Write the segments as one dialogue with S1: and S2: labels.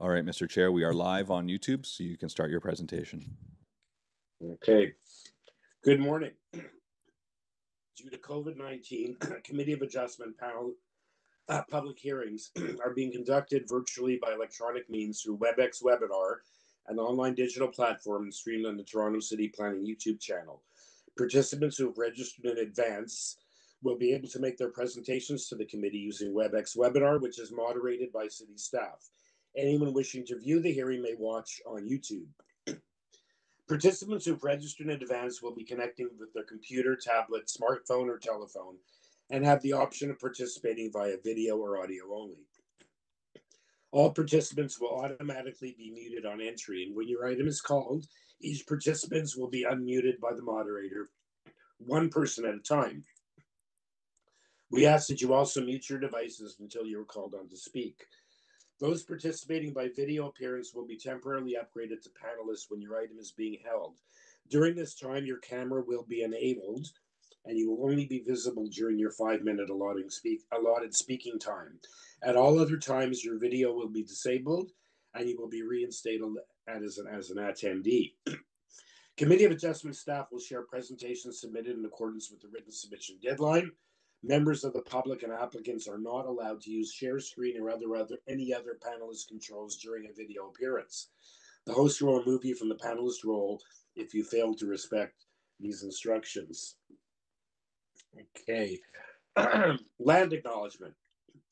S1: All right, Mr. Chair, we are live on YouTube, so you can start your presentation.
S2: Okay. Good morning. Due to COVID 19, Committee of Adjustment panel uh, public hearings are being conducted virtually by electronic means through WebEx Webinar, an online digital platform streamed on the Toronto City Planning YouTube channel. Participants who have registered in advance will be able to make their presentations to the committee using WebEx Webinar, which is moderated by city staff. Anyone wishing to view the hearing may watch on YouTube. Participants who've registered in advance will be connecting with their computer, tablet, smartphone, or telephone and have the option of participating via video or audio only. All participants will automatically be muted on entry, and when your item is called, each participant will be unmuted by the moderator, one person at a time. We ask that you also mute your devices until you are called on to speak. Those participating by video appearance will be temporarily upgraded to panelists when your item is being held. During this time, your camera will be enabled and you will only be visible during your five minute allotted, speak, allotted speaking time. At all other times, your video will be disabled and you will be reinstated as an, as an attendee. Committee of Adjustment staff will share presentations submitted in accordance with the written submission deadline. Members of the public and applicants are not allowed to use share screen or other, other any other panelist controls during a video appearance. The host will remove you from the panelist role if you fail to respect these instructions. Okay. land acknowledgement.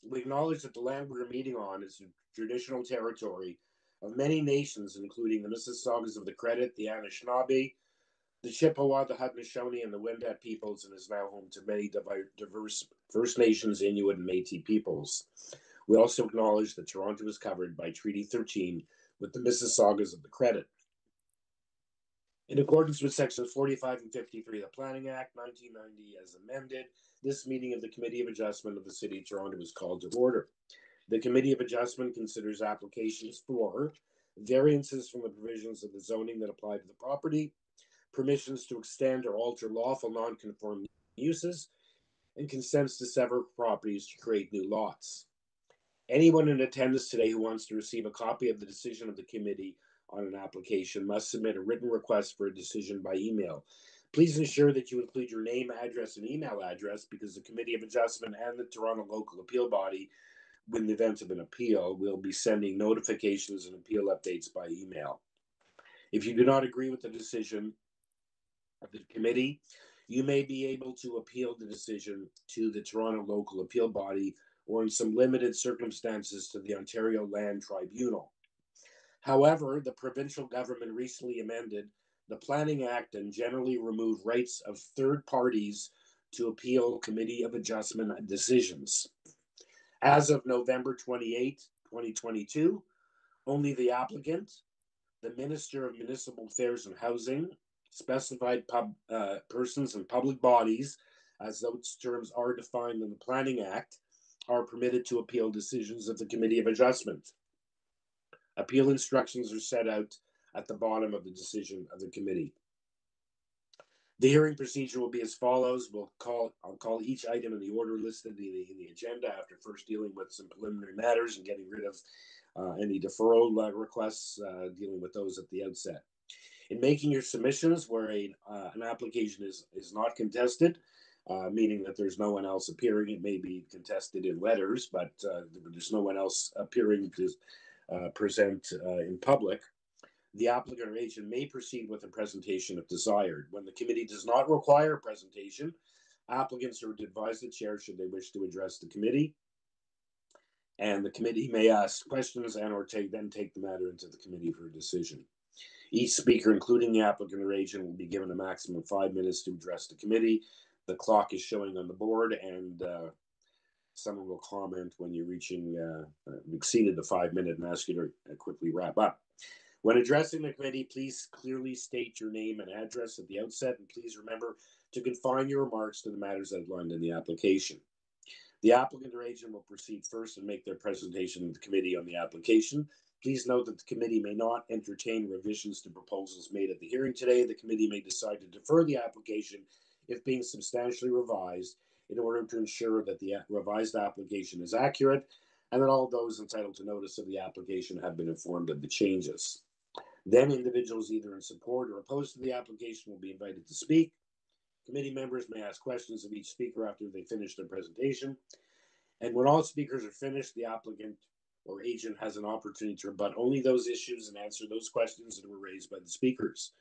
S2: We acknowledge that the land we're meeting on is traditional territory of many nations, including the Mississaugas of the Credit, the Anishinaabe, the Chippewa, the Haudenosaunee, and the Wendat peoples, and is now home to many diverse First Nations, Inuit, and Métis peoples. We also acknowledge that Toronto is covered by Treaty 13 with the Mississaugas of the Credit. In accordance with sections 45 and 53 of the Planning Act 1990 as amended, this meeting of the Committee of Adjustment of the City of Toronto is called to order. The Committee of Adjustment considers applications for variances from the provisions of the zoning that apply to the property, permissions to extend or alter lawful non-conforming uses, and consents to sever properties to create new lots. Anyone in attendance today who wants to receive a copy of the decision of the committee on an application must submit a written request for a decision by email. Please ensure that you include your name, address, and email address because the Committee of Adjustment and the Toronto Local Appeal Body, in the event of an appeal, will be sending notifications and appeal updates by email. If you do not agree with the decision of the committee, you may be able to appeal the decision to the Toronto Local Appeal Body or, in some limited circumstances, to the Ontario Land Tribunal. However, the provincial government recently amended the Planning Act and generally removed rights of third parties to appeal Committee of Adjustment decisions. As of November 28, 2022, only the applicant, the Minister of Municipal Affairs and Housing, specified pub, uh, persons and public bodies, as those terms are defined in the Planning Act, are permitted to appeal decisions of the Committee of Adjustment. Appeal instructions are set out at the bottom of the decision of the committee. The hearing procedure will be as follows. We'll call, I'll call each item in the order listed in the, in the agenda after first dealing with some preliminary matters and getting rid of uh, any deferral uh, requests, uh, dealing with those at the outset. In making your submissions where a, uh, an application is, is not contested, uh, meaning that there's no one else appearing, it may be contested in letters, but uh, there's no one else appearing to uh, present uh, in public, the applicant or agent may proceed with a presentation if desired. When the committee does not require a presentation, applicants are advised the chair should they wish to address the committee. And the committee may ask questions and or take then take the matter into the committee for a decision. Each speaker, including the applicant or agent, will be given a maximum of five minutes to address the committee. The clock is showing on the board, and uh, someone will comment when you're reaching uh, uh, exceeded the five minute and ask you to quickly wrap up. When addressing the committee, please clearly state your name and address at the outset, and please remember to confine your remarks to the matters outlined in the application. The applicant or agent will proceed first and make their presentation to the committee on the application. Please note that the committee may not entertain revisions to proposals made at the hearing today. The committee may decide to defer the application if being substantially revised in order to ensure that the revised application is accurate and that all those entitled to notice of the application have been informed of the changes. Then individuals either in support or opposed to the application will be invited to speak. Committee members may ask questions of each speaker after they finish their presentation. And when all speakers are finished, the applicant or agent has an opportunity to rebut only those issues and answer those questions that were raised by the speakers.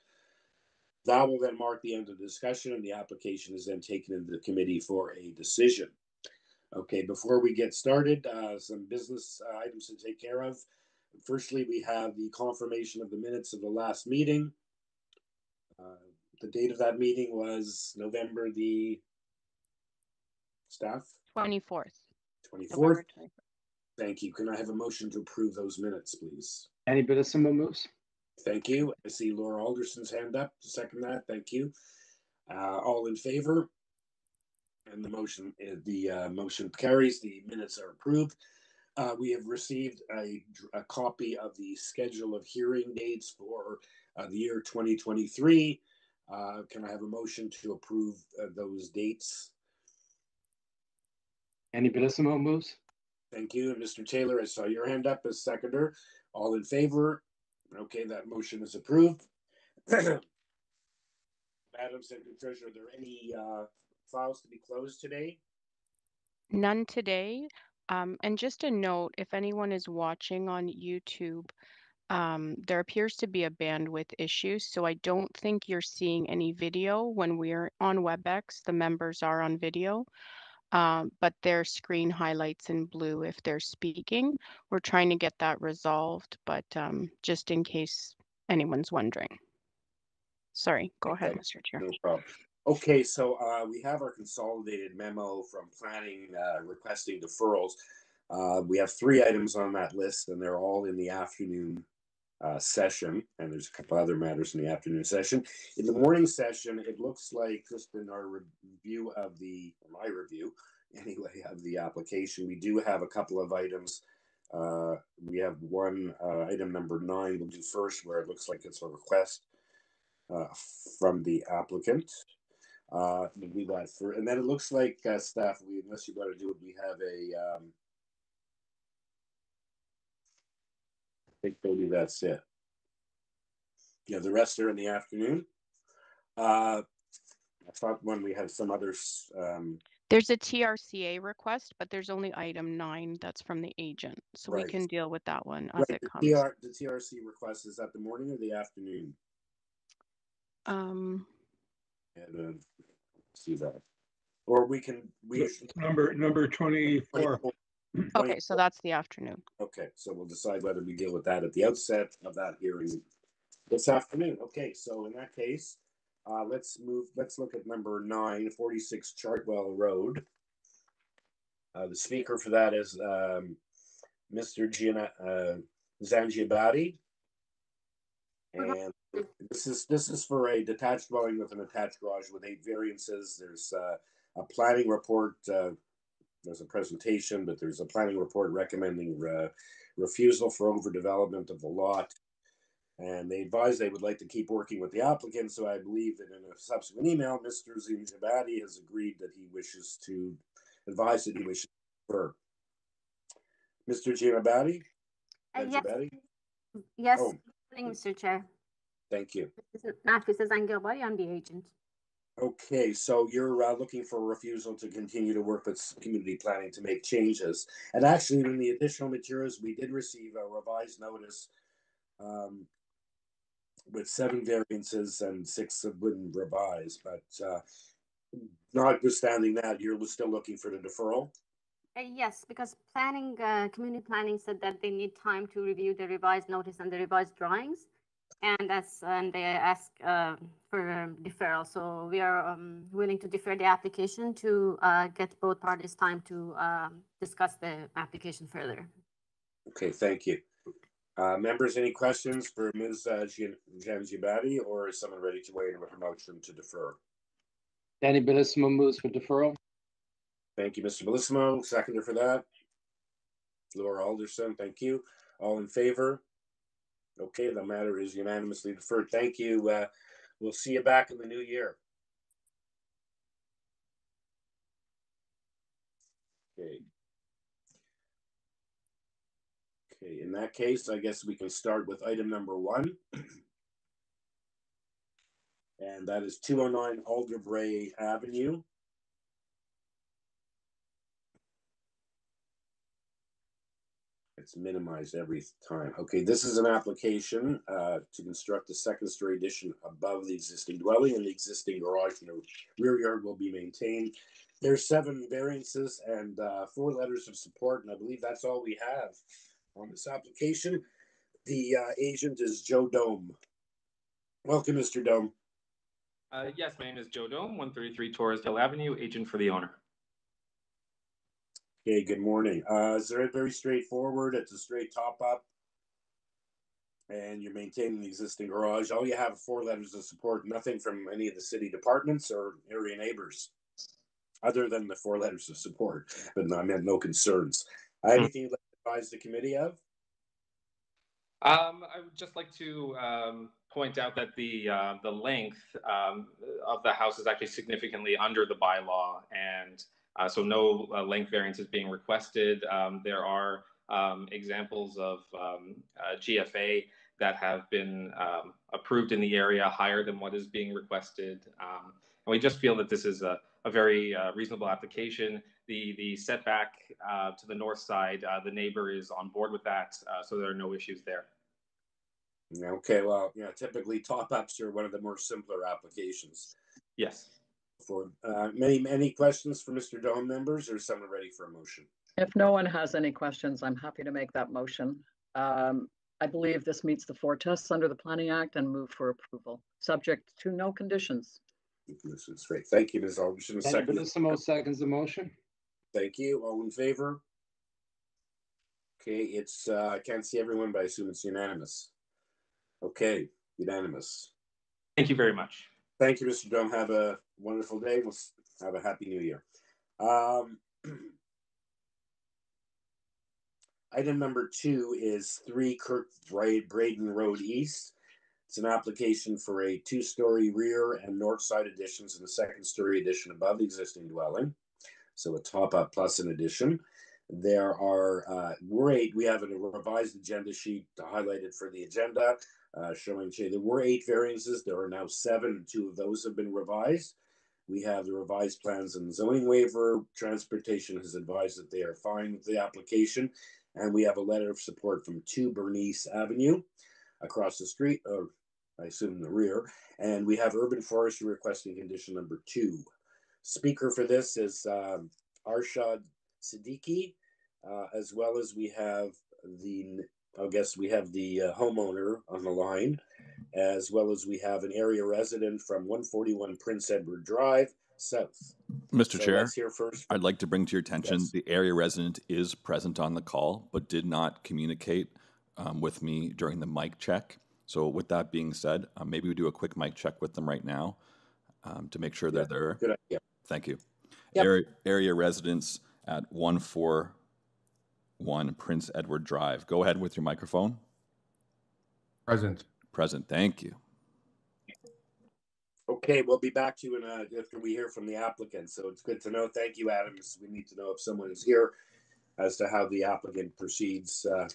S2: That will then mark the end of the discussion, and the application is then taken into the committee for a decision. Okay, before we get started, uh, some business uh, items to take care of. Firstly, we have the confirmation of the minutes of the last meeting. Uh, the date of that meeting was November the staff
S3: 24th.
S2: 24th. Thank you. Can I have a motion to approve those minutes, please?
S4: Any bit of Bellissimo moves.
S2: Thank you. I see Laura Alderson's hand up to second that. Thank you. Uh, all in favor? And the motion, uh, the uh, motion carries. The minutes are approved. Uh, we have received a, a, copy of the schedule of hearing dates for uh, the year 2023. Uh, can I have a motion to approve those dates?
S4: Andy Bellissimo moves.
S2: Thank you. Mr. Taylor, I saw your hand up as seconder. All in favor? Okay, that motion is approved. Madam Secretary, are there any uh, files to be closed today?
S3: None today. Um, and just a note, if anyone is watching on YouTube, um, there appears to be a bandwidth issue. So I don't think you're seeing any video when we're on WebEx. The members are on video um, but their screen highlights in blue if they're speaking. We're trying to get that resolved, but um, just in case anyone's wondering. Sorry, go okay. ahead, Mr. Chair.
S2: No problem. Okay, so uh, we have our consolidated memo from planning uh, requesting deferrals. Uh, we have three items on that list, and they're all in the afternoon uh, session, and there's a couple other matters in the afternoon session. In the morning session, it looks like just in our review of the my review anyway of the application, we do have a couple of items. Uh, we have one uh, item number nine. We'll do first, where it looks like it's a request uh, from the applicant. Uh, we'll do for, and then it looks like uh, staff. We unless you want to do it, we have a. Um, think maybe that's it. Yeah, the rest are in the afternoon. Uh, I thought when we had some others. Um,
S3: there's a TRCA request, but there's only item nine that's from the agent. So right. we can deal with that one as right. it comes.
S2: The, TR, the TRC request is that the morning or the afternoon?
S3: Um,
S2: and, uh, see that. Or we can, we
S5: number, number 24.
S3: Okay, so that's the afternoon.
S2: Okay, so we'll decide whether we deal with that at the outset of that hearing this afternoon. Okay, so in that case, uh, let's move, let's look at number nine, 46 Chartwell Road. Uh, the speaker for that is um, Mr. Gina uh, Zangiabati. And this is this is for a detached dwelling with an attached garage with eight variances. There's uh, a planning report uh, there's a presentation, but there's a planning report recommending uh, refusal for overdevelopment of the lot. And they advise they would like to keep working with the applicant. So I believe that in a subsequent email, Mr. Zinjabadi has agreed that he wishes to advise that he wishes to defer. Mr. Ginabadi?
S6: Uh, yes. Yes, oh. Mr. Chair.
S2: Thank you.
S6: Matthew says I'm I'm the agent.
S2: Okay, so you're uh, looking for a refusal to continue to work with community planning to make changes. And actually, in the additional materials, we did receive a revised notice um, with seven variances and six have been revised. But uh, notwithstanding that, you're still looking for the deferral?
S6: Uh, yes, because planning, uh, community planning said that they need time to review the revised notice and the revised drawings and as and they ask uh, for um, deferral. So we are um, willing to defer the application to uh, get both parties time to um, discuss the application further.
S2: Okay, thank you. Uh, members, any questions for Ms. Uh, Janjibati or is someone ready to weigh in with a motion to defer?
S4: Danny Bellissimo moves for deferral.
S2: Thank you, Mr. Bellissimo. Seconder for that. Laura Alderson, thank you. All in favor? Okay, the matter is unanimously deferred. Thank you. Uh, we'll see you back in the new year. Okay. Okay, in that case, I guess we can start with item number one. And that is two oh nine Alderbrae Avenue. It's minimized every time. Okay, this is an application uh to construct a second story addition above the existing dwelling and the existing garage and the rear yard will be maintained. There's seven variances and uh four letters of support, and I believe that's all we have on this application. The uh agent is Joe Dome. Welcome, Mr. Dome.
S7: Uh, yes, my name is Joe Dome, one thirty-three Torresdale Avenue, agent for the owner.
S2: Okay, good morning. Uh, is there very straightforward? It's a straight top up. And you're maintaining the existing garage. All you have are four letters of support, nothing from any of the city departments or area neighbors. Other than the four letters of support, but no, I meant no concerns. Uh, Anything you'd like to advise the committee of?
S7: Um, I would just like to, um, point out that the, uh, the length, um, of the house is actually significantly under the bylaw. And, uh, so no uh, length variance is being requested. Um, there are, um, examples of, um, uh, GFA that have been, um, approved in the area higher than what is being requested. Um, and we just feel that this is a, a very, uh, reasonable application. The, the setback, uh, to the north side, uh, the neighbor is on board with that, uh, so there are no issues there.
S2: Okay, well, yeah, typically top ups are one of the more simpler applications.
S7: Yes.
S2: For uh, many, many questions for Mr. Dome members or someone ready for a motion?
S8: If no one has any questions, I'm happy to make that motion. Um, I believe this meets the four tests under the Planning Act and move for approval, subject to no conditions.
S2: This is great. Thank you, Ms. Alderson.
S4: Danny
S2: Second,
S4: Bellissimo seconds the motion.
S2: thank you. All in favor? Okay, it's, uh, I can't see everyone, but I assume it's unanimous. Okay, unanimous.
S7: Thank you very much.
S2: Thank you, Mr. Dome. Have a wonderful day. We'll have a happy new year. Um, item number two is three Kirk Bra- Bradden Road East. It's an application for a two-story rear and north side additions and a second-story addition above the existing dwelling. So a top-up plus an addition. There are, uh, eight, we have a revised agenda sheet highlighted for the agenda uh, showing, Jay, there were eight variances. There are now seven, two of those have been revised. We have the revised plans and zoning waiver. Transportation has advised that they are fine with the application. And we have a letter of support from two Bernice Avenue across the street, or I assume the rear. And we have Urban Forestry requesting condition number two. Speaker for this is um, Arshad Siddiqui, uh, as well as we have the I guess we have the uh, homeowner on the line, as well as we have an area resident from one forty-one Prince Edward Drive, south.
S1: Mr.
S2: So
S1: Chair,
S2: let's hear first.
S1: I'd like to bring to your attention,
S2: Yes.
S1: the area resident is present on the call, but did not communicate um, with me during the mic check. So with that being said, uh, maybe we do a quick mic check with them right now um, to make sure they're there.
S2: Good idea.
S1: Thank you.
S2: Yep.
S1: Area, area residents at 141 Prince Edward Drive. Go ahead with your microphone.
S5: Present.
S1: Present, thank you.
S2: Okay, we'll be back to you in uh, after we hear from the applicant. So it's good to know. Thank you, Adams. We need to know if someone is here as to how the applicant proceeds uh,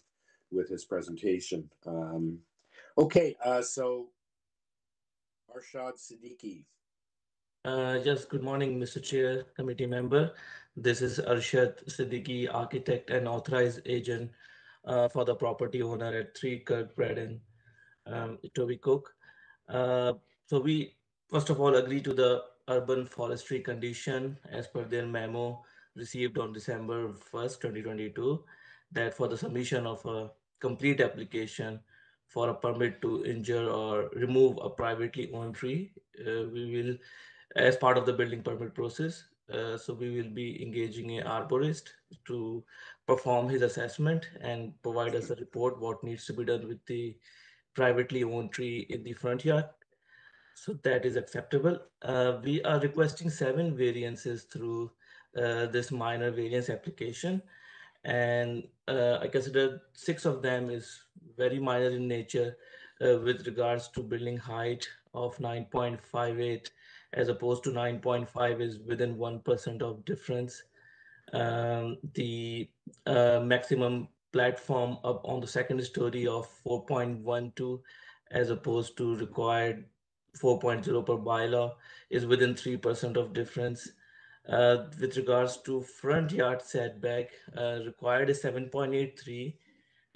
S2: with his presentation. Um, okay, uh, so Arshad Siddiqui.
S9: Uh, yes, good morning, Mr. Chair, committee member. This is Arshad Siddiqui, architect and authorized agent uh, for the property owner at 3 Kirk Bradden, um, Toby Cook. Uh, so we, first of all, agree to the urban forestry condition as per their memo received on December 1st, 2022, that for the submission of a complete application for a permit to injure or remove a privately owned tree, uh, we will as part of the building permit process. Uh, so we will be engaging an arborist to perform his assessment and provide us a report what needs to be done with the privately owned tree in the front yard. So that is acceptable. Uh, we are requesting seven variances through uh, this minor variance application. And uh, I consider six of them is very minor in nature uh, with regards to building height of 9.58 as opposed to 9.5 is within 1% of difference. Um, the uh, maximum platform up on the second story of 4.12 as opposed to required 4.0 per bylaw is within 3% of difference. Uh, with regards to front yard setback, uh, required is 7.83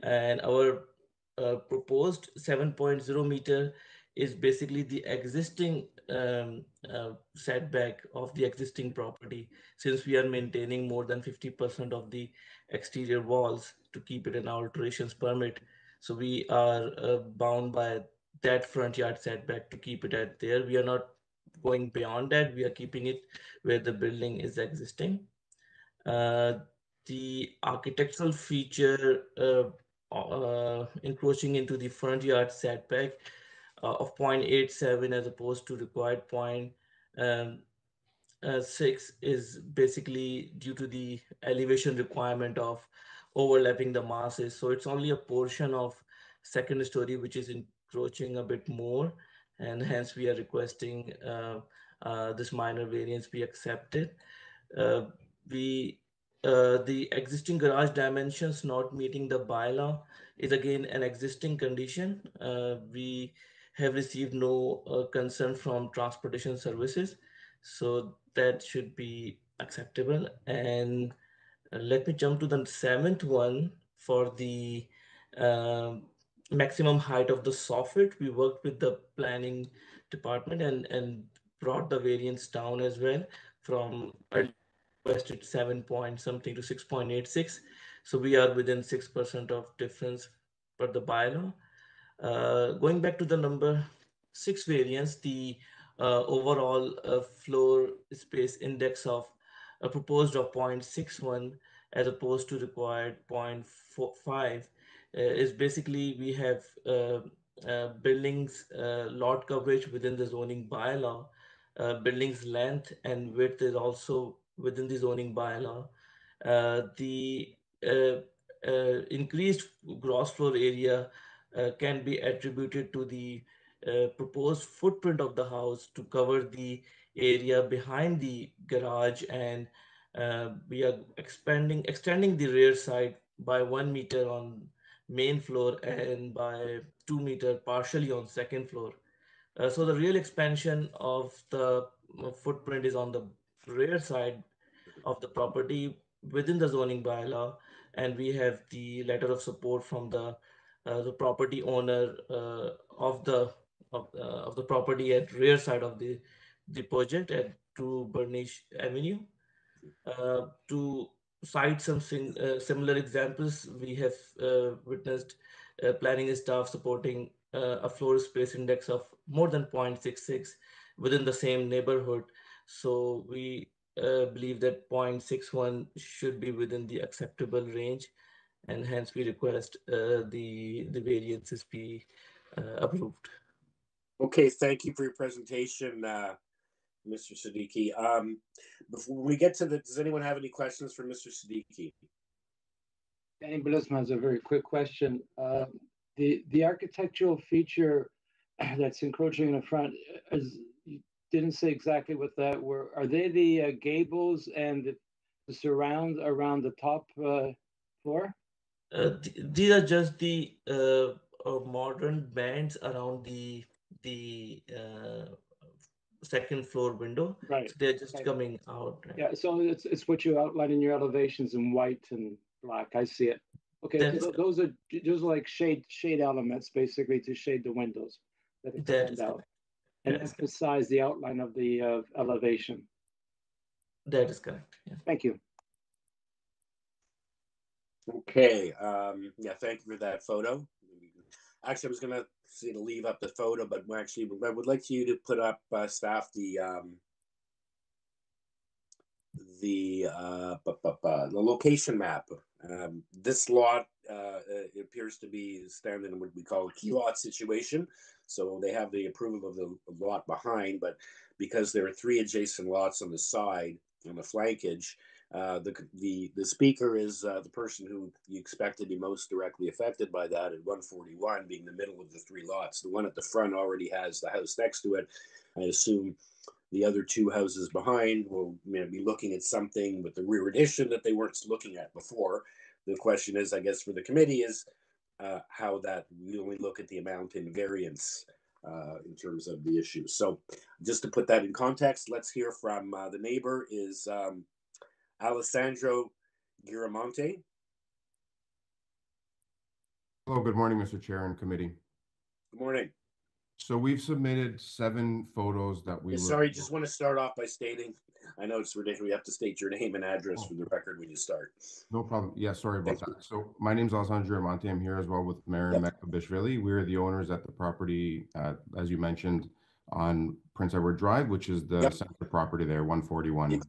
S9: and our uh, proposed 7.0 meter is basically the existing um, uh, setback of the existing property since we are maintaining more than 50% of the exterior walls to keep it an alterations permit. So we are uh, bound by that front yard setback to keep it at there. We are not going beyond that. We are keeping it where the building is existing. Uh, the architectural feature uh, uh, encroaching into the front yard setback uh, of 0.87 as opposed to required um, uh, is basically due to the elevation requirement of overlapping the masses. So it's only a portion of second story which is encroaching a bit more, and hence we are requesting uh, uh, this minor variance be accepted. Uh, we uh, the existing garage dimensions not meeting the bylaw is again an existing condition. Uh, we have received no uh, concern from transportation services. So that should be acceptable. And uh, let me jump to the seventh one for the uh, maximum height of the soffit. We worked with the planning department and, and brought the variance down as well from requested 7 point something to 6.86. So we are within 6% of difference per the bylaw. Uh, going back to the number six variance, the uh, overall uh, floor space index of a proposed of 0.61 as opposed to required 0.45 uh, is basically we have uh, uh, buildings lot coverage within the zoning bylaw, buildings length and width is also within the zoning bylaw. the increased gross floor area uh, can be attributed to the uh, proposed footprint of the house to cover the area behind the garage and uh, we are expanding extending the rear side by one meter on main floor and by two meter partially on second floor. Uh, so the real expansion of the uh, footprint is on the rear side of the property within the zoning bylaw and we have the letter of support from the uh, the property owner uh, of the of, uh, of the property at rear side of the the project at to Burnish Avenue. to cite some similar examples, we have witnessed planning staff supporting a floor space index of more than 0.66 within the same neighborhood. So we uh, believe that 0.61 should be within the acceptable range and hence we request uh, the the variances be uh, approved.
S2: Okay, thank you for your presentation, uh, Mr. Siddiqui. Um, before we get to the, does anyone have any questions for Mr. Siddiqui?
S4: Danny Bellissimo has a very quick question. Uh, the the architectural feature that's encroaching in the front is you didn't say exactly what that were. Are they the uh, gables and the, the surround around the top uh, floor?
S9: Uh, th these are just the uh, uh, modern bands around the the uh, second floor window.
S4: Right.
S9: So they're just coming out.
S4: Right? Yeah. So it's it's what you outline in your elevations in white and black. I see it. Okay. So those are those are like shade shade elements basically to shade the windows that extend out and emphasize the outline of the uh, elevation.
S9: That is correct. Yeah.
S4: Thank you.
S2: Okay. Um, yeah, thank you for that photo. Actually, I was gonna say to leave up the photo, but actually, I would like you to put up uh, staff the um, the uh, bu- bu- bu- the location map. Um, this lot uh, appears to be standing in what we call a key lot situation. So they have the approval of the lot behind, but because there are three adjacent lots on the side on the flankage, uh, the, the the speaker is uh, the person who you expect to be most directly affected by that at 141 being the middle of the three lots. The one at the front already has the house next to it. I assume the other two houses behind will you know, be looking at something with the rear addition that they weren't looking at before. the question is, I guess, for the committee is uh, how that we only look at the amount in variance uh, in terms of the issue. So, just to put that in context, let's hear from uh, the neighbor. Is um, Alessandro Giramonte?
S5: Hello, good morning, Mr. Chair and committee.
S2: Good morning.
S5: So we've submitted seven photos that we.
S2: Sorry, just want to start off by stating, I know it's ridiculous. We have to state your name and address for the record when you start.
S5: No problem. Yeah, sorry about
S2: Thank you.
S5: that. So my name is Alessandro Monte. I'm here as well with Marin
S2: Yep.
S5: Mekabishvili. We're the owners at the property, uh, as you mentioned, on Prince Edward Drive, which is the
S2: Yep.
S5: center property there, one forty-one.
S2: Yep.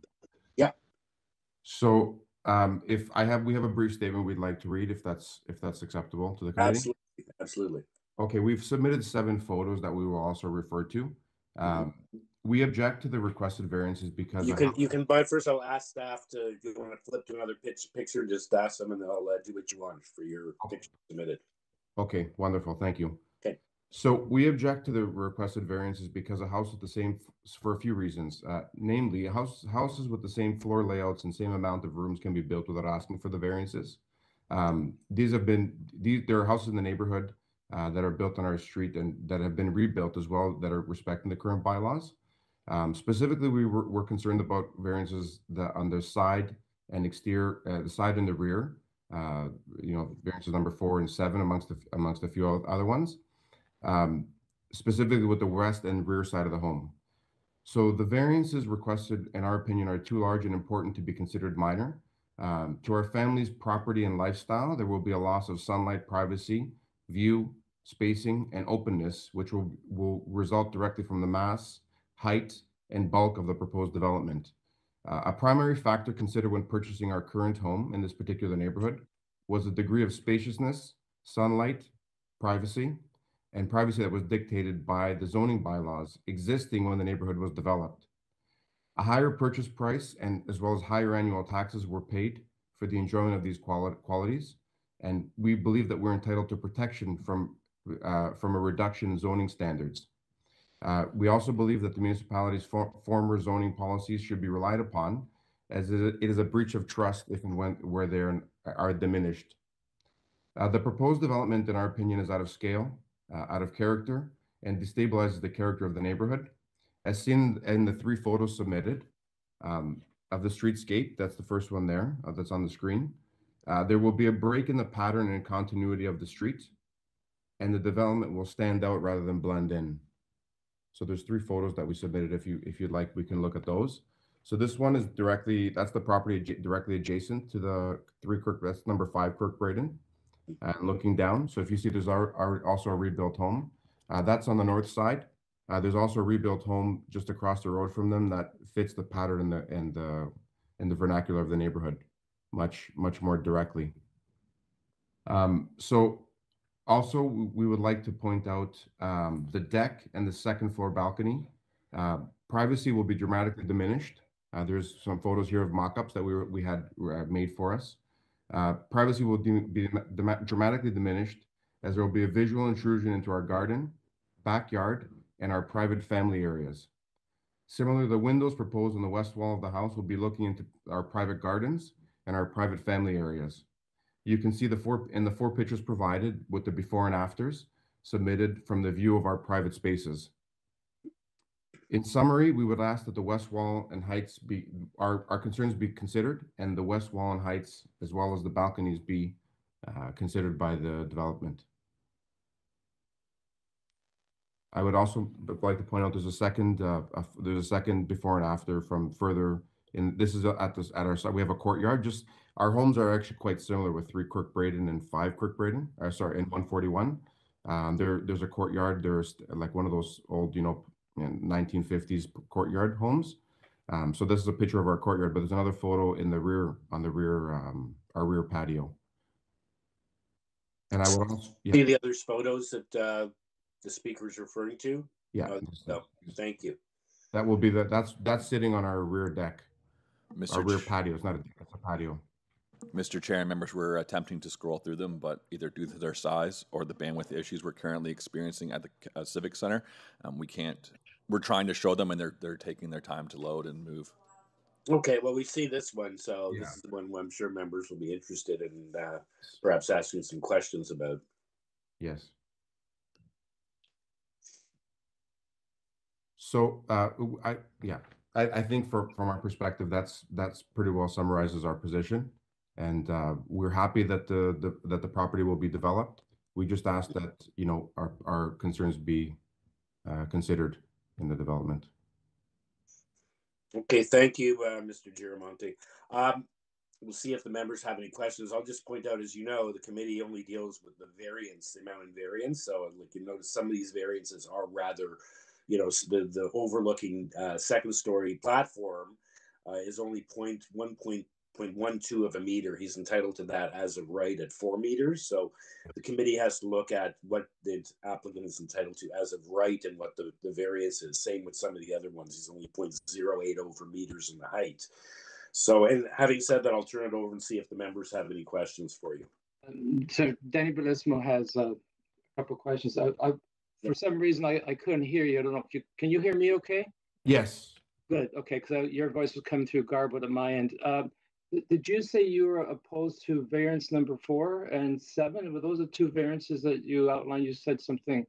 S5: So, um, if I have, we have a brief statement we'd like to read, if that's, if that's acceptable to the committee.
S2: Absolutely, absolutely.
S5: Okay, we've submitted seven photos that we will also refer to. Um, we object to the requested variances because.
S2: You can, you can, but first I'll ask staff to, if you want to flip to another pitch, picture, just ask them and they'll uh, do what you want for your picture submitted.
S5: Okay, wonderful, thank you. So we object to the requested variances because a house with the same, for a few reasons. Uh, namely, house, houses with the same floor layouts and same amount of rooms can be built without asking for the variances. Um, these have been, these, there are houses in the neighborhood, uh, that are built on our street and that have been rebuilt as well, that are respecting the current bylaws. Um, specifically, we were, were concerned about variances that on the side and exterior, uh, the side and the rear. Uh, you know, variances number four and seven amongst the, amongst a few other ones. Um, specifically with the west and rear side of the home. So the variances requested, in our opinion, are too large and important to be considered minor. Um, to our family's property and lifestyle, there will be a loss of sunlight, privacy, view, spacing, and openness, which will, will result directly from the mass, height, and bulk of the proposed development. Uh, a primary factor considered when purchasing our current home in this particular neighborhood was the degree of spaciousness, sunlight, privacy, and privacy that was dictated by the zoning bylaws existing when the neighborhood was developed. A higher purchase price and as well as higher annual taxes were paid for the enjoyment of these quali- qualities. And we believe that we're entitled to protection from, uh, from a reduction in zoning standards. Uh, we also believe that the municipality's for- former zoning policies should be relied upon as it is a breach of trust if and when, where they are diminished. Uh, the proposed development, in our opinion, is out of scale, uh, out of character, and destabilizes the character of the neighborhood. As seen in the three photos submitted um, of the streetscape, that's the first one there, uh, that's on the screen. Uh, there will be a break in the pattern and continuity of the street, and the development will stand out rather than blend in. So there's three photos that we submitted. If you if you'd like, we can look at those. So this one is directly that's the property directly adjacent to the three Kirk. That's number five Kirk Bradden, and looking down. So if you see, there's our, our also a rebuilt home. Uh, that's on the north side. Uh, there's also a rebuilt home just across the road from them that fits the pattern and the and the and the vernacular of the neighborhood much much more directly. Um, so also, we would like to point out um, the deck and the second floor balcony. Uh, Privacy will be dramatically diminished. Uh, There's some photos here of mock-ups that we were, we had uh, made for us. Uh, Privacy will be dramatically diminished as there will be a visual intrusion into our garden, backyard, and our private family areas. Similarly, the windows proposed on the west wall of the house will be looking into our private gardens and our private family areas. You can see the four, in the four pictures provided with the before and afters submitted from the view of our private spaces. In summary, we would ask that the west wall and heights be, our, our concerns be considered and the west wall and heights as well as the balconies be uh, considered by the development. I would also like to point out there's a second, uh, uh, there's a second before and after from further in, this is at this, at our side, we have a courtyard, just, our homes are actually quite similar with three Kirk Bradden and five Kirk Bradden, uh, sorry, in one forty-one. Um, there, there's a courtyard, there's like one of those old, you know, nineteen fifties courtyard homes. Um, so this is a picture of our courtyard, but there's another photo in the rear, on the rear, um, our rear patio. And I would also,
S2: See the other photos that uh, the speaker is referring to?
S5: yeah.
S2: Uh, No, thank you.
S5: That will be the, that's, that's sitting on our rear deck, our
S1: Mr.
S5: rear patio, it's not a deck, it's a patio.
S1: Mr. Chair and members, we're attempting to scroll through them, but either due to their size or the bandwidth issues we're currently experiencing at the uh, Civic Center, um, we can't. We're trying to show them, and they're they're taking their time to load and move.
S2: Okay, well, we see this one, so
S5: Yeah.
S2: this is the one I'm sure members will be interested in uh, perhaps asking some questions about.
S5: Yes. So, uh, w- I, yeah, I, I think for, from our perspective, that's, that's pretty well summarizes our position. And, uh, we're happy that the, the, that the property will be developed. We just ask that, you know, our, our concerns be, uh, considered in the development.
S2: Okay, thank you, uh, Mr. Giramonte. Um, we'll see if the members have any questions. I'll just point out, as you know, the committee only deals with the variance, the amount in variance. So like you notice, some of these variances are rather, you know, the, the overlooking, uh, second story platform uh, is only point, one point, point one two of a meter. He's entitled to that as of right at four meters. So the committee has to look at what the applicant is entitled to as of right and what the, the variance is. Same with some of the other ones. He's only 0.08 over meters in the height. So, and having said that, I'll turn it over and see if the members have any questions for you.
S4: Um, So Danny Bellissimo has uh, a couple questions. I, I, for some reason, I, I couldn't hear you. I don't know if you, can you hear me okay?
S5: Yes,
S4: Good, okay, because your voice was coming through garbled at my end. Um, th- Did you say you were opposed to variance number four and seven? Were those the two variances that you outlined? You said something.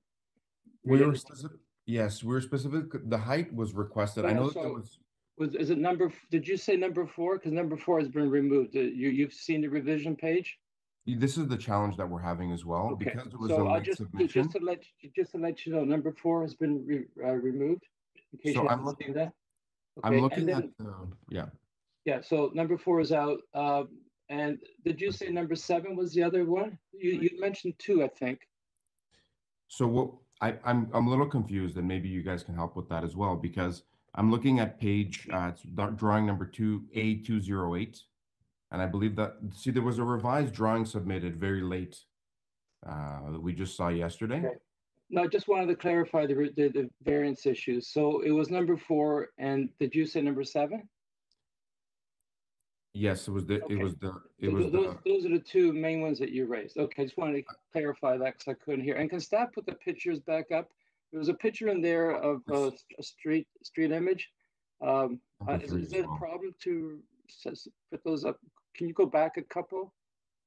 S5: we were specific, yes, we were specific, the height was requested. I
S4: No,
S5: know that was,
S4: Was, is it number, did you say number four? Because number four has been removed. Uh, You, you've seen the revision page?
S5: this is the challenge that we're having as well,
S4: Okay,
S5: because it was a
S4: so I'll
S5: late
S4: just,
S5: submission.
S4: just to let, you- just to let you know, number four has been re, uh, removed. In case
S5: So
S4: you
S5: I'm looking-
S4: that.
S5: I'm looking
S4: and
S5: at,
S4: then-
S5: uh, yeah.
S4: Yeah, so number four is out. Uh, and did you say number seven was the other one? You, you mentioned two, I think.
S5: So what I, I'm I'm a little confused, and maybe you guys can help with that as well, because I'm looking at page uh it's drawing number two A two zero eight. And I believe that see there was a revised drawing submitted very late uh that we just saw yesterday.
S4: Okay. No, I just wanted to clarify the, the, the variance issues. So it was number four, and did you say number seven?
S5: Yes, it was the
S4: Okay.
S5: it was the it
S4: So
S5: was
S4: tho- those,
S5: the
S4: those are the two main ones that you raised. Okay, I just wanted to clarify that because I couldn't hear. And can staff put the pictures back up? There was a picture in there of uh, a street, street image. Um, uh,
S5: number
S4: is,
S5: three
S4: is
S5: as
S4: it a
S5: well.
S4: problem to s- put those up? Can you go back a couple?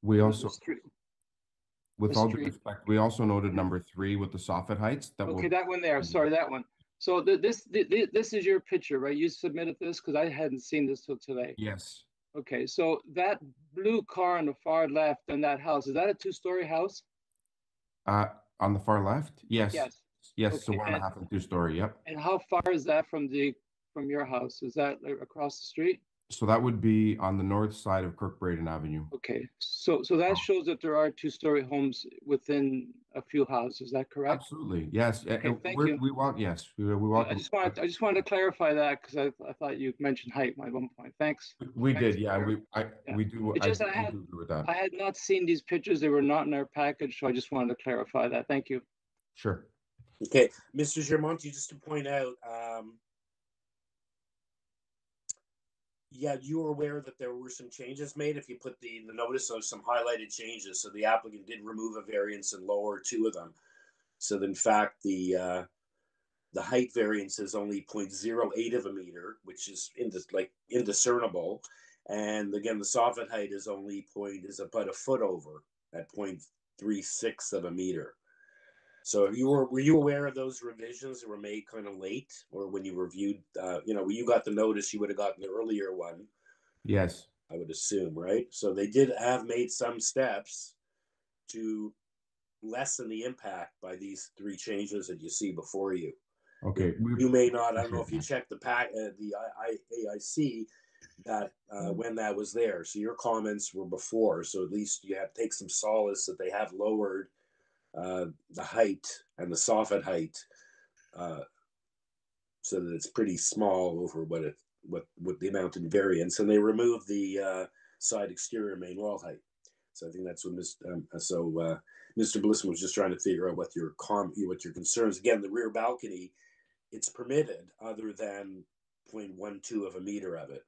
S5: We also,
S4: street-
S5: with all due
S4: street-
S5: respect, we also noted number three with the soffit heights that will.
S4: Okay, that one there, sorry, that one. So th- this, th- th- this is your picture, right? You submitted this because I hadn't seen this till today.
S5: Yes,
S4: Okay, so that blue car on the far left and that house, is that a two-story house?
S5: uh on the far left, yes.
S4: Yes.
S5: Yes, so
S4: Okay,
S5: one and a
S4: and-
S5: half and two story, yep.
S4: And how far is that from the, from your house? Is that like, across the street?
S5: So that would be on the north side of Kirk Bradden Avenue.
S4: Okay, so, so
S5: Oh.
S4: that shows that there are two-story homes within a few houses, is that correct?
S5: Absolutely, yes.
S4: Okay, thank
S5: we're-
S4: you.
S5: We want, yes, we, we
S4: I just wanted, I just wanted to clarify that because I, I thought you mentioned height at one point. Thanks.
S5: We
S4: Thanks,
S5: did, yeah,
S4: Mayor.
S5: we, I,
S4: Yeah.
S5: we do,
S4: It's
S5: I
S4: just
S5: do
S4: I had-
S5: that.
S4: I had not seen these pictures. They were not in our package, so I just wanted to clarify that. Thank you.
S5: Sure.
S2: Okay, Mr. Germonti, just to point out, um, yeah, you were aware that there were some changes made. If you put the, the notice of some highlighted changes, so the applicant did remove a variance and lower two of them. So in fact, the, uh, the height variance is only 0.08 of a meter, which is like indiscernible. And again, the soffit height is only point, is about a foot over at 0.36 of a meter. So you were were you aware of those revisions that were made kind of late, or when you reviewed? Uh, you know, when you got the notice, you would have gotten the earlier one,
S5: Yes,
S2: I would assume, right? So they did have made some steps to lessen the impact by these three changes that you see before you.
S5: okay.
S2: You may not. I don't know if you checked the pack, uh, the I, I, AIC, that uh, when that was there. So your comments were before. So at least you have take some solace that they have lowered uh, the height and the soffit height, uh, so that it's pretty small over what it what what the amount in variance, and they remove the uh, side exterior main wall height. So I think that's what Mr. Um, so uh, Mr. Blisson was just trying to figure out what your com what your concerns. Again, the rear balcony, it's permitted other than 0.12 of a meter of it.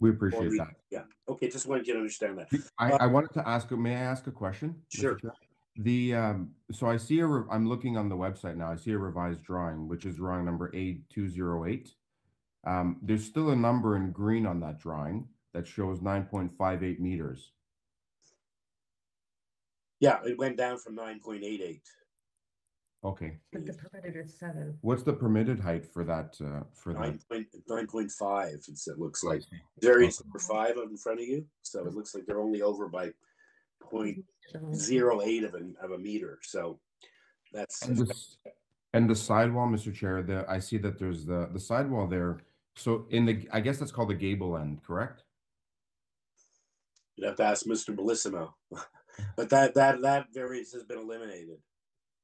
S5: We appreciate
S2: we-
S5: that.
S2: Yeah. Okay. Just wanted you to understand that.
S5: I,
S2: Uh,
S5: I wanted to ask, may I ask a question?
S2: Sure.
S5: Chair? The, um, so I see a, re- I'm looking on the website now, I see a revised drawing, which is drawing number A two zero eight. Um, there's still a number in green on that drawing that shows nine point five eight meters.
S2: Yeah, it went down from nine point eight eight.
S5: Okay,
S10: But the permitted is seven.
S5: what's the permitted height for that, uh, for that?
S2: Nine point, nine point five, it's, it looks like.
S5: Okay.
S2: Number five in front of you, so it looks like they're only over by point zero eight of a, of a meter, so that's.
S5: And this, and the sidewall, Mr. Chair, the, I see that there's the, the sidewall there. So in the, I guess that's called the gable end, correct?
S2: You'd have to ask Mr. Bellissimo. But that, that, that variance has been eliminated.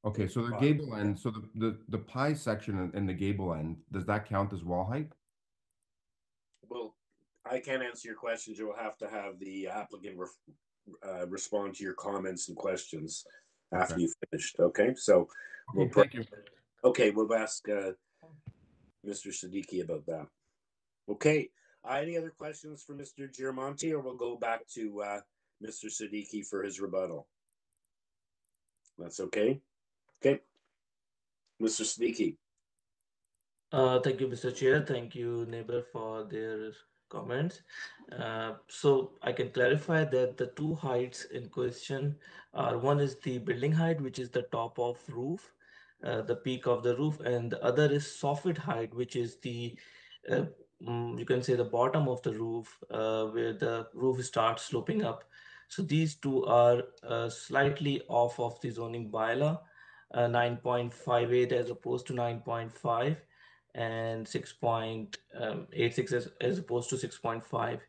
S5: Okay, so the gable end, so the, the, the pie section in- in the gable end, does that count as wall height?
S2: Well, I can't answer your questions. You'll have to have the applicant ref- uh, respond to your comments and questions after
S5: Okay.
S2: you've finished, okay? So, we'll
S5: Okay,
S2: put-
S5: thank you.
S2: okay, we'll ask, uh, Mr. Siddiqui about that. Okay, uh, any other questions for Mr. Giramonte, or we'll go back to, uh, Mr. Siddiqui for his rebuttal? That's okay? Okay. Mr. Siddiqui,
S9: Uh, thank you, Mr. Chair. Thank you, neighbor, for their comments. Uh, so I can clarify that the two heights in question are one is the building height, which is the top of roof, uh, the peak of the roof, and the other is soffit height, which is the uh, mm, you can say the bottom of the roof, uh, where the roof starts sloping up. So these two are uh, slightly off of the zoning bylaw, uh, 9.58 as opposed to 9.5 and 6.86 as, as opposed to 6.5.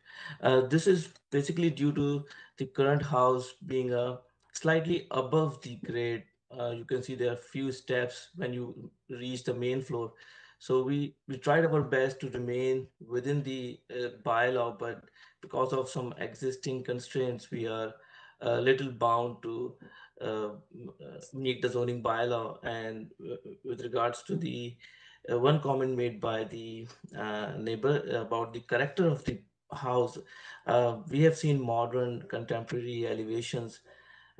S9: Uh, this is basically due to the current house being uh, slightly above the grade. Uh, you can see there are few steps when you reach the main floor. So we, we tried our best to remain within the uh, bylaw, but because of some existing constraints, we are a little bound to uh, uh, meet the zoning bylaw. And uh, with regards to the uh, one comment made by the uh, neighbor about the character of the house, uh, we have seen modern contemporary elevations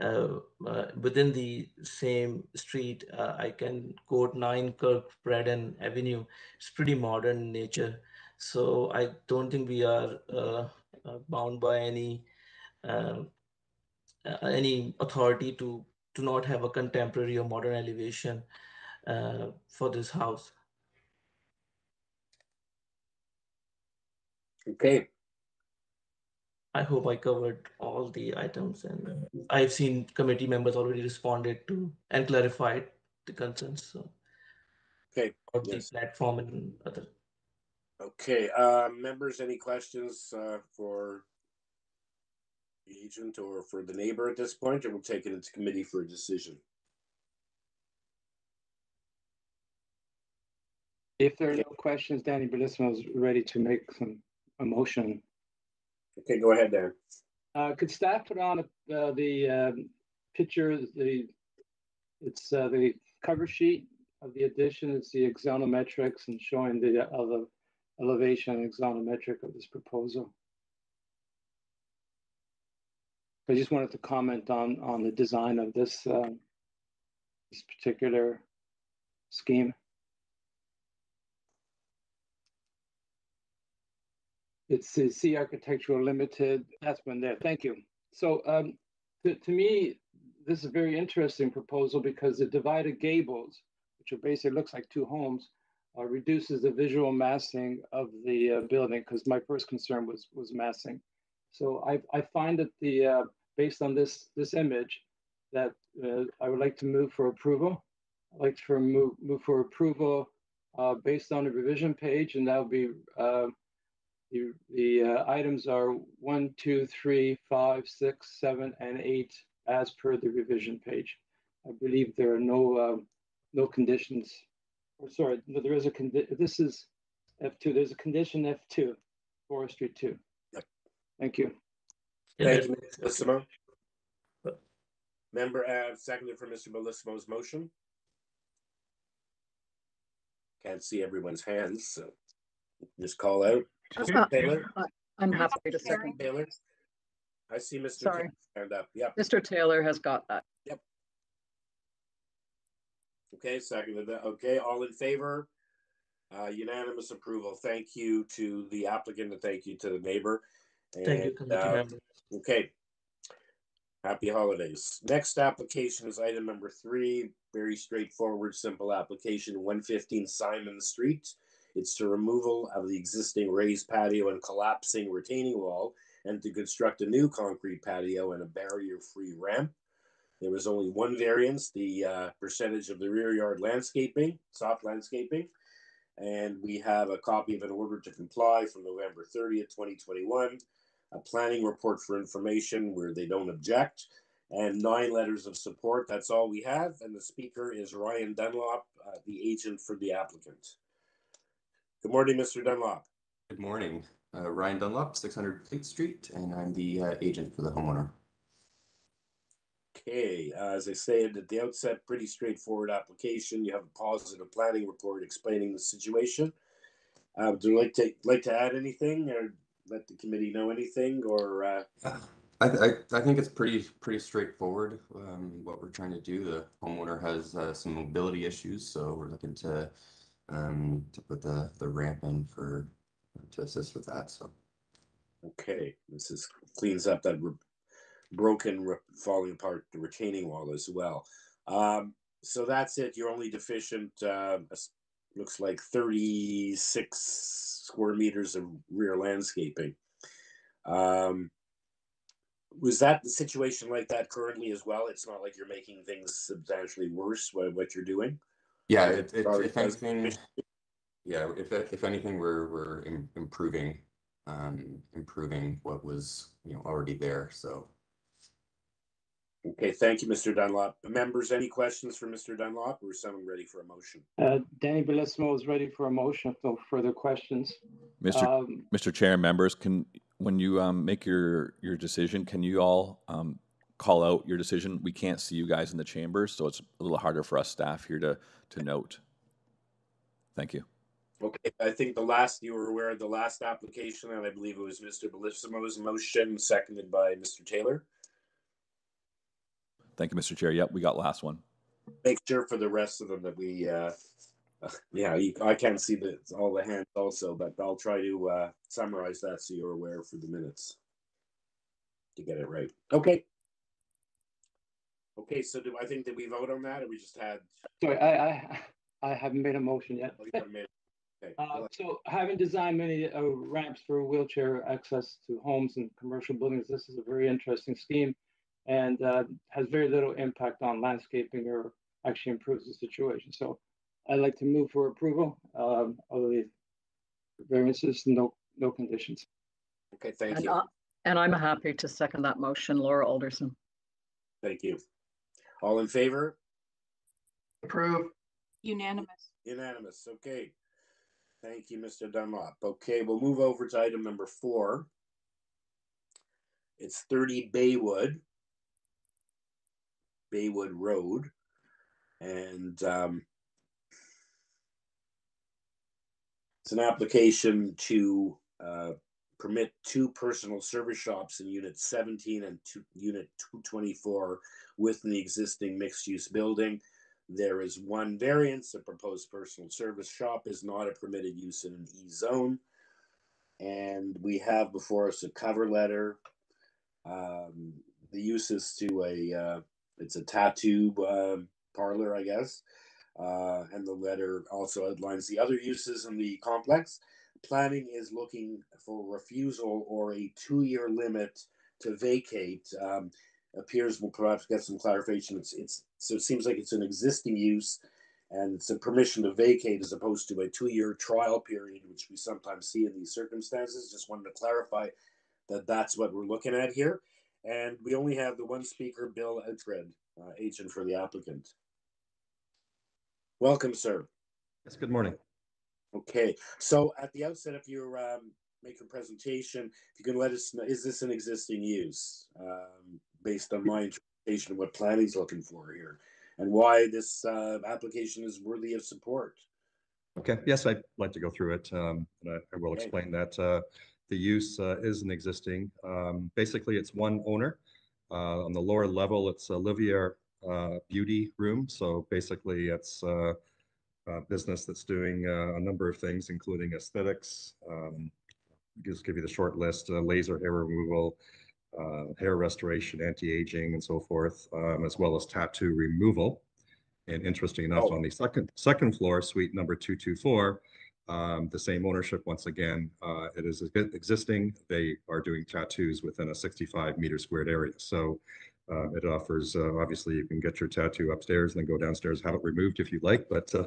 S9: uh, uh, within the same street. I can quote 9 Kirk Bradden Avenue. It's pretty modern in nature. So I don't think we are bound by any any authority to to not have a contemporary or modern elevation uh, for this house.
S2: Okay,
S9: I hope I covered all the items and uh, I've seen committee members already responded to and clarified the concerns. So
S2: okay,
S9: about the platform and other.
S2: okay. Uh, members, any questions, uh, for the agent or for the neighbor at this point, or we'll take it into committee for a decision?
S4: If there are no questions, Danny Bellissimo is ready to make some, a motion.
S2: Okay, go ahead, Dan.
S4: Uh, could staff put on, uh, the, um, picture, the, it's, uh, the cover sheet of the addition, it's the axonometrics and showing the, uh, elevation and axonometric of this proposal. I just wanted to comment on, on the design of this, um, this particular scheme. It's C Architectural Limited, that's one there, thank you. So, um, to, to me, this is a very interesting proposal because the divided gables, which are basically looks like two homes, uh, reduces the visual massing of the uh, building, because my first concern was, was massing. So I, I find that the, uh, based on this, this image, that uh, I would like to move for approval. I'd like to move, move for approval uh, based on the revision page, and that would be uh, the, the uh, items are one, two, three, five, six, seven, and eight as per the revision page. I believe there are no, um, no conditions, or sorry, no, there is a condition. this is F2, there's a condition F2, forestry two.
S2: Yep.
S4: Thank you.
S2: Thank you,
S9: makes sense.
S2: Bellissimo. Member, uh, seconded for Mr. Bellissimo's motion. Can't see everyone's hands, so just call out.
S8: Just-
S2: Mr. Taylor,
S8: I'm happy to second.
S2: Taylor. I see Mr.
S8: Sorry.
S2: Taylor stand up. Yep,
S8: Mr. Taylor has got that. Yep.
S2: Okay, seconded that. Okay, all in favor? Uh, unanimous approval. Thank you to the applicant and thank you to the neighbor.
S9: Thank you,
S2: And,
S9: committee
S2: uh,
S9: members.
S2: Okay. Happy holidays. Next application is item number three. Very straightforward, simple application, one fifteen Symons Street. It's the removal of the existing raised patio and collapsing retaining wall and to construct a new concrete patio and a barrier-free ramp. There was only one variance, the uh, percentage of the rear yard landscaping, soft landscaping. And we have a copy of an order to comply from November thirtieth, twenty twenty-one a planning report for information where they don't object, and nine letters of support. That's all we have. And the speaker is Ryan Dunlop, uh, the agent for the applicant. Good morning, Mr. Dunlop.
S10: Good morning, uh, Ryan Dunlop, six hundred Fleet Street, and I'm the uh, agent for the homeowner.
S2: Okay, uh, as I said at the outset, pretty straightforward application. You have a positive planning report explaining the situation. Uh, do you like to like to add anything or let the committee know anything or uh,
S10: I, I, I think it's pretty, pretty straightforward, um, what we're trying to do. The homeowner has, uh, some mobility issues, so we're looking to, um, to put the, the ramp in for, to assist with that, so.
S2: Okay, this is cleans up that re- broken, re- falling apart the retaining wall as well. Um, so that's it. You're only deficient. Uh, looks like 36 square meters of rear landscaping. Um, was that the situation like that currently as well? It's not like you're making things substantially worse. What, what you're doing?
S10: Yeah, it, it, if anything, yeah, if, if anything, we're, we're improving, um, improving what was, you know, already there, so.
S2: Okay, thank you, Mr. Dunlop. Members, any questions for Mr. Dunlop or is someone ready for a motion?
S4: Uh, Danny Bellissimo is ready for a motion. if No further questions.
S1: Mr.
S4: Um,
S1: Mr. Chair, members, can, when you um, make your, your decision, can you all um, call out your decision? We can't see you guys in the chambers, so it's a little harder for us staff here to, to note. Thank you.
S2: Okay, I think the last, you were aware of the last application, and I believe it was Mr. Bellissimo's motion, seconded by Mr. Taylor.
S1: Thank you, Mr. Chair. Yep, we got last one.
S2: Make sure for the rest of them that we, uh, yeah, you, I can't see the, all the hands also, but I'll try to, uh, summarize that so you're aware for the minutes. To get it right. Okay. Okay, so do I think that we vote on that, or we just had?
S4: Sorry, I, I, I haven't made a motion yet.
S2: oh, you haven't made- Okay,
S4: Uh, so having designed many uh, ramps for wheelchair access to homes and commercial buildings, this is a very interesting scheme and uh, has very little impact on landscaping or actually improves the situation. So I'd like to move for approval um, of the variances, no, no conditions.
S2: Okay, thank
S8: And,
S2: you,
S8: I- and I'm happy to second that motion, Laura Alderson.
S2: thank you. All in favor?
S8: Approve.
S11: Unanimous.
S2: Unanimous, okay. Thank you, Mr. Dunlop. Okay, we'll move over to item number four. It's thirty Baywood. Baywood Road. And um it's an application to uh permit two personal service shops in unit seventeen and two, unit two twenty-four within the existing mixed-use building. There is one variance, the proposed personal service shop is not a permitted use in an E zone. And we have before us a cover letter. Um, the use is to a, uh, it's a tattoo, um, parlor, I guess. Uh, and the letter also outlines the other uses in the complex. Planning is looking for refusal or a two-year limit to vacate. Um, appears we'll perhaps get some clarification. It's, it's, so it seems like it's an existing use and it's a permission to vacate as opposed to a two-year trial period, which we sometimes see in these circumstances. Just wanted to clarify that that's what we're looking at here. And we only have the one speaker, Bill Edred, uh, agent for the applicant. Welcome, sir.
S12: Yes, good morning.
S2: Okay, so at the outset of your um, make your presentation, if you can let us know, is this an existing use um, based on my interpretation of what planning's looking for here, and why this uh, application is worthy of support?
S12: Okay, yes, I'd like to go through it, um, and I, I will
S2: Okay.
S12: explain that. Uh, the use uh, is an existing. Um, basically, it's one owner. Uh, on the lower level, it's Olivia uh, Beauty Room. So basically, it's uh, business that's doing uh, a number of things, including aesthetics. Um, just give you the short list: uh, laser hair removal, uh, hair restoration, anti-aging, and so forth, um, as well as tattoo removal. And interesting enough,
S2: Oh.
S12: on the second second floor, suite number two two four, um, the same ownership once again. Uh, it is existing. They are doing tattoos within a 65 meter squared area. So uh, it offers uh, obviously you can get your tattoo upstairs and then go downstairs have it removed if you like. But uh,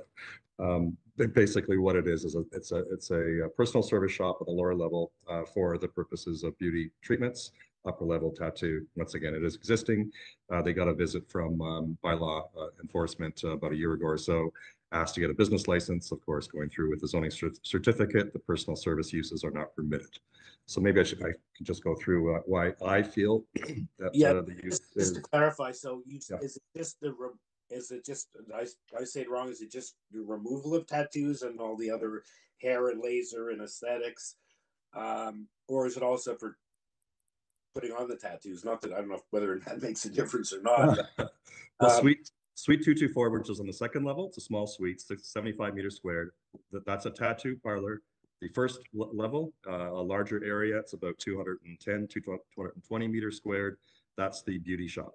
S12: um, basically, what it is is a, it's a it's a, personal service shop at the lower level uh, for the purposes of beauty treatments. Upper level tattoo. Once again, it is existing. Uh, they got a visit from um, bylaw uh, enforcement about a year ago or so asked to get a business license, of course, going through with the zoning cer- certificate, the personal service uses are not permitted. So maybe I should, I just go through uh, why I feel that
S2: Yeah,
S12: uh, the use
S2: Just,
S12: is,
S2: to clarify, so you,
S12: Yeah.
S2: is it just the, re- is it just, I, I say it wrong, is it just the removal of tattoos and all the other hair and laser and aesthetics? Um, or is it also for putting on the tattoos? Not that, I don't know whether that makes a difference or not.
S12: well,
S2: um,
S12: suite, suite two two four, which is on the second level, it's a small suite, six- 75 meters squared. That, that's a tattoo parlor. The first level, uh, a larger area, it's about 210, 220 meters squared. That's the beauty shop.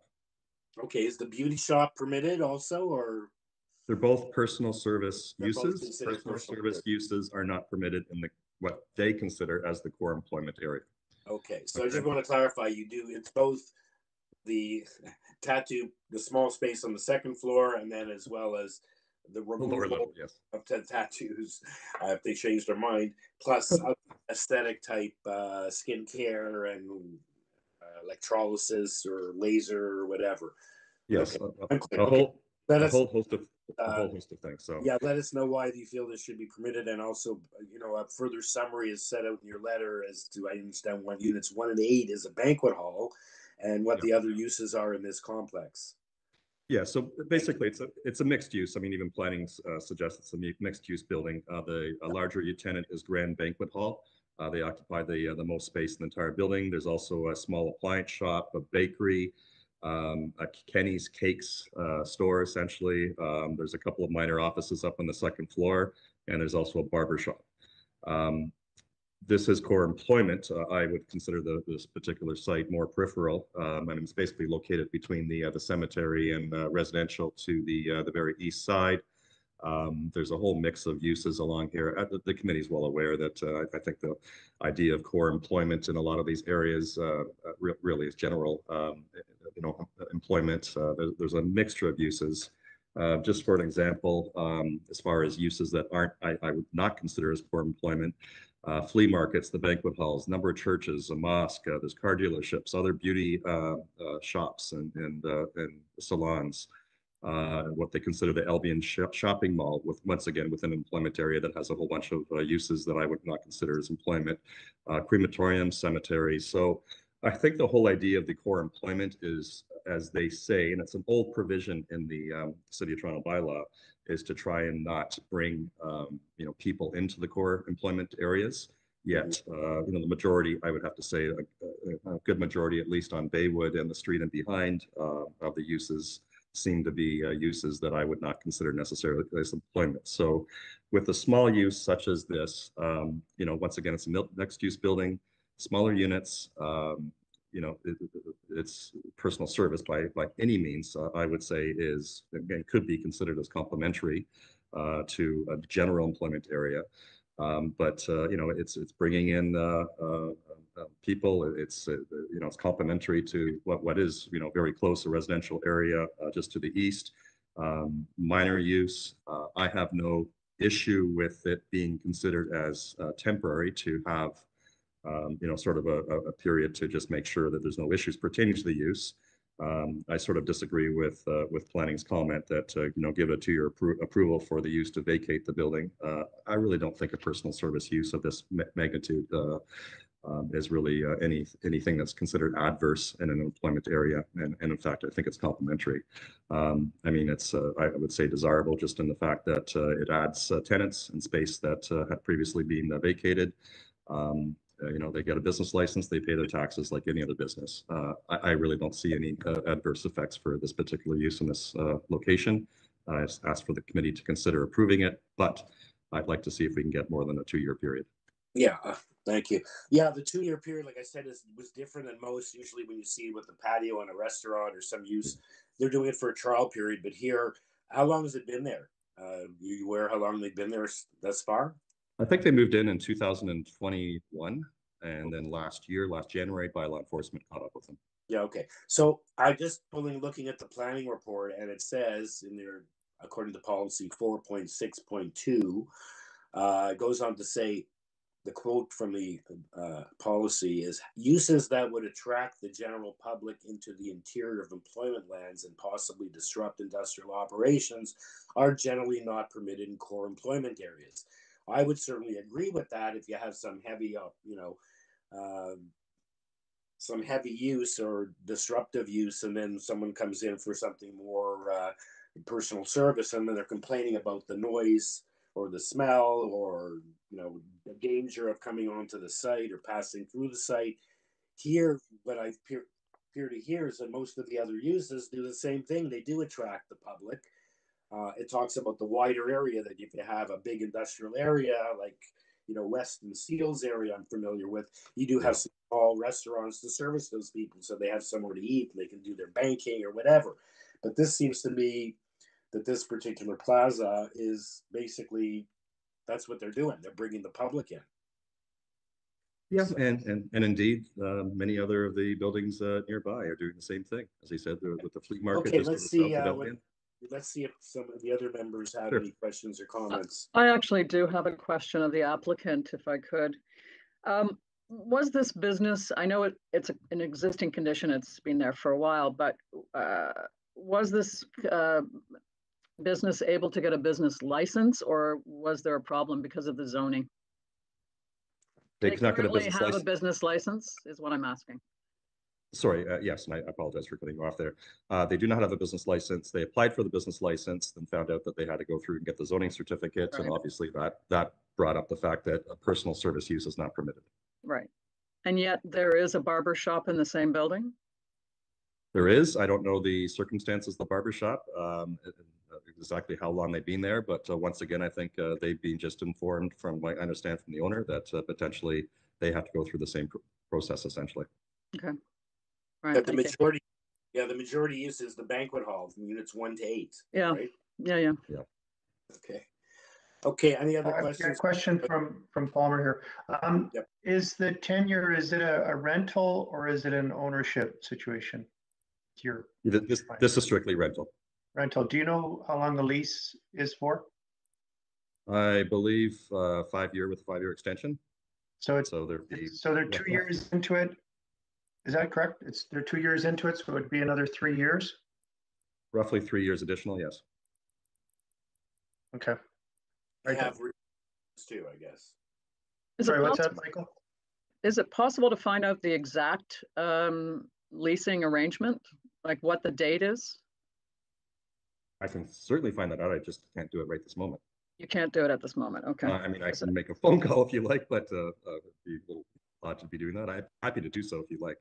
S2: Okay, is the beauty shop permitted also, or?
S12: They're both personal service
S2: They're
S12: uses. Personal
S2: personal
S12: service
S2: service.
S12: uses are not permitted in the, what they consider as the core employment area.
S2: Okay, so I just want to clarify, you do, it's both the tattoo, the small space on the second floor, and then as well as the
S12: The
S2: removal
S12: level, yes.
S2: of the tattoos, uh, if they change their mind, plus aesthetic type, uh, skincare and uh, electrolysis or laser or whatever.
S12: Yes,
S2: Okay,
S12: a- a-
S2: I'm
S12: a whole,
S2: Let
S12: a
S2: us,
S12: whole host of, a
S2: uh,
S12: whole host of things, so.
S2: yeah, let us know why you feel this should be permitted, and also, you know, a further summary is set out in your letter as to, I understand one units one and eight is a banquet hall, and what
S12: Yeah.
S2: the other uses are in this complex.
S12: Yeah, so basically, it's a, it's a mixed use. I mean, even planning uh, suggests it's a mixed use building. Uh, The, a larger tenant is Grand Banquet Hall. Uh, They occupy the, uh, the most space in the entire building. There's also a small appliance shop, a bakery, um, a Kenny's Cakes uh, store essentially. Um, There's a couple of minor offices up on the second floor, and there's also a barber shop. Um, this is core employment. Uh, I would consider the, this particular site more peripheral. Um, mean, it's basically located between the, uh, the cemetery and uh, residential to the, uh, the very east side. Um, there's a whole mix of uses along here. Uh, the, the committee is well aware that uh, I think the idea of core employment in a lot of these areas re- really is general, um, you know, employment. Uh, there's, a mixture of uses. Just for an example, um, as far as uses that aren't, I, I would not consider as core employment, uh, flea markets, the banquet halls, number of churches, a mosque, uh, there's car dealerships, other beauty uh, uh, shops and and, uh, and salons. Uh, what they consider the Albion shop shopping mall, with once again within an employment area that has a whole bunch of uses that I would not consider as employment, crematorium, cemeteries. So I think the whole idea of the core employment is, as they say, and it's an old provision in the um, City of Toronto bylaw, is to try and not bring um, you know people into the core employment areas. Yet, uh, you know, the majority, I would have to say, a, a, good majority, at least on Baywood and the street and behind uh, of the uses, seem to be uh, uses that I would not consider necessarily as employment. So, with a small use such as this, um, you know, once again, it's a mil- mixed-use building, smaller units. Um, you know, it, it- it's personal service by by any means. Uh, I would say is again could be considered as complementary uh, to a general employment area. Um, but uh, you know, it's it's bringing in uh, uh, people. It's you know, it's complementary to what what is you know very close a residential area just to the east. Um, minor use. I have no issue with it being considered as temporary to have um, you know, sort of a, a- period to just make sure that there's no issues pertaining to the use. Um, I sort of disagree with, uh, with planning's comment that, uh, you know, give a two-year appro- approval for the use to vacate the building. Uh, I really don't think a personal service use of this ma- magnitude, uh, um, is really, uh, any, anything that's considered adverse in an employment area. And, and in fact, I think it's complementary. Um, I mean, it's, uh, I would say desirable just in the fact that, it adds tenants and space that, had previously been vacated. Um, uh, you know, they get a business license, they pay their taxes like any other business. Uh, I, I really don't see any uh, adverse effects for this particular use in this uh, location. I asked for the committee to consider approving it, but I'd like to see if we can get more than a two-year period.
S2: Yeah, uh, thank you. Yeah, the two-year period, like I said, is was different than most. Usually, when you see with the patio in a restaurant or some use, they're doing it for a trial period. But here, how long has it been there? Uh, you aware how long they've been there thus far?
S12: I think they moved in in 2021, and then last year, last January, by law enforcement caught up with them.
S2: Yeah, okay. So I just pulling looking at the planning report, and it says in there, according to policy four point six point two, uh, it goes on to say the quote from the uh, policy is uses that would attract the general public into the interior of employment lands and possibly disrupt industrial operations are generally not permitted in core employment areas. I would certainly agree with that if you have some heavy, uh, you know, um some heavy use or disruptive use, and then someone comes in for something more uh, personal service, and then they're complaining about the noise or the smell or you know the danger of coming onto the site or passing through the site. Here, what I appear, appear to hear is that most of the other uses do the same thing. They do attract the public. Uh, it talks about the wider area that if you have a big industrial area like you know Weston Steeles area I'm familiar with, you do have small restaurants to service those people, so they have somewhere to eat they can do their banking or whatever. But this seems to me that this particular plaza is basically that's what they're doing. They're bringing the public in.
S12: Yeah, and, and, and indeed, uh, many other of the buildings uh, nearby are doing the same thing. As I said, with the flea market.
S2: Okay, let's see. Uh, what. Let's see if some of the other members have
S12: Sure.
S2: any questions or comments.
S8: I actually do have a question of the applicant, if I could. Um, was this business, I know it, it's a- an existing condition, it's been there for a while, but, uh, was this, uh, business able to get a business license or was there a problem because of the zoning?
S12: They
S8: They
S12: cannot get a
S8: currently
S12: business
S8: have a business license, is what I'm asking.
S12: Sorry, uh, yes, and I apologize for cutting you off there. Uh, They do not have a business license. They applied for the business license, then found out that they had to go through and get the zoning certificate. And
S8: Right.
S12: obviously that, that brought up the fact that a personal service use is not permitted.
S8: Right. And yet there is a barber shop in the same building?
S12: There is, I don't know the circumstances of the barber shop, um, and- uh, exactly how long they've been there, but uh, once again, I think uh, they've been just informed from what I understand from the owner that uh, potentially they have to go through the same pr- process essentially.
S8: Okay. Right,
S2: But the
S8: thank
S2: majority, yeah, the majority use is the banquet hall from units one to eight.
S8: Yeah,
S2: Right?
S8: yeah, yeah.
S2: Okay. Okay. Any other
S11: Uh, yeah,
S2: questions?
S11: Question from, from Palmer here. Um,
S2: Yep.
S11: is the tenure, is it a, a rental or is it an ownership situation? Your
S12: This, this is strictly rental.
S11: rental, do you know how long the lease is for?
S12: I believe uh, five-year with a five-year extension,
S11: So it's,
S12: so there'd be,
S11: so they're two
S12: roughly-
S11: years into it? Is that correct? It's, they're two years into it, so it would be another three years?
S12: roughly three years additional, yes.
S11: Okay.
S2: I
S11: Right.
S2: have re- too, I guess.
S8: Is
S11: Sorry, what's that, Michael?
S8: is it possible to find out the exact um, leasing arrangement? Like what the date is?
S12: I can certainly find that out. I just can't do it right this moment.
S8: You can't do it at this moment, okay?
S12: Uh, I mean, I
S8: Is
S12: can
S8: it-
S12: make a phone call if you like, but uh, uh, it'd be a little odd to be doing that. I'm happy to do so if you like.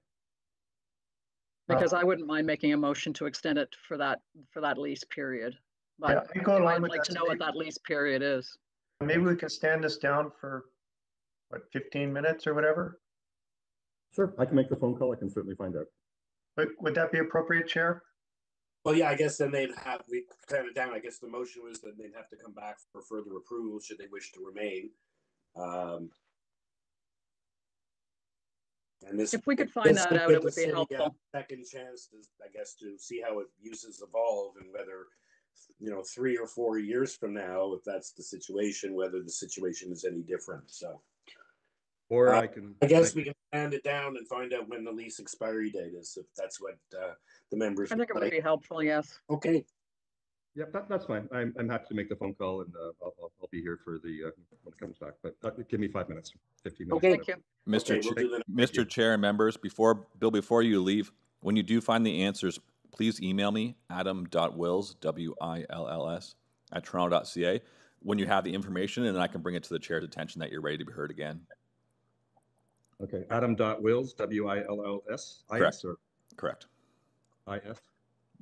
S8: Because I wouldn't mind making a motion to extend it for that, for that lease period.
S11: Yeah,
S8: But
S11: I go
S8: I'd
S11: with
S8: like to know what that lease period is.
S11: Maybe we can stand this down for, what, fifteen minutes or whatever?
S12: Sure, I can make the phone call. I can certainly find out.
S11: Would, would that be appropriate, Chair?
S2: Well, yeah, I guess then they'd have, we cut it down. I guess the motion was that they'd have to come back for further approval should they wish to remain. Um, And this.
S8: If we could find that out, it would be helpful.
S2: Second chance to, I guess, to see how it uses evolve and whether, you know, three or four years from now, if that's the situation, whether the situation is any different, so.
S12: Or
S2: Uh,
S12: I can.
S2: I guess
S12: I
S2: we can hand it down and find out when the lease expiry date is, if that's what uh, the members.
S8: I think it would
S2: like.
S8: be helpful, yes.
S2: Okay,
S12: Yep, that, that's fine. I'm, I'm happy to make the phone call and uh, I'll, I'll, I'll be here for the, uh, when it comes back, but uh, give me five minutes, fifteen minutes.
S2: Okay.
S8: Thank you.
S1: Mr.
S2: Okay,
S1: Ch-
S2: we'll
S1: Mr. Chair and members, before, Bill, before you leave, when you do find the answers, please email me, adam.wills, W-I-L-L-S, at toronto.ca, when you have the information, and I can bring it to the chair's attention that you're ready to be heard again.
S12: Okay, Adam dot Wills, W I L L S, I
S1: Correct.
S12: S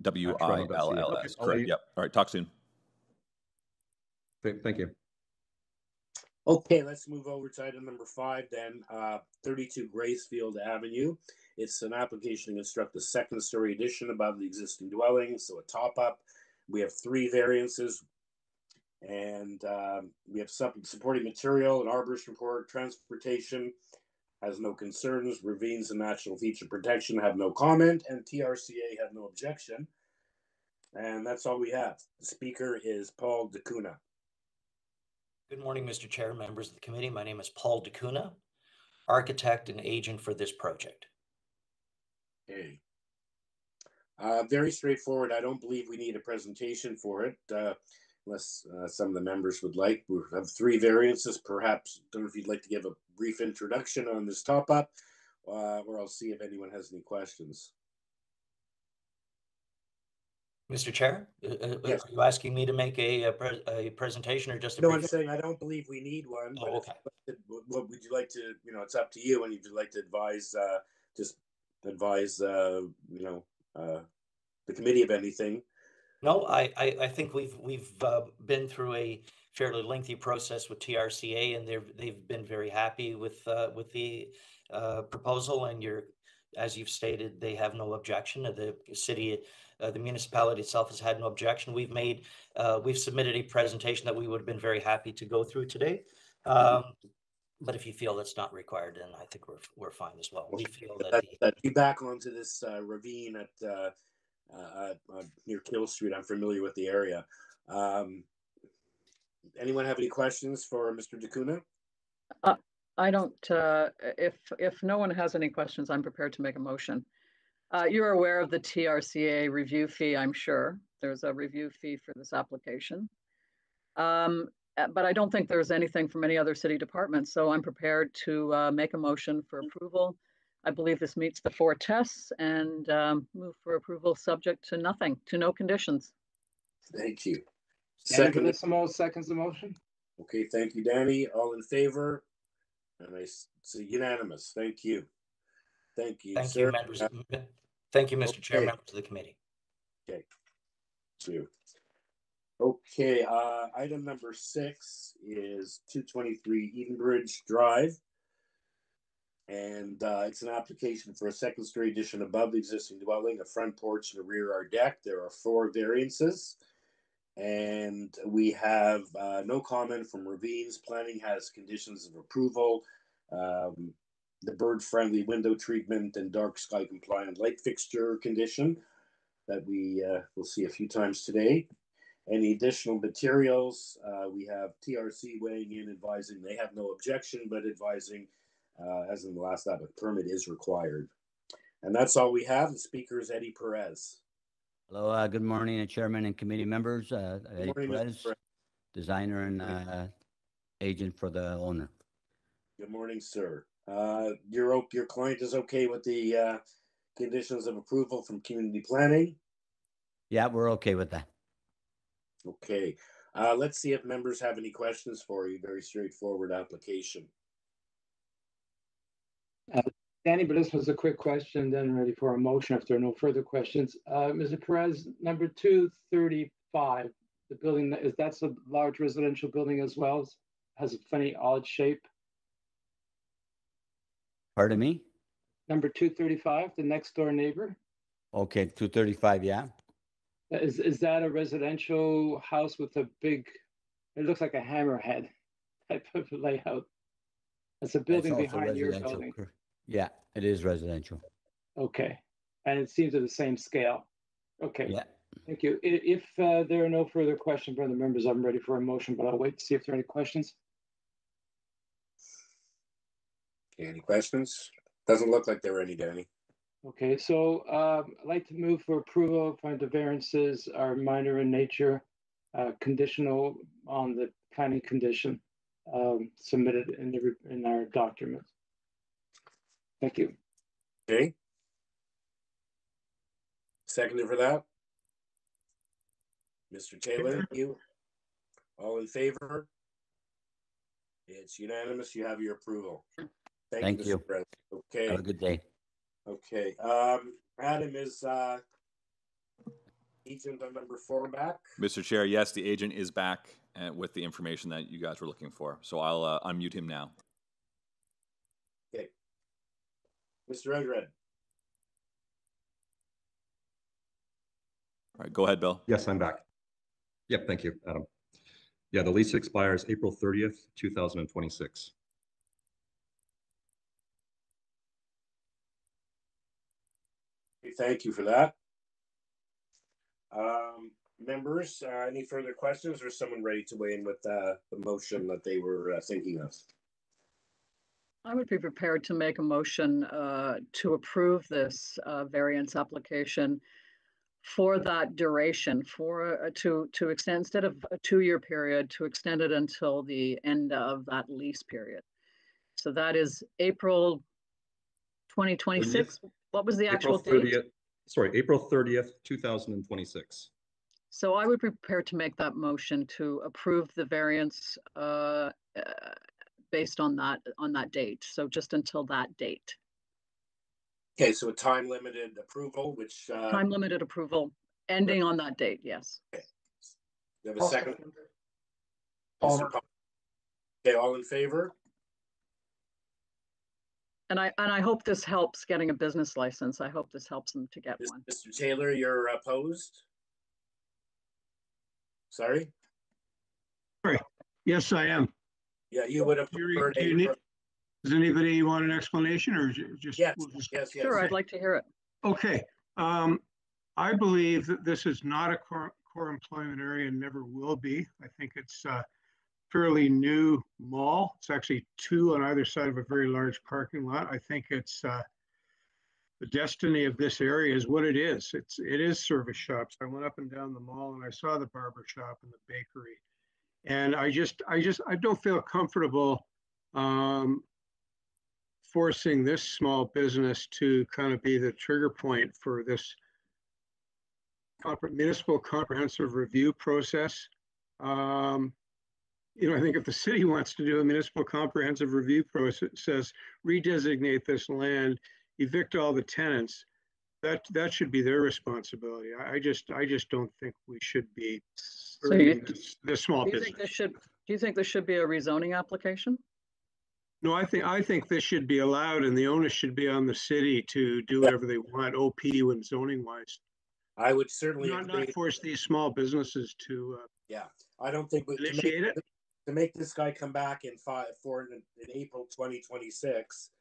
S12: or
S1: Correct.
S12: I F?
S1: W-I-L-L-S,
S12: Okay, I'll
S1: correct,
S12: leave-
S1: yep. All right, talk soon.
S12: Thank you.
S2: Okay, let's move over to item number five then, uh, thirty-two Gracefield Avenue. It's an application to construct a second story addition above the existing dwelling, so a top up. We have three variances. And, um, we have some supporting material, an arborist report, transportation has no concerns, ravines and natural feature protection have no comment, and TRCA have no objection. And that's all we have. The speaker is Paul DeCuna.
S13: Good morning, Mr. Chair, members of the committee. My name is Paul DeCuna, architect and agent for this project.
S2: Okay. Uh, very straightforward. I don't believe we need a presentation for it, uh, unless uh, some of the members would like. We have three variances. Perhaps, don't know if you'd like to give a brief introduction on this top up, uh, or I'll see if anyone has any questions.
S13: Mr. Chair, uh, uh,
S2: Yes.
S13: are you asking me to make a, a, pre- a presentation or just a
S2: No? I'm saying I don't believe we need one.
S13: Oh,
S2: but if- What would you like to, you know, it's up to you, and if you'd like to advise, uh, just advise, uh, you know, uh, the committee of anything.
S13: No, I, I, I think we've, we've uh, been through a fairly lengthy process with TRCA and they've, they've been very happy with, uh, with the uh, proposal and you're, as you've stated, they have no objection. The city, uh, the municipality itself has had no objection. We've made, uh, we've submitted a presentation that we would have been very happy to go through today. Um, But if you feel that's not required, then I think we're, we're fine as well. We feel that
S2: That,
S13: the
S2: that you back onto this uh, ravine at uh, uh, near Keele Street. I'm familiar with the area. Um, anyone have any questions for Mr. DeCuna?
S8: Uh, I don't, uh, if, if no one has any questions, I'm prepared to make a motion. Uh, You're aware of the TRCA review fee, I'm sure. There's a review fee for this application. Um, uh, But I don't think there's anything from any other city department, so I'm prepared to uh, make a motion for approval. I believe this meets the four tests and um, move for approval subject to nothing, to no conditions.
S2: Thank you.
S4: Danny
S2: Second,
S4: Bellissimo seconds the motion.
S2: okay, thank you, Danny. All in favor? And I s- see unanimous. Thank you. Thank you,
S13: Thank
S2: sir.
S13: you, members.
S2: Uh,
S13: Thank you, Mr. Chair,
S2: okay.
S13: members of the committee.
S2: Okay. Two. Okay, uh, item number six is two twenty-three Edenbridge Drive. And, uh, it's an application for a second story addition above the existing dwelling, a front porch and a rear yard deck. There are four variances. And we have, uh, no comment from Ravines. Planning has conditions of approval. Um, the bird-friendly window treatment and dark sky compliant light fixture condition that we uh, will see a few times today. Any additional materials? Uh, we have TRCA weighing in, advising they have no objection, but advising, uh, as in the last app, a permit is required. And that's all we have. The speaker is Eddie Perez.
S14: Hello, uh, good morning, uh, Chairman and committee members. Uh, Eddie
S2: morning,
S14: Perez,
S2: Perez.
S14: designer and uh, agent for the owner.
S2: Good morning, sir. Uh, your your client is okay with the uh, conditions of approval from community planning.
S14: Yeah, we're okay with that.
S2: Okay, uh, let's see if members have any questions for you. Very straightforward application.
S4: Danny, but this was a quick question, then ready for a motion if there are no further questions. Uh, Mr. Perez, number two thirty-five, the building, that is, that's a large residential building as well, has a funny odd shape.
S14: Pardon me?
S4: Number two thirty-five, the next door neighbor,
S14: Okay, two thirty-five, yeah?
S4: is, is that a residential house with a big, it looks like a hammerhead type of layout? It's a building behind your building.
S14: cor- Yeah, it is residential.
S4: Okay, and it seems at the same scale. Okay.
S14: Yeah.
S4: Thank you. I- If uh, there are no further questions from the members, I'm ready for a motion, but I'll wait to see if there are any questions.
S2: Any questions? Doesn't look like there are any, Danny.
S4: Okay, so um, I'd like to move for approval, find the variances are minor in nature, uh, conditional on the planning condition um, submitted in the, re- in our documents. Thank you.
S2: Okay. Seconded for that? Mr. Taylor, you? All in favor? It's unanimous. You have your approval.
S14: Thank
S2: Mr.
S14: you.
S2: President. Okay.
S14: Have a good day.
S2: Okay, um, Adam is, uh, agent on number four back?
S1: Mr. Chair, yes, the agent is back uh, with the information that you guys were looking for. So I'll uh, unmute him now.
S2: Okay. Mr. Redred,
S1: All right, go ahead, Bill.
S12: Yes, I'm back. Yep, thank you, Adam. Yeah, the lease expires April thirtieth, two thousand and twenty-six.
S2: Okay, thank you for that. Um, members, uh, any further questions or someone ready to weigh in with, uh, the motion that they were uh, thinking of?
S8: I would be prepared to make a motion uh, to approve this uh, variance application for that duration, for, uh, to, to extend, instead of a two-year period, to extend it until the end of that lease period. So that is April 2026. What was the actual
S12: April
S8: date?
S12: Sorry, April thirtieth, two thousand and twenty-six.
S8: So I would be prepared to make that motion to approve the variance uh, uh, based on that, on that date. So just until that date.
S2: Okay, so a time limited approval, which, uh,
S8: Time limited approval ending on that date, yes. Okay.
S2: you have a second? Mr. Palmer. Okay, all in favor?
S8: And I, and I hope this helps getting a business license. I hope this helps them to get
S2: Mis-
S8: one.
S2: Mr. Taylor, you're opposed? Sorry. Sorry?
S15: Yes, I am.
S2: Yeah, you would have
S15: Do you-
S2: preferred
S15: do you need- Does anybody want an explanation or just?
S2: Yes,
S15: we'll just-
S2: yes, yes.
S8: Sure, I'd like to hear it.
S15: Okay, um, I believe that this is not a core, core employment area and never will be. I think it's a fairly new mall. It's actually two on either side of a very large parking lot. I think it's, uh, the destiny of this area is what it is. It's, it is service shops. I went up and down the mall and I saw the barber shop and the bakery. And I just, I just, I don't feel comfortable, um, forcing this small business to kind of be the trigger point for this municipal comprehensive review process. Um, you know, I think if the city wants to do a municipal comprehensive review process, says redesignate this land, evict all the tenants, that, that should be their responsibility. I, I just, I just don't think we should be
S8: So you-
S15: this, this small
S8: Do you
S15: business.
S8: think this should, do you think this should be a rezoning application?
S15: No, I think, I think this should be allowed and the onus should be on the city to do whatever they want, OP and zoning wise.
S2: I would certainly
S15: Not,
S2: agree.
S15: not force these small businesses to, uh,
S2: Yeah, I don't think we. to make-
S15: Initiate it?
S2: To make this guy come back in five, for, in, in April twenty twenty-six,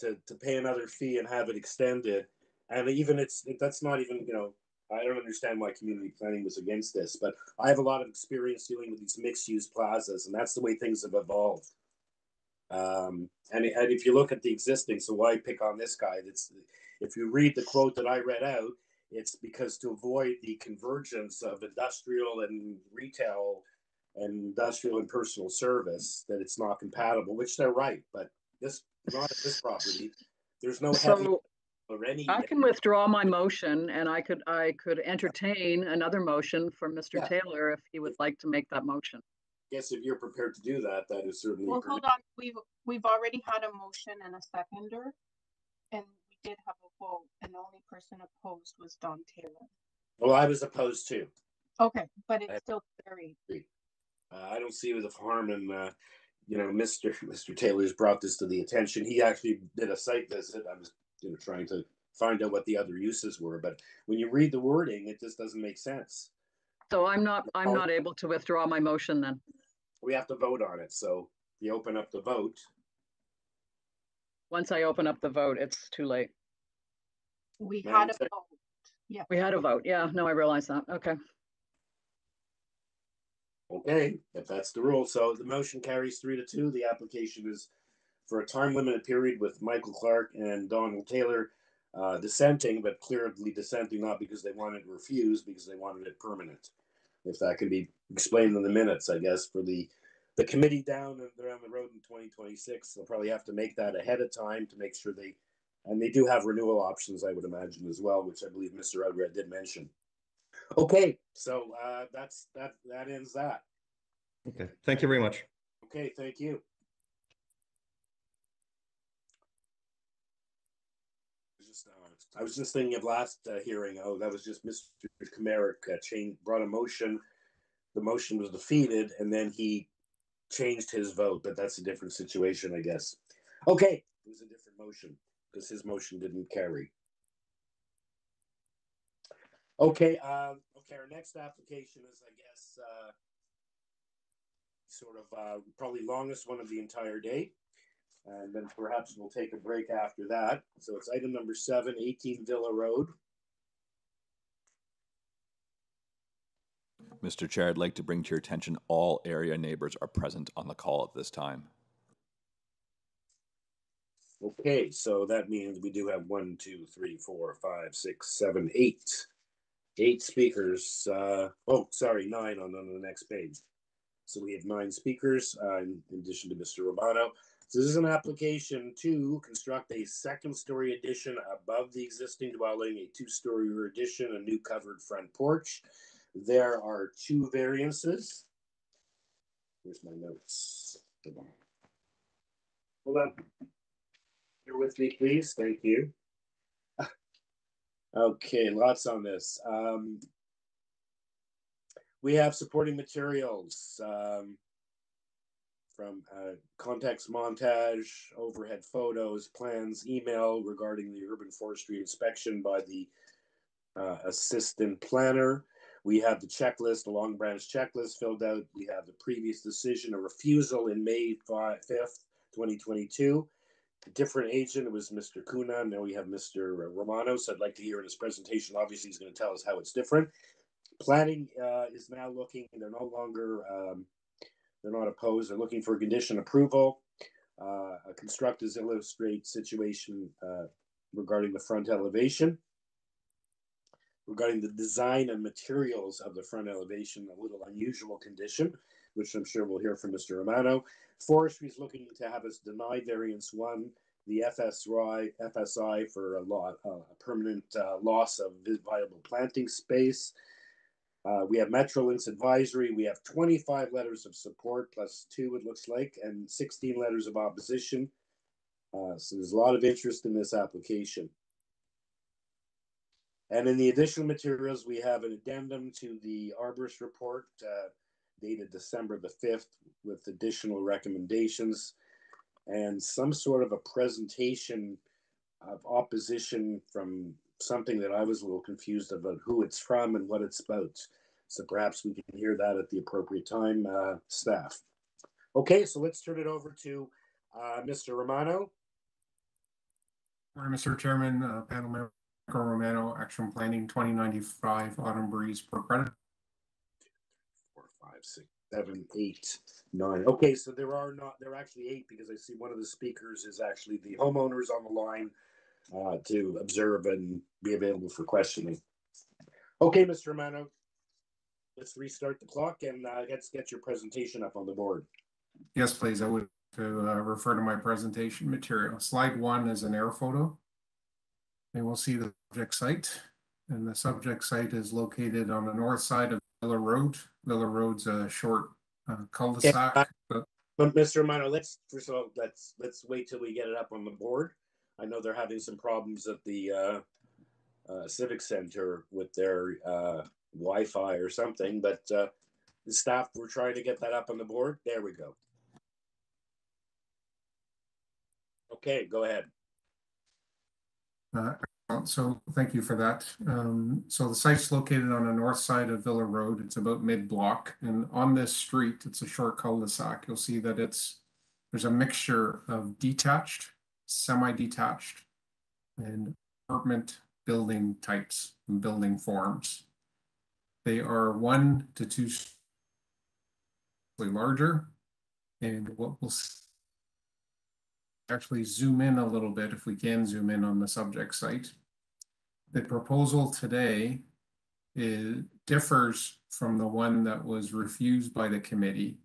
S2: to, to pay another fee and have it extended. And even it's, that's not even, you know, I don't understand why community planning was against this, but I have a lot of experience dealing with these mixed-use plazas, and that's the way things have evolved. Um, and, and if you look at the existing, so why pick on this guy? That's, if you read the quote that I read out, it's because to avoid the convergence of industrial and retail and industrial and personal service, that it's not compatible, which they're right, but this, not at this property. There's no
S8: So
S2: or any.
S8: I can withdraw my motion and I could, I could entertain another motion for Mr.
S2: Yeah.
S8: Taylor if he would like to make that motion.
S2: Yes, if you're prepared to do that, that is certainly.
S3: Well, hold on, we've, we've already had a motion and a seconder. And we did have a vote and the only person opposed was Don Taylor.
S2: Well, I was opposed too.
S3: Okay, but
S2: I-
S3: it's still carried.
S2: Uh, I don't see the harm in, uh, you know, Mr. Mr. Taylor's brought this to the attention. He actually did a site visit. I was, you know, trying to find out what the other uses were, but when you read the wording, it just doesn't make sense.
S8: So I'm not, I'm
S2: Oh.
S8: not able to withdraw my motion then.
S2: We have to vote on it, so you open up the vote.
S8: Once I open up the vote, it's too late.
S3: We
S2: Madam
S3: had a
S2: Sec-
S3: vote. Yeah.
S8: We had a vote. Yeah, no, I realize that. Okay.
S2: Okay, if that's the rule, so the motion carries three to two. The application is for a time limited period with Michael Clark and Donald Taylor uh, dissenting, but clearly dissenting not because they wanted to refuse, because they wanted it permanent. If that can be explained in the minutes, I guess, for the the committee down down the road in 2026, they'll probably have to make that ahead of time to make sure they, and they do have renewal options, I would imagine as well, which I believe Mr. Ogred did mention. Okay, so uh, that's that that ends that.
S12: Okay, thank you very much.
S2: Okay, thank you. Just, uh, it's I was just thinking of last uh, hearing. Oh, that was just Mr. Kamarick uh, change, brought a motion. The motion was defeated, and then he changed his vote. But that's a different situation, I guess. Okay, it was a different motion because his motion didn't carry. Okay, uh, okay. Our next application is, I guess, uh, sort of uh, probably longest one of the entire day. And then perhaps we'll take a break after that. So it's item number seven, 18 Villa Road.
S1: Mr. Chair, I'd like to bring to your attention all area neighbors are present on the call at this time.
S2: Okay, so that means we do have one, two, three, four, five, six, seven, eight, eight speakers. Uh, oh, sorry, nine on, on the next page. So we have nine speakers uh, in, in addition to Mr. Romano. So this is an application to construct a second story addition above the existing dwelling, a two story addition, a new covered front porch. There are two variances. Here's my notes. Hold on. Here with me, please. Thank you. Okay, lots on this. Um, we have supporting materials um, from uh, context montage, overhead photos, plans, email regarding the urban forestry inspection by the uh, assistant planner. We have the checklist, the Long Branch checklist filled out. We have the previous decision, a refusal in May 5th, 2022. A different agent, it was Mr. Kuna. Now we have Mr. Romano. So I'd like to hear in his presentation. Obviously, he's going to tell us how it's different. Planning uh, is now looking, they're no longer, um, they're not opposed. They're looking for condition approval. Uh, a constructors illustrate situation uh, regarding the front elevation regarding the design and materials of the front elevation, a little unusual condition, which I'm sure we'll hear from Mr. Romano. Forestry is looking to have us deny variance one, the FSI, FSI for a, lot, uh, a permanent uh, loss of viable planting space. Uh, we have Metrolinx advisory. We have 25 letters of support plus two, it looks like, and 16 letters of opposition. Uh, so there's a lot of interest in this application. And in the additional materials, we have an addendum to the arborist report uh, dated December the 5th with additional recommendations and some sort of a presentation of opposition from something that I was a little confused about who it's from and what it's about. So perhaps we can hear that at the appropriate time, uh, staff. Okay, so let's turn it over to uh, Mr. Romano.
S16: Morning, Mr. Chairman, uh, panel member Romano, Action Planning 2095 Autumn Breeze per credit.
S2: Four, five, six, seven, eight, nine. Okay, so there are not, there are actually eight because I see one of the speakers is actually the homeowners on the line uh, to observe and be available for questioning. Okay, Mr. Romano, let's restart the clock and uh, let's get your presentation up on the board.
S16: Yes, please. I would to uh, refer to my presentation material. Slide one is an air photo. And we'll see the subject site. And the subject site is located on the north side of Villa Road. Villa Road's a short uh, cul-de-sac.
S2: Yeah, but, but Mr. Romano, let's first of all let's let's wait till we get it up on the board. I know they're having some problems at the uh, uh, Civic Center with their uh, Wi-Fi or something, but uh, the staff were trying to get that up on the board. There we go. Okay, go ahead.
S16: So thank you for that. Um, so the site's located on the north side of Villa Road. It's about mid-block, and on this street, it's a short cul-de-sac. You'll see that it's there's a mixture of detached, semi-detached, and apartment building types and building forms. They are one to two larger, and what we'll actually zoom in a little bit if we can zoom in on the subject site. The proposal today is, differs from the one that was refused by the committee.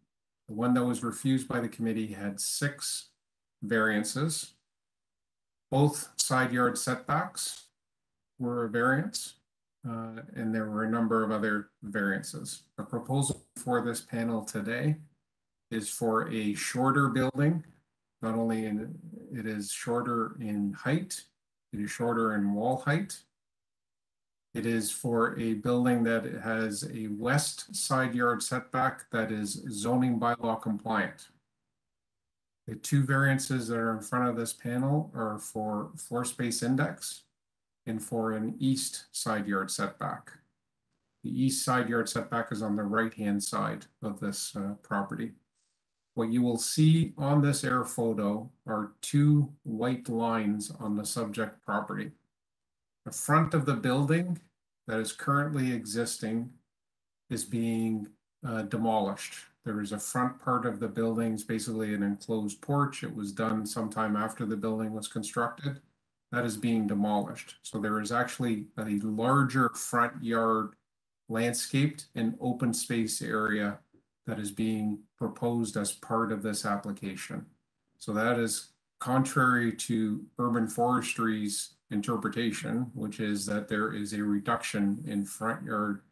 S16: The one that was refused by the committee had six variances. Both side yard setbacks were a variance, uh, and there were a number of other variances. The proposal for this panel today is for a shorter building not only in it is shorter in height It is shorter in wall height. It is for a building that has a west side yard setback that is zoning bylaw compliant. The two variances that are in front of this panel are for floor space index and for an east side yard setback. The east side yard setback is on the right-hand side of this uh, property. What you will see on this air photo are two white lines on the subject property. The front of the building that is currently existing is being uh, demolished. There is a front part of the building, it's basically an enclosed porch. It was done sometime after the building was constructed. That is being demolished. So there is actually a larger front yard landscaped and open space area that is being proposed as part of this application. So that is contrary to urban forestry's interpretation, which is that there is a reduction in front yard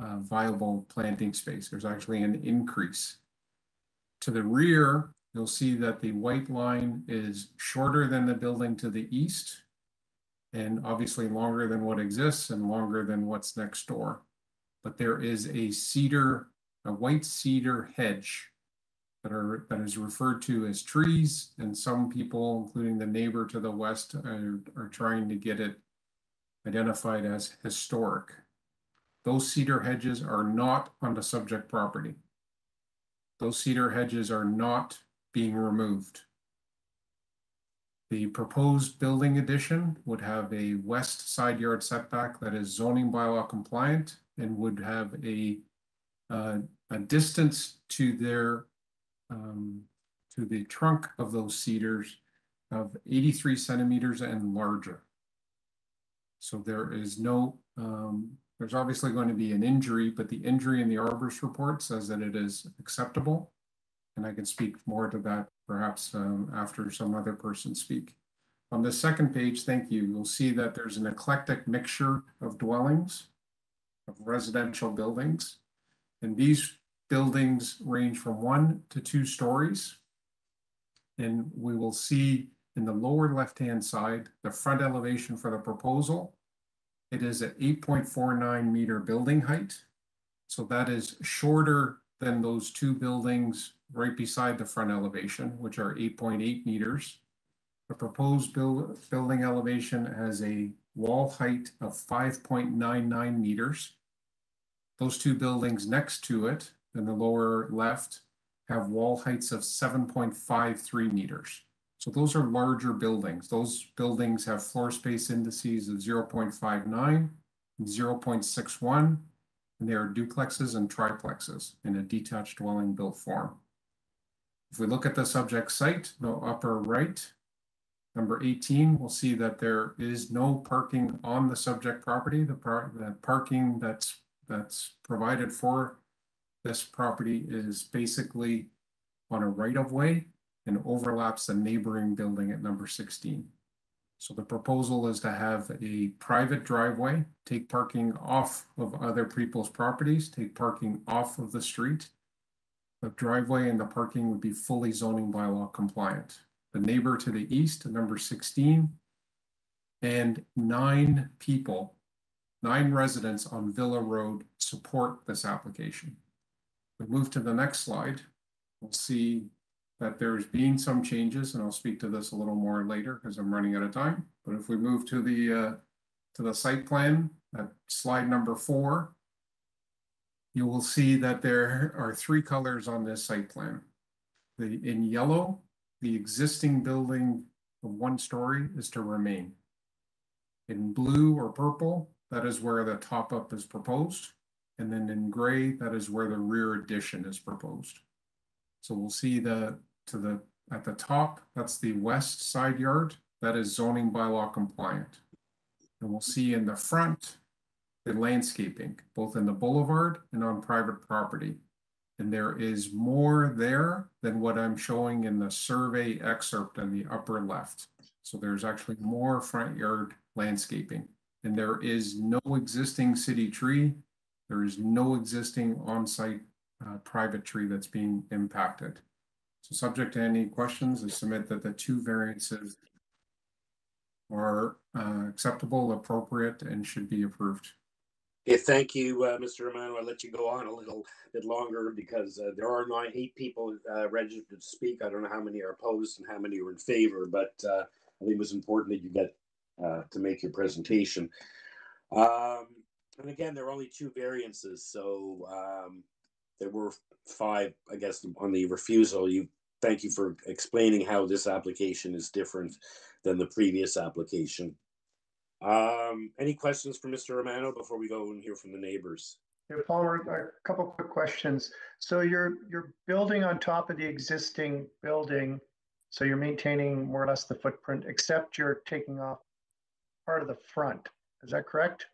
S16: uh, viable planting space. There's actually an increase. To the rear, you'll see that the white line is shorter than the building to the east and obviously longer than what exists and longer than what's next door. But there is a cedar, a white cedar hedge that are that is referred to as trees, and some people, including the neighbor to the west, are, are trying to get it identified as historic. Those cedar hedges are not on the subject property. Those cedar hedges are not being removed. The proposed building addition would have a west side yard setback that is zoning bylaw compliant and would have a, uh, a distance to their, um, to the trunk of those cedars of 83 centimeters and larger. So there is no um, there's obviously going to be an injury, but the injury in the arborist report says that it is acceptable. And I can speak more to that perhaps um, after some other person speak. On the second page, thank you, you'll see that there's an eclectic mixture of dwellings, of residential buildings. And these buildings range from one to two stories. And we will see in the lower left-hand side, the front elevation for the proposal it is at 8.49 meter building height. So that is shorter than those two buildings right beside the front elevation, which are 8.8 meters. The proposed build, building elevation has a wall height of 5.99 meters. Those two buildings next to it in the lower left have wall heights of 7.53 meters. So those are larger buildings. Those buildings have floor space indices of 0.59 and 0.61, and they are duplexes and triplexes in a detached dwelling built form. If we look at the subject site, the upper right, number 18, we'll see that there is no parking on the subject property. The, par the parking that's, that's provided for this property is basically on a right of way and overlaps the neighboring building at number 16. So the proposal is to have a private driveway, take parking off of other people's properties, take parking off of the street. The driveway and the parking would be fully zoning bylaw compliant. The neighbor to the east, number 16, and nine people, nine residents on Villa Road support this application. We move to the next slide. We'll see that there's been some changes, and I'll speak to this a little more later because I'm running out of time. But if we move to the uh, to the site plan at slide number four, you will see that there are three colors on this site plan. The in yellow, the existing building of one story is to remain. In blue or purple, that is where the top up is proposed. And then in gray, that is where the rear addition is proposed. So we'll see the to the, at the top, that's the west side yard. That is zoning bylaw compliant. And we'll see in the front, the landscaping, both in the boulevard and on private property. And there is more there than what I'm showing in the survey excerpt in the upper left. So there's actually more front yard landscaping. And there is no existing city tree. There is no existing on-site uh, private tree that's being impacted. So subject to any questions, I submit that the two variances are uh, acceptable, appropriate, and should be approved.
S2: Okay, thank you, uh, Mr. Romano. I'll let you go on a little bit longer because uh, there are nine, eight people uh, registered to speak. I don't know how many are opposed and how many are in favor, but uh, I think it was important that you get uh, to make your presentation. Um, and again, there are only two variances, so um, there were five, I guess, on the refusal. You thank you for explaining how this application is different than the previous application. Um, any questions for Mr. Romano before we go and hear from the neighbors?
S11: Yeah, Palmer, a couple quick questions. So you're you're building on top of the existing building, so you're maintaining more or less the footprint, except you're taking off part of the front. Is that correct?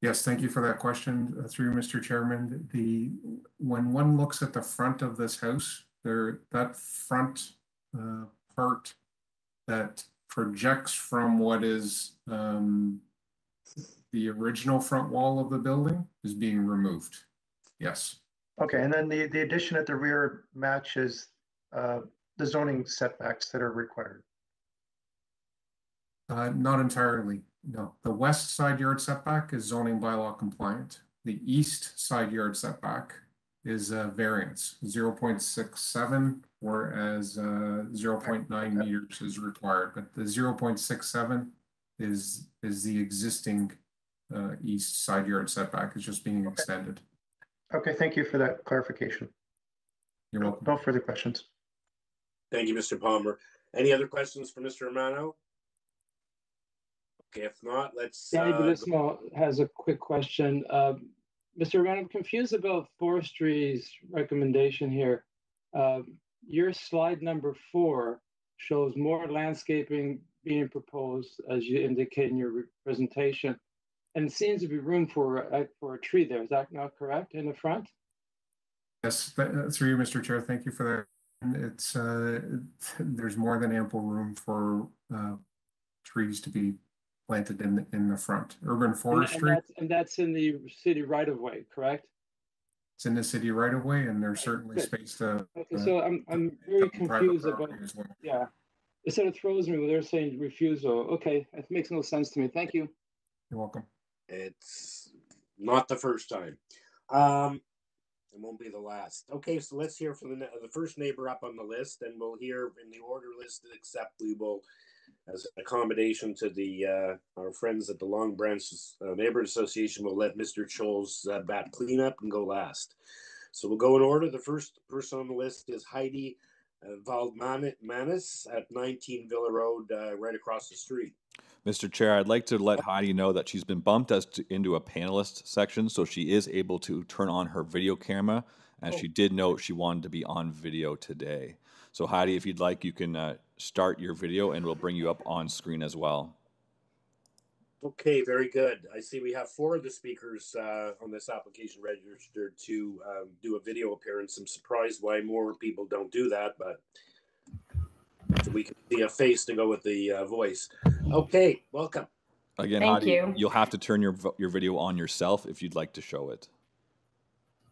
S16: Yes, thank you for that question uh, through Mr. Chairman. The when one looks at the front of this house, there that front uh, part that projects from what is um, the original front wall of the building is being removed. Yes.
S11: Okay, and then the, the addition at the rear matches uh, the zoning setbacks that are required.
S16: Uh, not entirely, no. The west side yard setback is zoning bylaw compliant. The east side yard setback is a variance, zero point six seven, whereas uh, zero point nine meters is required. But the zero point six seven is is the existing uh, east side yard setback. It's just being extended.
S11: Okay, thank you for that clarification.
S16: You're welcome.
S11: No further questions.
S2: Thank you, Mr. Palmer. Any other questions for Mr. Romano? Okay, if not, let's.
S4: Danny
S2: uh,
S4: Bellissimo has a quick question. Um, Mr. Ryan, I'm confused about forestry's recommendation here. Um, your slide number four shows more landscaping being proposed, as you indicate in your presentation, and it seems to be room for a, for a tree there. Is that not correct in the front?
S16: Yes, th- uh, through you, Mr. Chair. Thank you for that. It's uh, there's more than ample room for uh, trees to be planted in the, in the front. Urban
S4: And- and
S16: forestry.
S4: that's- And that's in the city right of way, correct?
S16: It's in the city right of way, and there's certainly
S4: good.
S16: space to.
S4: Okay,
S16: uh,
S4: so I'm, I'm very confused about,
S16: property as well.
S4: yeah. It sort of throws me when they're saying refusal. Okay, it makes no sense to me. Thank you.
S16: You're welcome.
S2: It's not the first time. Um, it won't be the last. Okay, so let's hear from the, the first neighbor up on the list, and we'll hear in the order listed, except we will, as an accommodation to the, uh, our friends at the Long Branch uh, Neighborhood Association, we'll let Mr. Scholl's uh, bat clean up and go last. So we'll go in order. The first person on the list is Heidi uh, Valdmanis at 19 Villa Road, uh, right across the street.
S1: Mr. Chair, I'd like to let Heidi know that she's been bumped as to, into a panelist section, so she is able to turn on her video camera. And she did note she wanted to be on video today. So Heidi, if you'd like, you can uh, start your video, and we'll bring you up on screen as well.
S2: Okay, very good. I see we have four of the speakers uh, on this application registered to um, do a video appearance. I'm surprised why more people don't do that, but so we can see a face to go with the uh, voice. Okay, welcome.
S1: Again,
S2: Thank
S1: Heidi,
S2: you.
S1: you'll have to turn your your video on yourself if you'd like to show it.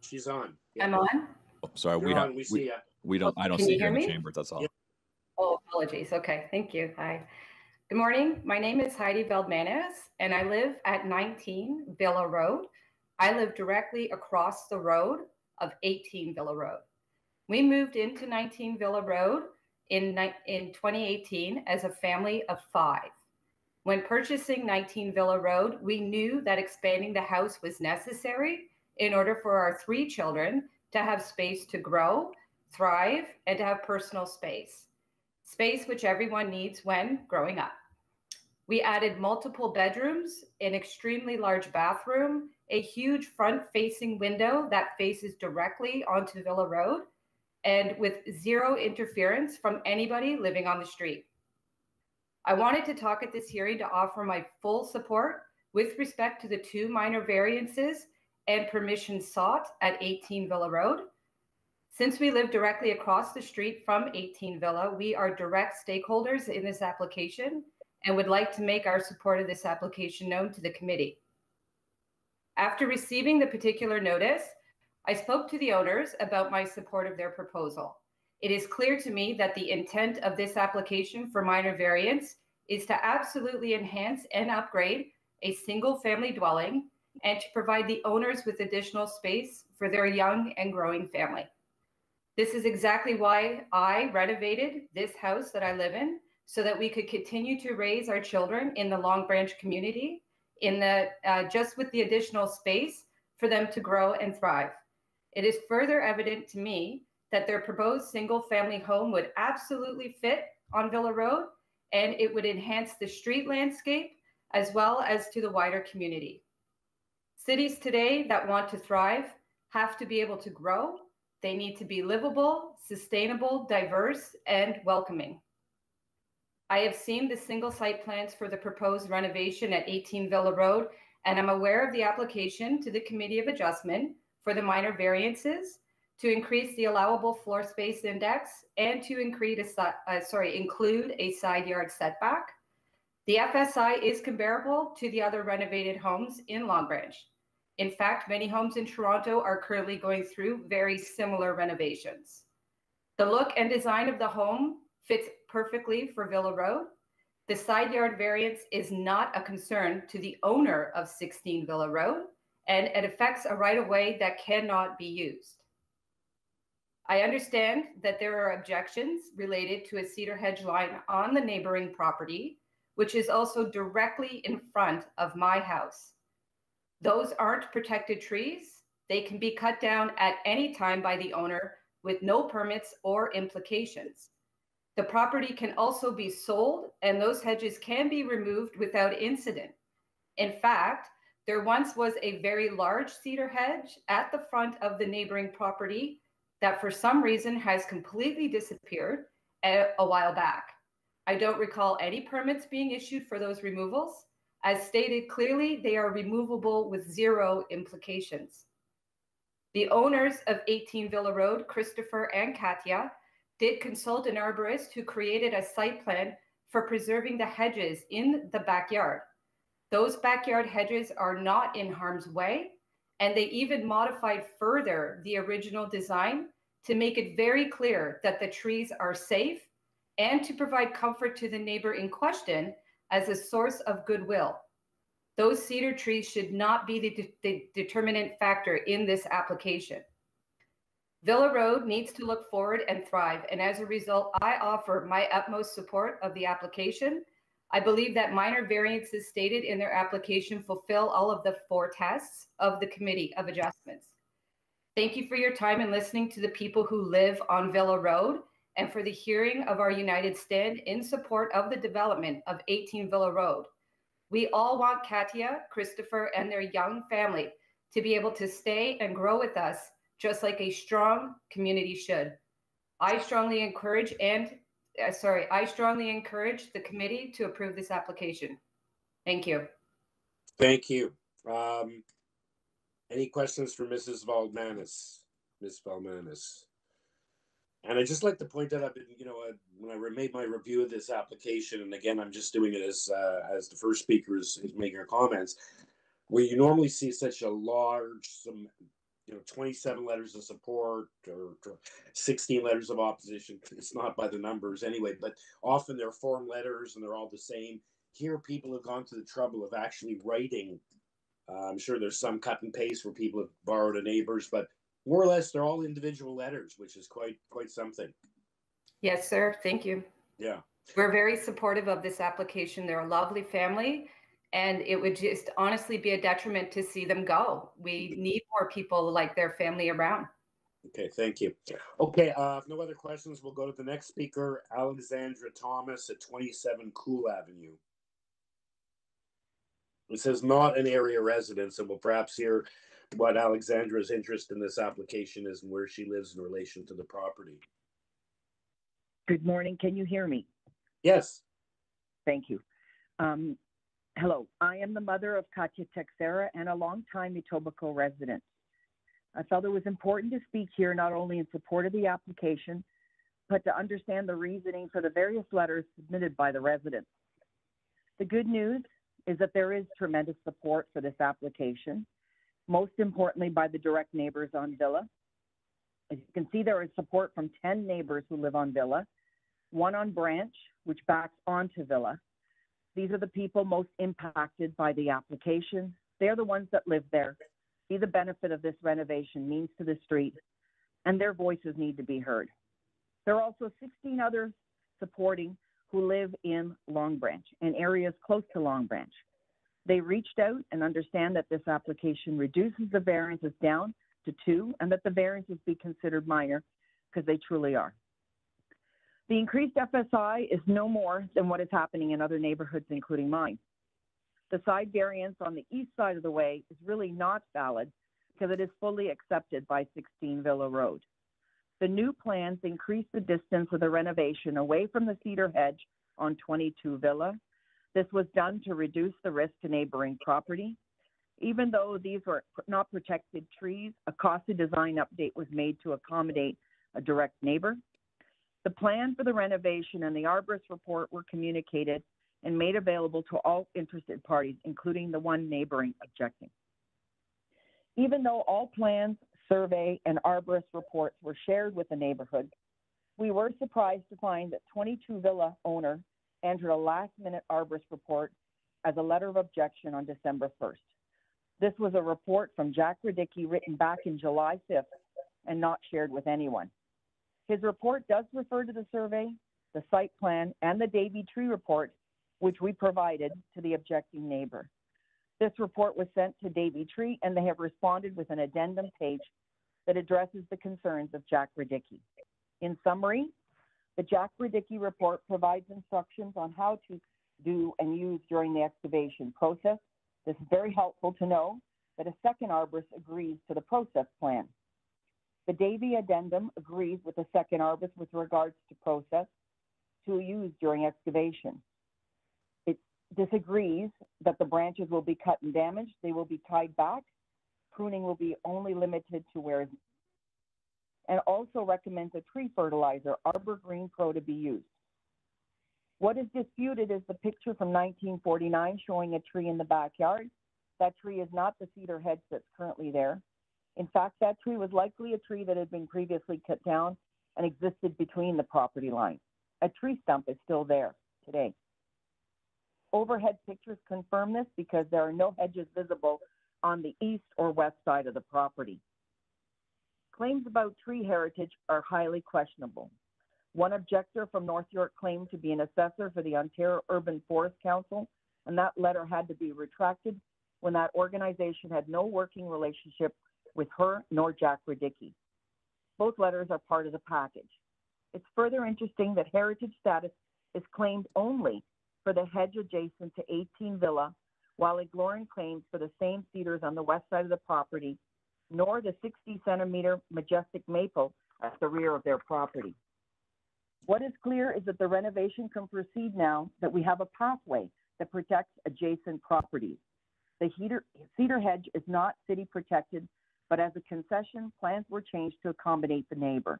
S2: She's on.
S17: I'm on?
S1: Oh, sorry, we
S2: You're
S1: have
S2: on, we see ya.
S1: we don't I don't
S17: Can
S1: see
S17: you
S1: you
S17: hear
S1: in the chamber. That's all.
S17: Oh, apologies. Okay, thank you. Hi. Good morning. My name is Heidi Veldmanis, and I live at 19 Villa Road. I live directly across the road of 18 Villa Road. We moved into 19 Villa Road in, in 2018 as a family of five. When purchasing 19 Villa Road, we knew that expanding the house was necessary in order for our three children to have space to grow, thrive, and to have personal space. Space which everyone needs when growing up. We added multiple bedrooms, an extremely large bathroom, a huge front facing window that faces directly onto Villa Road, and with zero interference from anybody living on the street. I wanted to talk at this hearing to offer my full support with respect to the two minor variances and permission sought at 18 Villa Road. Since we live directly across the street from 18 Villa, we are direct stakeholders in this application and would like to make our support of this application known to the committee. After receiving the particular notice, I spoke to the owners about my support of their proposal. it is clear to me that the intent of this application for minor variance is to absolutely enhance and upgrade a single family dwelling and to provide the owners with additional space for their young and growing family. This is exactly why I renovated this house that I live in so that we could continue to raise our children in the Long Branch community in the uh, just with the additional space for them to grow and thrive. It is further evident to me that their proposed single family home would absolutely fit on Villa Road and it would enhance the street landscape as well as to the wider community. Cities today that want to thrive have to be able to grow. They need to be livable, sustainable, diverse, and welcoming. I have seen the single site plans for the proposed renovation at 18 Villa Road, and I'm aware of the application to the Committee of Adjustment for the minor variances to increase the allowable floor space index and to increase a, uh, sorry, include a side yard setback. The FSI is comparable to the other renovated homes in Long Branch. In fact, many homes in Toronto are currently going through very similar renovations. The look and design of the home fits perfectly for Villa Road. The side yard variance is not a concern to the owner of 16 Villa Road, and it affects a right of way that cannot be used. I understand that there are objections related to a cedar hedge line on the neighboring property, which is also directly in front of my house. Those aren't protected trees. They can be cut down at any time by the owner with no permits or implications. The property can also be sold, and those hedges can be removed without incident. In fact, there once was a very large cedar hedge at the front of the neighboring property that for some reason has completely disappeared a, a while back. I don't recall any permits being issued for those removals. As stated clearly, they are removable with zero implications. The owners of 18 Villa Road, Christopher and Katya, did consult an arborist who created a site plan for preserving the hedges in the backyard. Those backyard hedges are not in harm's way and they even modified further the original design to make it very clear that the trees are safe and to provide comfort to the neighbor in question as a source of goodwill. Those cedar trees should not be the, de the determinant factor in this application. Villa Road needs to look forward and thrive. And as a result, I offer my utmost support of the application I believe that minor variances stated in their application fulfill all of the four tests of the Committee of Adjustments. Thank you for your time and listening to the people who live on Villa Road and for the hearing of our united stand in support of the development of 18 Villa Road. We all want Katya, Christopher, and their young family to be able to stay and grow with us just like a strong community should. I strongly encourage and uh, sorry, I strongly encourage the committee to approve this application. Thank you.
S2: Thank you. Um, any questions for Mrs. Valdmanis? Ms. Valdmanis? And I just like to point out, I've been, you know, uh, when I made my review of this application, and again, I'm just doing it as uh, as the first speaker is, is making her comments, where you normally see such a large, some you know 27 letters of support or, 16 letters of opposition. It's not by the numbers anyway but often they're form letters and they're all the same. Here people have gone to the trouble of actually writing. Uh, i'm sure there's some cut and paste where people have borrowed a neighbor's but more or less they're all individual letters which is quite quite something
S17: yes sir thank you
S2: yeah
S17: we're very supportive of this application they're a lovely family and it would just honestly be a detriment to see them go. We need more people like their family around.
S2: Okay, thank you. Okay, uh, if no other questions, we'll go to the next speaker, Alexandra Thomas at 27 Cool Avenue. It says not an area residence, so we'll perhaps hear what Alexandra's interest in this application is and where she lives in relation to the property.
S18: Good morning. Can you hear me?
S2: Yes.
S18: Thank you. Um, Hello, I am the mother of Katya Texera and a longtime Etobicoke resident. I felt it was important to speak here not only in support of the application, but to understand the reasoning for the various letters submitted by the residents. The good news is that there is tremendous support for this application, most importantly by the direct neighbors on Villa. As you can see, there is support from 10 neighbors who live on Villa, one on Branch, which backs onto Villa. These are the people most impacted by the application. They're the ones that live there, see the benefit of this renovation means to the street, and their voices need to be heard. There are also 16 others supporting who live in Long Branch and areas close to Long Branch. They reached out and understand that this application reduces the variances down to two and that the variances be considered minor because they truly are. The increased FSI is no more than what is happening in other neighborhoods, including mine. The side variance on the east side of the way is really not valid because it is fully accepted by 16 Villa Road. The new plans increase the distance of the renovation away from the cedar hedge on 22 Villa. This was done to reduce the risk to neighboring property. Even though these were not protected trees, a costly design update was made to accommodate a direct neighbor. The plan for the renovation and the arborist report were communicated and made available to all interested parties, including the one neighboring objecting. Even though all plans, survey, and arborist reports were shared with the neighborhood, we were surprised to find that 22 Villa owner entered a last minute arborist report as a letter of objection on December 1st. This was a report from Jack Radicki written back in July 5th and not shared with anyone. His report does refer to the survey, the site plan, and the Davey Tree report, which we provided to the objecting neighbor. This report was sent to Davey Tree, and they have responded with an addendum page that addresses the concerns of Jack Radicki. In summary, the Jack Radicki report provides instructions on how to do and use during the excavation process. This is very helpful to know that a second arborist agrees to the process plan. The Davey addendum agrees with the second arborist with regards to process to use during excavation It disagrees that the branches will be cut and damaged. They will be tied back. Pruning will be only limited to where, and also recommends a tree fertilizer, Arbor Green Pro, to be used. What is disputed is the picture from 1949 showing a tree in the backyard. That tree is not the cedar hedge that's currently there. In fact, that tree was likely a tree that had been previously cut down and existed between the property lines. A tree stump is still there today. Overhead pictures confirm this because there are no hedges visible on the east or west side of the property. Claims about tree heritage are highly questionable. One objector from North York claimed to be an assessor for the Ontario Urban Forest Council, and that letter had to be retracted when that organization had no working relationship with her nor Jack Radicki. Both letters are part of the package. It's further interesting that heritage status is claimed only for the hedge adjacent to 18 Villa, while ignoring claims for the same cedars on the west side of the property, nor the 60 centimeter majestic maple at the rear of their property. What is clear is that the renovation can proceed now that we have a pathway that protects adjacent properties. The heater, cedar hedge is not city protected, but as a concession, plans were changed to accommodate the neighbor.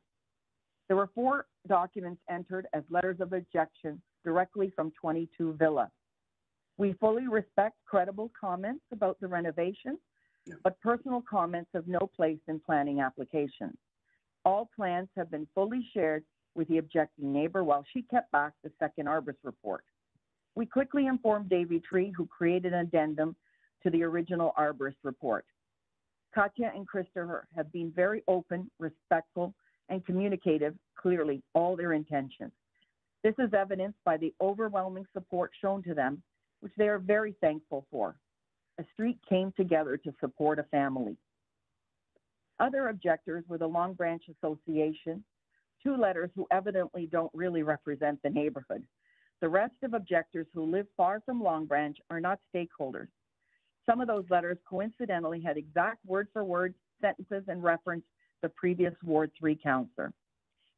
S18: There were four documents entered as letters of objection directly from 22 Villa. We fully respect credible comments about the renovation, but personal comments have no place in planning applications. All plans have been fully shared with the objecting neighbor while she kept back the second arborist report. We quickly informed Davey Tree, who created an addendum to the original arborist report. Katya and Christopher have been very open, respectful, and communicative clearly all their intentions. This is evidenced by the overwhelming support shown to them, which they are very thankful for. A street came together to support a family. Other objectors were the Long Branch Association, two letters who evidently don't really represent the neighborhood. The rest of objectors who live far from Long Branch are not stakeholders. Some of those letters coincidentally had exact word for word sentences and referenced the previous Ward 3 councillor.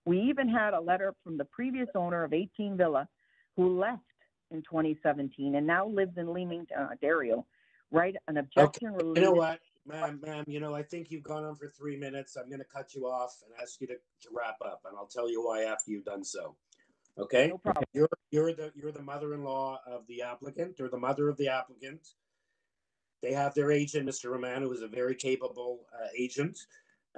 S18: We even had a letter from the previous owner of 18 Villa who left in 2017 and now lives in Leamington, Ontario. Write an objection
S2: okay. You know what, ma'am, ma'am, you know, I think you've gone on for three minutes. I'm going to cut you off and ask you to, to wrap up, and I'll tell you why after you've done so. Okay?
S18: No problem.
S2: You're, you're the you're the mother-in-law of the applicant or the mother of the applicant. They have their agent, Mr. Roman, who is a very capable uh, agent.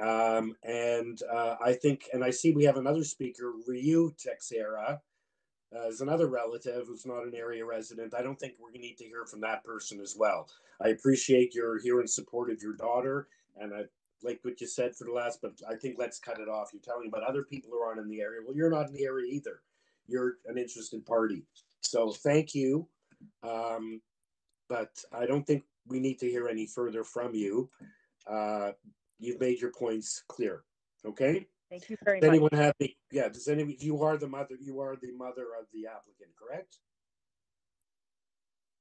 S2: Um, and uh, I think, and I see we have another speaker, Ryu Texera, uh, is another relative who's not an area resident. I don't think we're going to need to hear from that person as well. I appreciate your here in support of your daughter, and I like what you said for the last, but I think let's cut it off. You're telling about other people who aren't in the area. Well, you're not in the area either. You're an interested party. So thank you. Um, but I don't think we need to hear any further from you. Uh, you've made your points clear. Okay.
S18: Thank you very
S2: Does
S18: much.
S2: anyone have the, yeah, does anyone, you are the mother, you are the mother of the applicant, correct?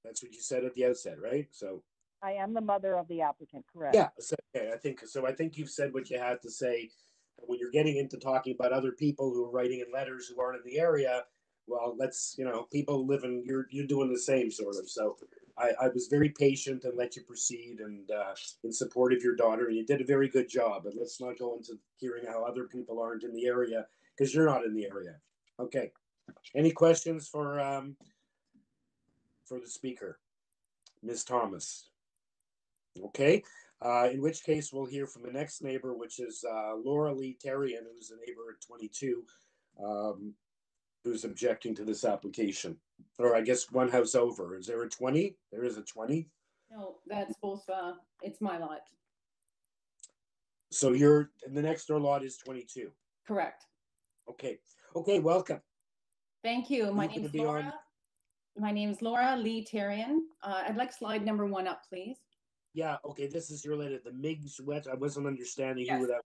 S2: That's what you said at the outset, right? So,
S18: I am the mother of the applicant, correct?
S2: yeah, so, okay, I think, so I think you've said what you had to say. When you're getting into talking about other people who are writing in letters who aren't in the area, well, let's, you know, people live in, you're, you're doing the same sort of, so I, I was very patient and let you proceed and, uh, in support of your daughter, and you did a very good job, but let's not go into hearing how other people aren't in the area, because you're not in the area. Okay, any questions for, um, for the speaker? Ms. Thomas? Okay, uh, in which case we'll hear from the next neighbor, which is, uh, Laura Lee Terrian, who's a neighbor at twenty-two, um, who's objecting to this application. Or I guess one house over. Is there a twenty? There is a twenty?
S19: No, that's both, uh, it's my lot,
S2: So you're, the next door lot is twenty-two.
S19: correct.
S2: Okay, okay, welcome.
S19: Thank you. My
S2: gonna
S19: name's
S2: be on-
S19: Laura. My name's Laura Lee Terrian. Uh, I'd like slide number one up, please.
S2: Yeah, okay, this is related, the MIGS wet, I wasn't understanding who
S19: Yes.
S2: that.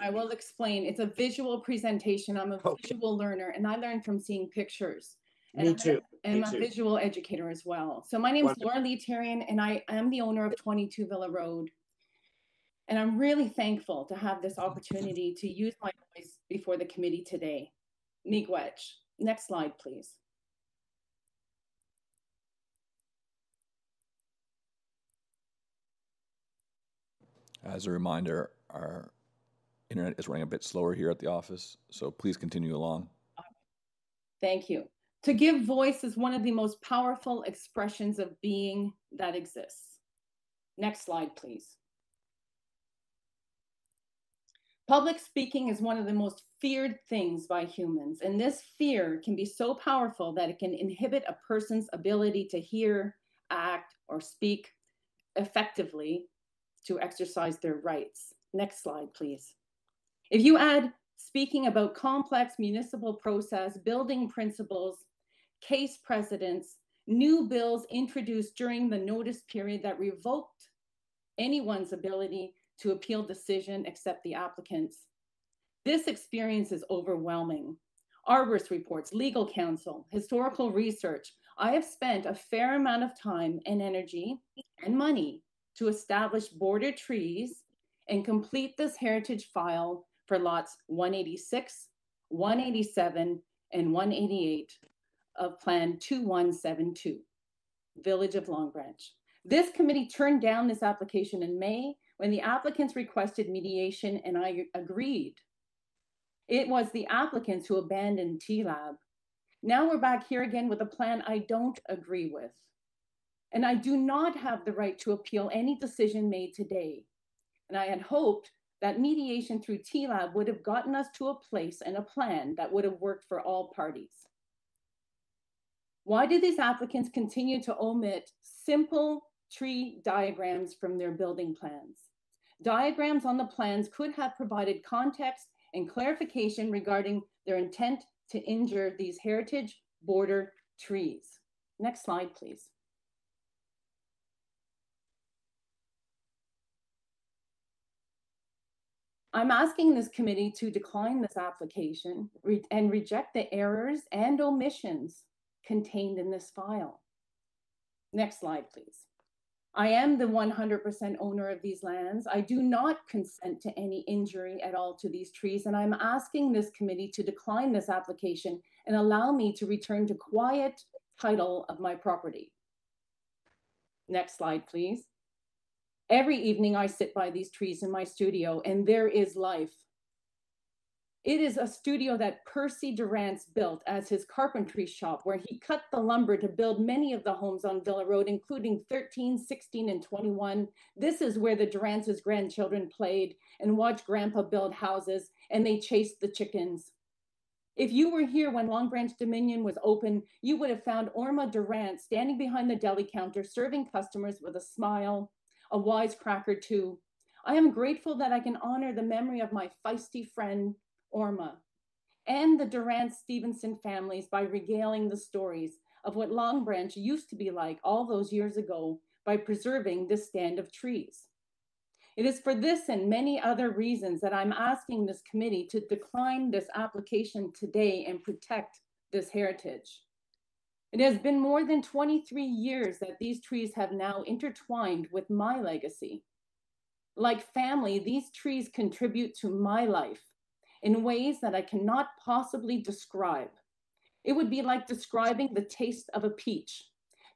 S19: I will explain. It's a visual presentation. I'm a visual learner and I learn from seeing pictures. And
S2: Me
S19: I'm a-
S2: too,
S19: And
S2: me
S19: I'm a
S2: too.
S19: visual educator as well. So my name is Laura Lee Terrian and I am the owner of 22 Villa Road. And I'm really thankful to have this opportunity to use my voice before the committee today. Miigwech. Next slide, please.
S1: As a reminder, our internet is running a bit slower here at the office, so please continue along.
S19: Thank you. To give voice is one of the most powerful expressions of being that exists. Next slide, please. Public speaking is one of the most feared things by humans, and this fear can be so powerful that it can inhibit a person's ability to hear, act, or speak effectively to exercise their rights. Next slide, please. If you add speaking about complex municipal process, building principles, case precedents, new bills introduced during the notice period that revoked anyone's ability to appeal decision except the applicants. This experience is overwhelming. Arborist reports, legal counsel, historical research. I have spent a fair amount of time and energy and money to establish border trees and complete this heritage file for lots 186, 187, and 188 of Plan 2172, Village of Long Branch. This committee turned down this application in May when the applicants requested mediation and I agreed. It was the applicants who abandoned TLAB. Now we're back here again with a plan I don't agree with. And I do not have the right to appeal any decision made today. And I had hoped that mediation through TLAB would have gotten us to a place and a plan that would have worked for all parties. Why do these applicants continue to omit simple tree diagrams from their building plans? Diagrams on the plans could have provided context and clarification regarding their intent to injure these heritage border trees. Next slide, please. I'm asking this committee to decline this application and reject the errors and omissions contained in this file. Next slide, please. I am the 100% owner of these lands. I do not consent to any injury at all to these trees, and I'm asking this committee to decline this application and allow me to return to quiet title of my property. Next slide, please. Every evening I sit by these trees in my studio and there is life. It is a studio that Percy Durrance built as his carpentry shop, where he cut the lumber to build many of the homes on Villa Road, including 13, 16, and 21. This is where the Durrance's grandchildren played and watched Grandpa build houses, and they chased the chickens. If you were here when Long Branch Dominion was open, you would have found Orma Durrance standing behind the deli counter, serving customers with a smile, a wisecracker too. I am grateful that I can honor the memory of my feisty friend, Orma, and the Durant Stevenson families by regaling the stories of what Long Branch used to be like all those years ago by preserving this stand of trees. It is for this and many other reasons that I'm asking this committee to decline this application today and protect this heritage. It has been more than 23 years that these trees have now intertwined with my legacy. Like family, these trees contribute to my life in ways that I cannot possibly describe. It would be like describing the taste of a peach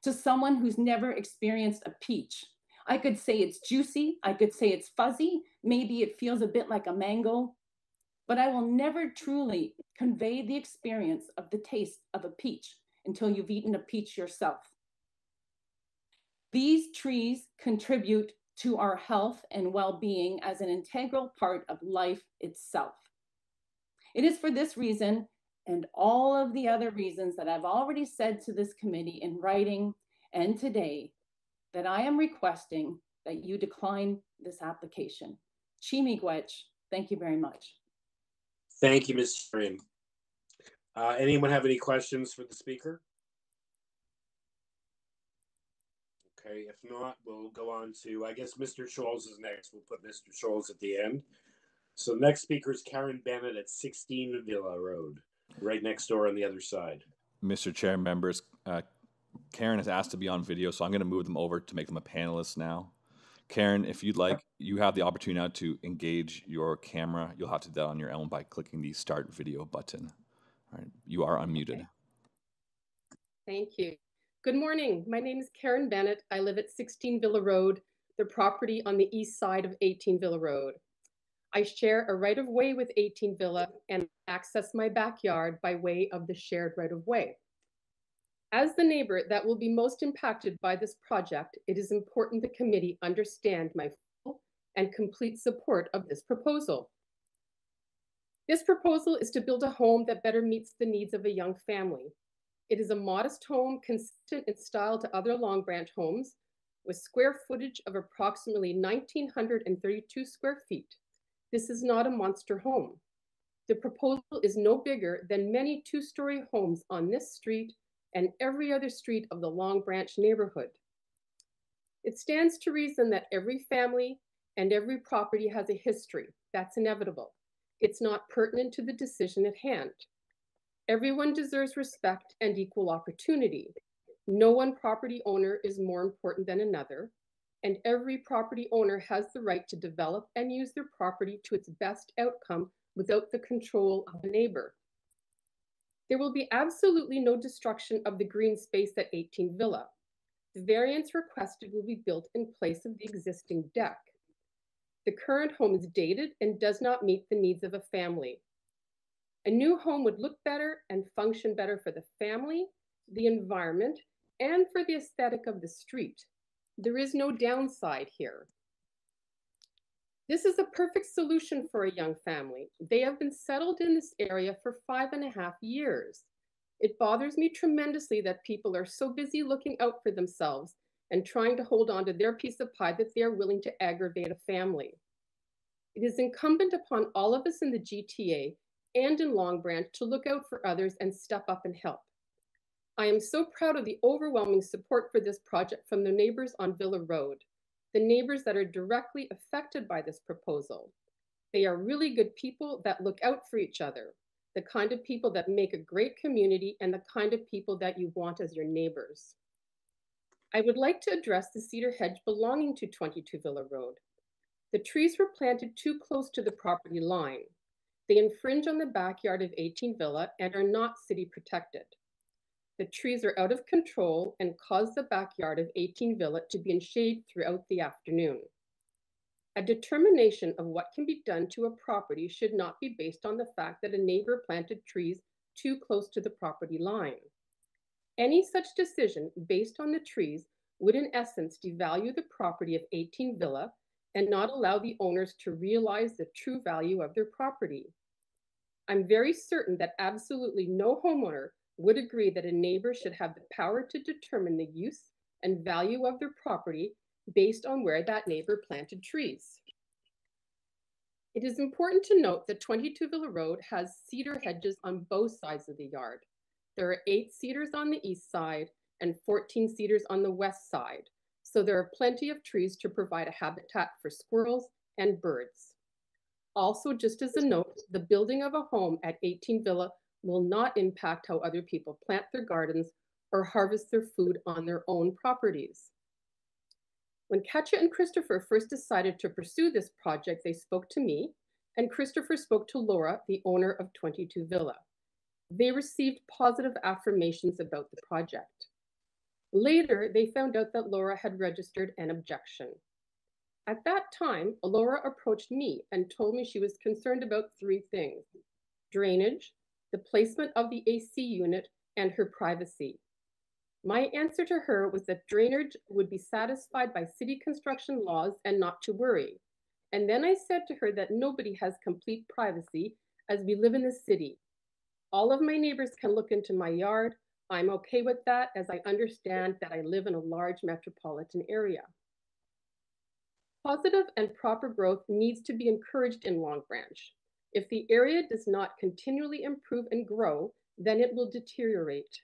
S19: to someone who's never experienced a peach. I could say it's juicy, I could say it's fuzzy, maybe it feels a bit like a mango, but I will never truly convey the experience of the taste of a peach until you've eaten a peach yourself. These trees contribute to our health and well being as an integral part of life itself. It is for this reason and all of the other reasons that I've already said to this committee in writing and today that I am requesting that you decline this application. Chi-miigwech, thank you very much.
S2: Thank you, Ms. Sharon. Uh, anyone have any questions for the speaker? Okay, if not, we'll go on to, I guess Mr. Scholes is next. We'll put Mr. Scholes at the end. So next speaker is Karen Bennett at 16 Villa Road, right next door on the other side.
S1: Mr. Chair, members, uh, Karen has asked to be on video, so I'm going to move them over to make them a panelist now. Karen, if you'd like, you have the opportunity now to engage your camera. You'll have to do that on your own by clicking the Start Video button. All right, you are unmuted.
S20: Thank you. Good morning. My name is Karen Bennett. I live at 16 Villa Road, the property on the east side of 18 Villa Road. I share a right of way with 18 Villa and access my backyard by way of the shared right of way. As the neighbor that will be most impacted by this project, it is important the committee understand my full and complete support of this proposal. This proposal is to build a home that better meets the needs of a young family. It is a modest home consistent in style to other Long Branch homes with square footage of approximately 1,932 square feet. This is not a monster home. The proposal is no bigger than many two-story homes on this street and every other street of the Long Branch neighborhood. It stands to reason that every family and every property has a history. That's inevitable. It's not pertinent to the decision at hand. Everyone deserves respect and equal opportunity. No one property owner is more important than another, and every property owner has the right to develop and use their property to its best outcome without the control of a neighbor. There will be absolutely no destruction of the green space at 18 Villa. The variance requested will be built in place of the existing deck. The current home is dated and does not meet the needs of a family. A new home would look better and function better for the family, the environment, and for the aesthetic of the street. There is no downside here. This is a perfect solution for a young family. They have been settled in this area for five and a half years. It bothers me tremendously that people are so busy looking out for themselves and trying to hold on to their piece of pie that they are willing to aggravate a family. It is incumbent upon all of us in the GTA and in Long Branch to look out for others and step up and help. I am so proud of the overwhelming support for this project from the neighbors on Villa Road, the neighbors that are directly affected by this proposal. They are really good people that look out for each other, the kind of people that make a great community and the kind of people that you want as your neighbors. I would like to address the cedar hedge belonging to 22 Villa Road. The trees were planted too close to the property line. They infringe on the backyard of 18 Villa and are not city protected. The trees are out of control and cause the backyard of 18 Villa to be in shade throughout the afternoon. A determination of what can be done to a property should not be based on the fact that a neighbor planted trees too close to the property line. Any such decision based on the trees would in essence devalue the property of 18 Villa and not allow the owners to realize the true value of their property. I'm very certain that absolutely no homeowner would agree that a neighbor should have the power to determine the use and value of their property based on where that neighbor planted trees. It is important to note that 22 Villa Road has cedar hedges on both sides of the yard. There are eight cedars on the east side and 14 cedars on the west side, so there are plenty of trees to provide a habitat for squirrels and birds. Also, just as a note, the building of a home at 18 Villa will not impact how other people plant their gardens or harvest their food on their own properties. When Katja and Christopher first decided to pursue this project, they spoke to me, and Christopher spoke to Laura, the owner of 22 Villa. They received positive affirmations about the project. Later, they found out that Laura had registered an objection. At that time, Laura approached me and told me she was concerned about three things drainage, the placement of the AC unit, and her privacy. My answer to her was that drainage would be satisfied by city construction laws and not to worry. And then I said to her that nobody has complete privacy as we live in the city. All of my neighbors can look into my yard. I'm okay with that as I understand that I live in a large metropolitan area. Positive and proper growth needs to be encouraged in Long Branch. If the area does not continually improve and grow, then it will deteriorate.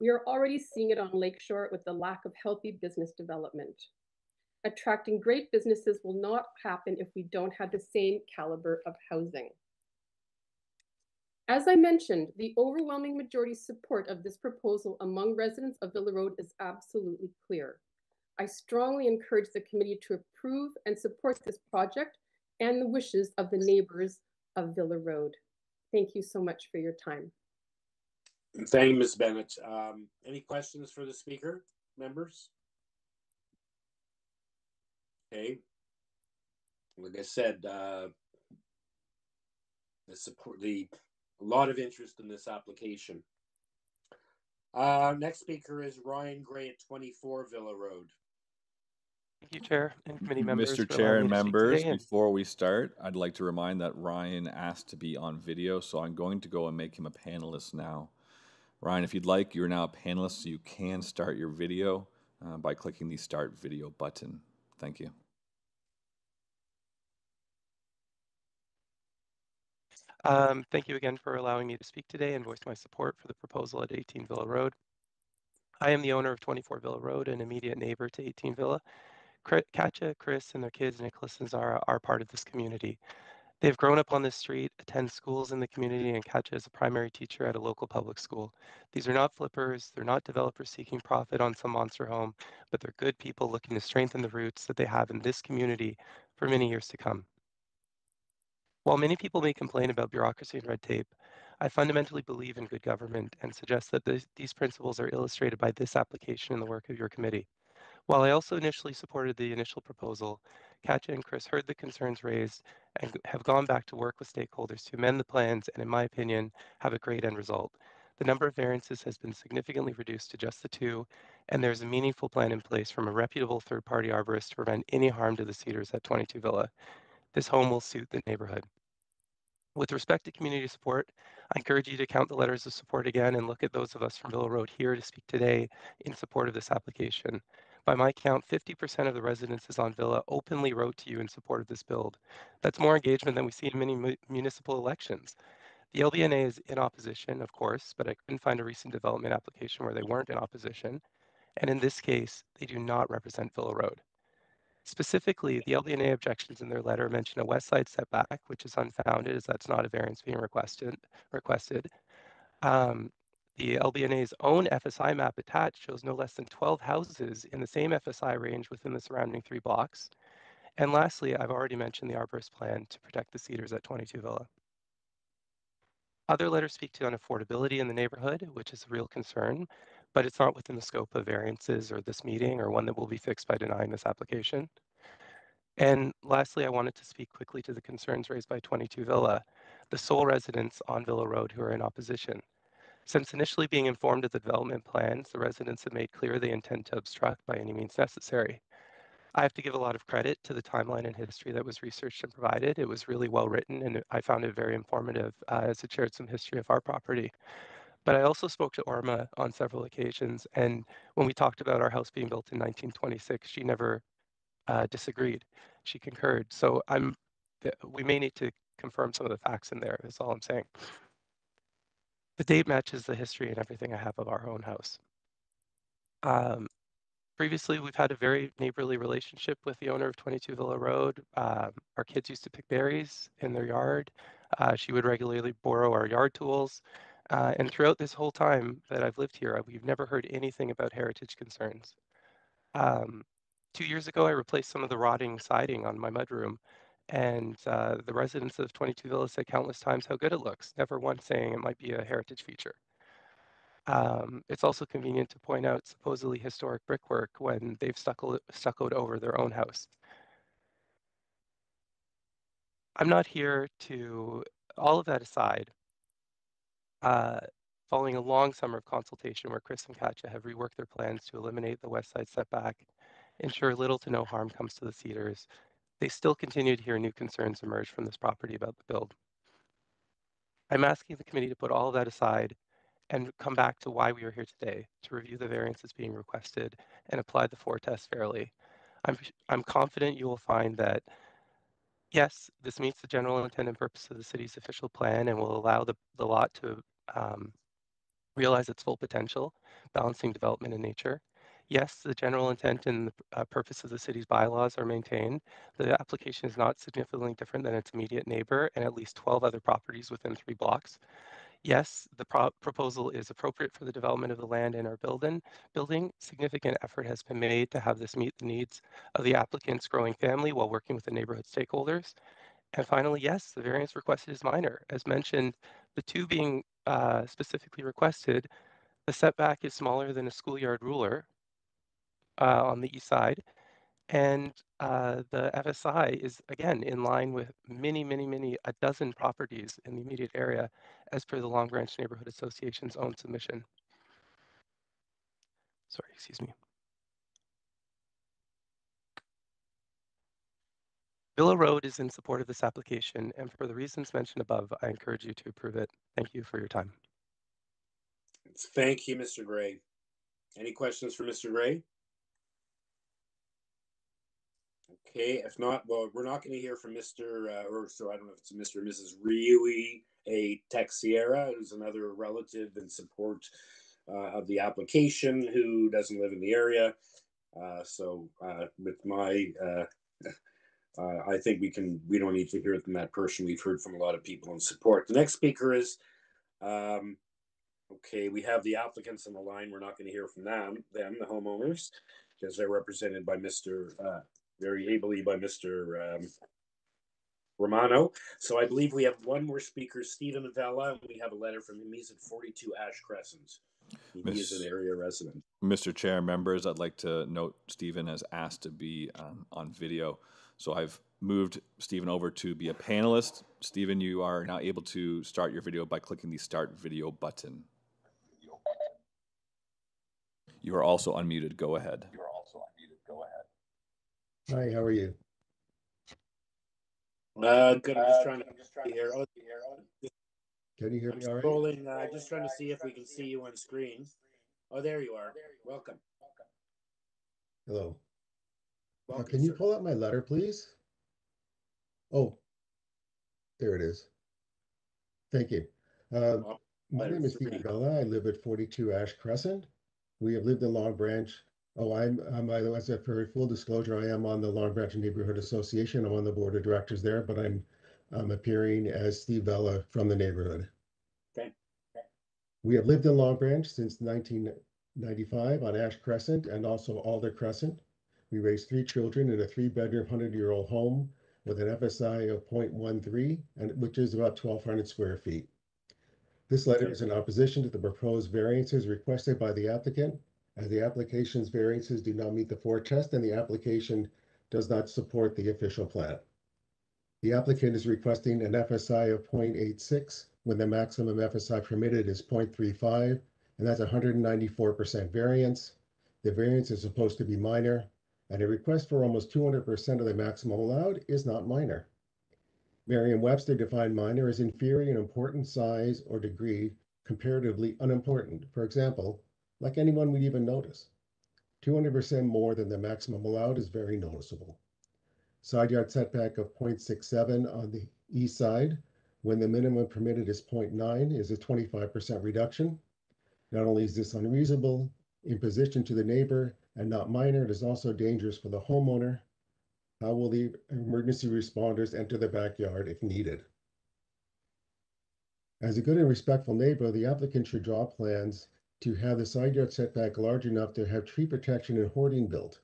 S20: We are already seeing it on Lakeshore with the lack of healthy business development. Attracting great businesses will not happen if we don't have the same caliber of housing. As I mentioned, the overwhelming majority support of this proposal among residents of Villa Road is absolutely clear. I strongly encourage the committee to approve and support this project and the wishes of the neighbors of Villa Road. Thank you so much for your time.
S2: Thank you, Ms. Bennett. Um, any questions for the speaker, members? Okay. Like I said, uh, the support, the a lot of interest in this application. Uh, next speaker is Ryan Gray at 24 Villa Road.
S21: Thank you, Chair and committee members.
S1: Mr. Chair and members, before we start, I'd like to remind that Ryan asked to be on video, so I'm going to go and make him a panelist now. Ryan, if you'd like, you're now a panelist, so you can start your video uh, by clicking the Start Video button. Thank you.
S21: Um, thank you again for allowing me to speak today and voice my support for the proposal at 18 Villa Road. I am the owner of 24 Villa Road, an immediate neighbor to 18 Villa. Katja, Chris, and their kids, Nicholas and Zara, are part of this community. They've grown up on this street, attend schools in the community, and Katja is a primary teacher at a local public school. These are not flippers, they're not developers seeking profit on some monster home, but they're good people looking to strengthen the roots that they have in this community for many years to come. While many people may complain about bureaucracy and red tape, I fundamentally believe in good government and suggest that this, these principles are illustrated by this application in the work of your committee. While I also initially supported the initial proposal, Katja and Chris heard the concerns raised and have gone back to work with stakeholders to amend the plans and, in my opinion, have a great end result. The number of variances has been significantly reduced to just the two, and there's a meaningful plan in place from a reputable third-party arborist to prevent any harm to the cedars at 22 Villa. This home will suit the neighborhood. With respect to community support, I encourage you to count the letters of support again and look at those of us from Villa Road here to speak today in support of this application. By my count, 50% of the residences on Villa openly wrote to you in support of this build. That's more engagement than we see in many mu municipal elections. The LBNA is in opposition, of course, but I couldn't find a recent development application where they weren't in opposition. And in this case, they do not represent Villa Road. Specifically, the LBNA objections in their letter mention a west side setback, which is unfounded as that's not a variance being requested. requested. Um, the LBNA's own FSI map attached shows no less than 12 houses in the same FSI range within the surrounding three blocks. And lastly, I've already mentioned the arborist plan to protect the cedars at 22 Villa. Other letters speak to unaffordability in the neighborhood, which is a real concern, but it's not within the scope of variances or this meeting or one that will be fixed by denying this application. And lastly, I wanted to speak quickly to the concerns raised by 22 Villa, the sole residents on Villa Road who are in opposition. Since initially being informed of the development plans, the residents have made clear they intend to obstruct by any means necessary. I have to give a lot of credit to the timeline and history that was researched and provided. It was really well written and I found it very informative uh, as it shared some history of our property. But I also spoke to Orma on several occasions, and when we talked about our house being built in 1926, she never uh, disagreed. She concurred. So I'm, we may need to confirm some of the facts in there. Is all I'm saying. The date matches the history and everything I have of our own house. Um, previously, we've had a very neighborly relationship with the owner of 22 Villa Road. Um, our kids used to pick berries in their yard. Uh, she would regularly borrow our yard tools. Uh, and throughout this whole time that I've lived here, we've never heard anything about heritage concerns. Um, two years ago, I replaced some of the rotting siding on my mudroom, and uh, the residents of 22 Villas said countless times how good it looks, never once saying it might be a heritage feature. Um, it's also convenient to point out supposedly historic brickwork when they've stucco stuccoed over their own house. I'm not here to, all of that aside, uh, following a long summer of consultation where Chris and Katja have reworked their plans to eliminate the west side setback, ensure little to no harm comes to the Cedars, they still continue to hear new concerns emerge from this property about the build. I'm asking the committee to put all of that aside and come back to why we are here today, to review the variances being requested and apply the four tests fairly. I'm, I'm confident you will find that yes, this meets the general intent and purpose of the city's official plan and will allow the, the lot to um, realize its full potential, balancing development and nature. Yes, the general intent and the uh, purpose of the city's bylaws are maintained. The application is not significantly different than its immediate neighbor and at least 12 other properties within three blocks. Yes, the pro proposal is appropriate for the development of the land in our building. Building significant effort has been made to have this meet the needs of the applicant's growing family while working with the neighborhood stakeholders. And finally, yes, the variance requested is minor. As mentioned, the two being uh, specifically requested, the setback is smaller than a schoolyard ruler uh, on the east side, and uh, the FSI is, again, in line with many, many, many, a dozen properties in the immediate area as per the Long Branch Neighborhood Association's own submission. Sorry, excuse me. Villa Road is in support of this application, and for the reasons mentioned above, I encourage you to approve it. Thank you for your time.
S2: Thank you, Mr. Gray. Any questions for Mr. Gray? Okay, if not, well, we're not going to hear from Mr. Uh, or so I don't know if it's Mr. and Mrs. Rui A. Texiera, who's another relative in support uh, of the application who doesn't live in the area. Uh, so uh, with my, uh, uh, I think we can, we don't need to hear from that person. We've heard from a lot of people in support. The next speaker is, um, okay, we have the applicants on the line. We're not going to hear from them, them, the homeowners, because they're represented by Mr very ably by Mr. Um, Romano. So I believe we have one more speaker, Stephen Vella, and we have a letter from him. He's at 42 Ash Crescent. He
S1: Miss-
S2: is an area resident.
S1: Mr. Chair, members, I'd like to note Stephen has asked to be um, on video. So I've moved Stephen over to be a panelist. Stephen, you are now able to start your video by clicking the start video button. You are also unmuted. Go ahead.
S22: Hi, how are you?
S2: Uh, good. I'm just trying to just trying to hear. Oh,
S22: Can you hear me all right?
S2: scrolling. Uh, just trying to see if we can see you on screen. Oh, there you are. Welcome.
S22: Hello. Uh,
S2: Welcome,
S22: can you pull up my letter, please? Oh, there it is. Thank you. Uh, my name is
S2: three.
S22: Stephen Vella. I live at 42 Ash Crescent. We have lived in Long Branch. Oh, I'm, I'm, by the way, as a for full disclosure, I am on the Long Branch Neighborhood Association. I'm on the board of directors there, but I'm, I'm appearing as Steve Vella from the neighborhood.
S2: Okay.
S22: We have lived in Long Branch since 1995 on Ash Crescent and also Alder Crescent. We raised three children in a three-bedroom, 100-year-old home with an FSI of 0.13, and which is about 1,200 square feet. This letter is in opposition to the proposed variances requested by the applicant, as the application's variances do not meet the four test, and the application does not support the official plan. The applicant is requesting an FSI of 0.86 when the maximum FSI permitted is 0.35, and that's 194% variance. The variance is supposed to be minor, and a request for almost 200% of the maximum allowed is not minor. Merriam-Webster defined minor as inferior in importance, size or degree, comparatively unimportant. For example, like anyone would even notice. 200% more than the maximum allowed is very noticeable. Side yard setback of 0.67 on the east side, when the minimum permitted is 0.9, is a 25% reduction. Not only is this unreasonable in position to the neighbor and not minor, it is also dangerous for the homeowner. How will the emergency responders enter the backyard if needed? As a good and respectful neighbor, the applicant should draw plans to have the side yard setback large enough to have tree protection and hoarding built.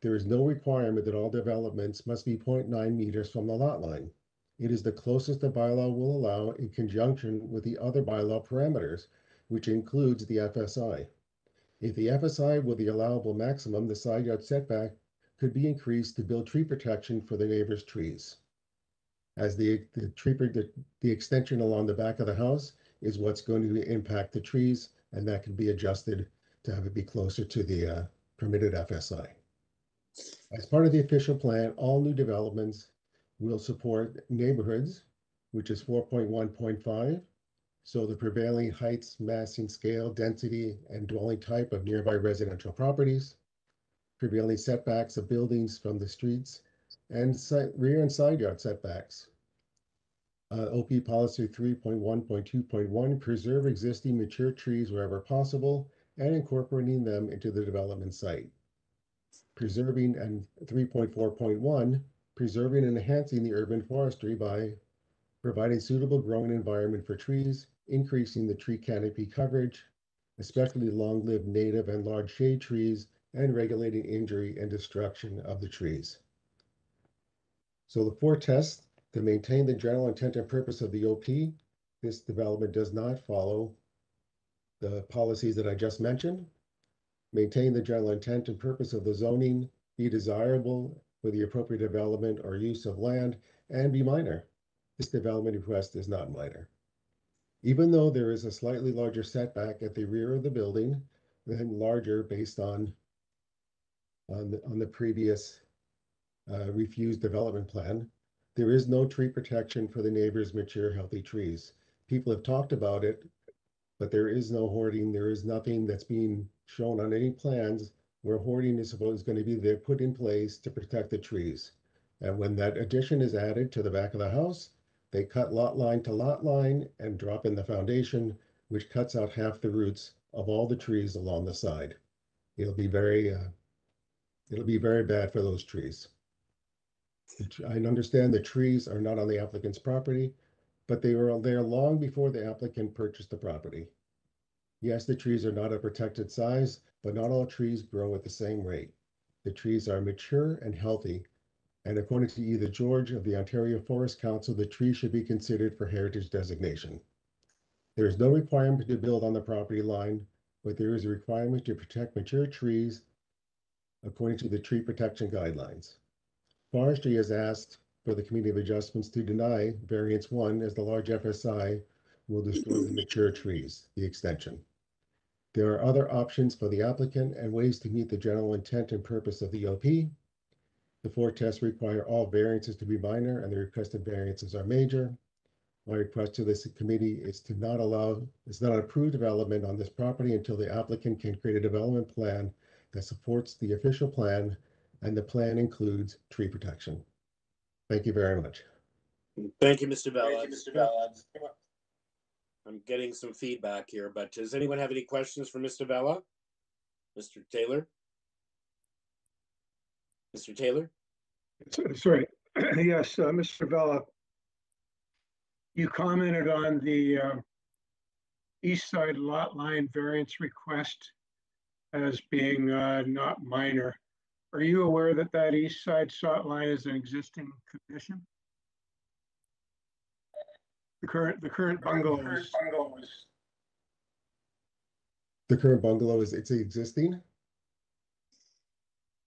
S22: There is no requirement that all developments must be 0.9 meters from the lot line. It is the closest the bylaw will allow in conjunction with the other bylaw parameters, which includes the FSI. If the FSI were the allowable maximum, the side yard setback could be increased to build tree protection for the neighbor's trees. As the, the tree, the, the extension along the back of the house is what's going to impact the trees and that can be adjusted to have it be closer to the uh, permitted FSI. As part of the official plan, all new developments will support neighborhoods, which is 4.1.5. So the prevailing heights, massing scale, density, and dwelling type of nearby residential properties, prevailing setbacks of buildings from the streets, and rear and side yard setbacks. Uh, OP policy 3.1.2.1 preserve existing mature trees wherever possible and incorporating them into the development site. Preserving and 3.4.1 preserving and enhancing the urban forestry by providing suitable growing environment for trees, increasing the tree canopy coverage, especially long-lived native and large shade trees, and regulating injury and destruction of the trees. So the four tests to maintain the general intent and purpose of the OP, this development does not follow the policies that I just mentioned. Maintain the general intent and purpose of the zoning, be desirable for the appropriate development or use of land, and be minor. This development request is not minor. Even though there is a slightly larger setback at the rear of the building than larger based on, on, the, on the previous uh, refused development plan, there is no tree protection for the neighbor's mature, healthy trees. People have talked about it, but there is no hoarding. There is nothing that's being shown on any plans where hoarding is supposed going to be there put in place to protect the trees. And when that addition is added to the back of the house, they cut lot line to lot line and drop in the foundation, which cuts out half the roots of all the trees along the side. It'll be very, uh, it'll be very bad for those trees. I understand the trees are not on the applicant's property, but they were there long before the applicant purchased the property. Yes, the trees are not a protected size, but not all trees grow at the same rate. The trees are mature and healthy, and according to Edith George of the Ontario Forest Council, the tree should be considered for heritage designation. There is no requirement to build on the property line, but there is a requirement to protect mature trees according to the tree protection guidelines. Forestry has asked for the Committee of Adjustments to deny variance one as the large FSI will destroy the mature trees, the extension. There are other options for the applicant and ways to meet the general intent and purpose of the OP. The four tests require all variances to be minor and the requested variances are major. My request to this committee is to not allow, is not approve development on this property until the applicant can create a development plan that supports the official plan and the plan includes tree protection. Thank you very much.
S2: Thank you, Mr. Bell. Thank you, Mr. Bell. I'm getting some feedback here, but does anyone have any questions for Mr. Vella? Mr. Taylor? Mr. Taylor?
S15: Sorry. yes, uh, Mr. Vella. You commented on the uh, east side lot line variance request as being uh, not minor. Are you aware that that east side lot line is an existing condition? The current, the current bungalow is,
S22: The current bungalow is, it's existing?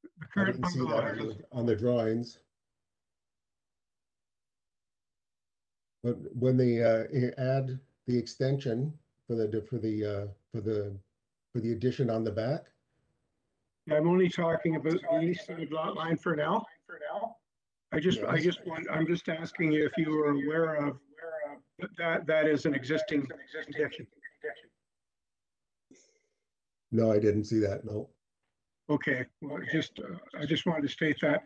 S15: The
S22: I
S15: current
S22: didn't see
S15: bungalow
S22: that on
S15: has,
S22: the- on the drawings. But when they uh, i- add the extension for the, for the, uh, for the, for the addition on the back,
S15: I'm only talking about the east side lot line for now. I just, I just want, I'm just asking you if you were aware of that- that, that is an existing condition.
S22: no, I didn't see that, no.
S15: Okay, well, just, uh, I just wanted to state that.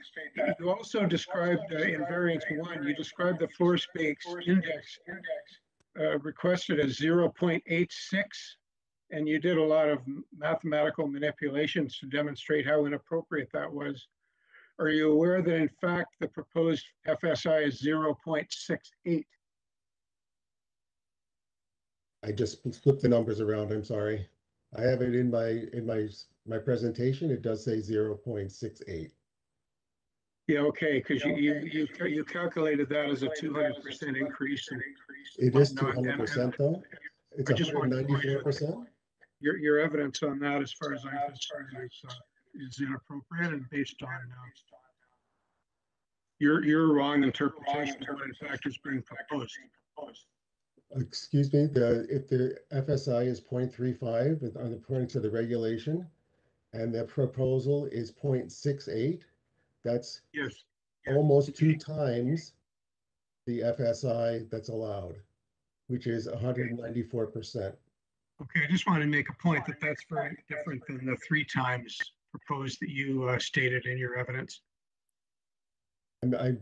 S15: You also described uh, in variance one, you described the floor space index uh, requested as zero point eight six. And you did a lot of mathematical manipulations to demonstrate how inappropriate that was. Are you aware that in fact, the proposed FSI is zero point six eight?
S22: I just flipped the numbers around, I'm sorry. I have it in my, in my, my presentation, it does say zero point six eight.
S15: Yeah, okay, because you, you, you, you calculated that as a two hundred percent increase.
S22: It is two
S15: whatnot, and-
S22: hundred percent though? It's
S15: I just
S22: hundred
S15: wanted
S22: and
S15: to point
S22: ninety-four
S15: out-
S22: percent?
S15: Your, your evidence on that, as far as I'm concerned, is, uh, is inappropriate and based on, uh, your, your wrong interpretation of what in fact is being proposed.
S22: Excuse me, the, if the FSI is 0.35 on the according to the regulation, and the proposal is 0.68, that's
S15: Yes.
S22: almost two times the FSI that's allowed, which is hundred and ninety-four percent.
S15: Okay, I just wanted to make a point that that's very different than the three times proposed that you, uh, stated in your evidence.
S22: I'm, I,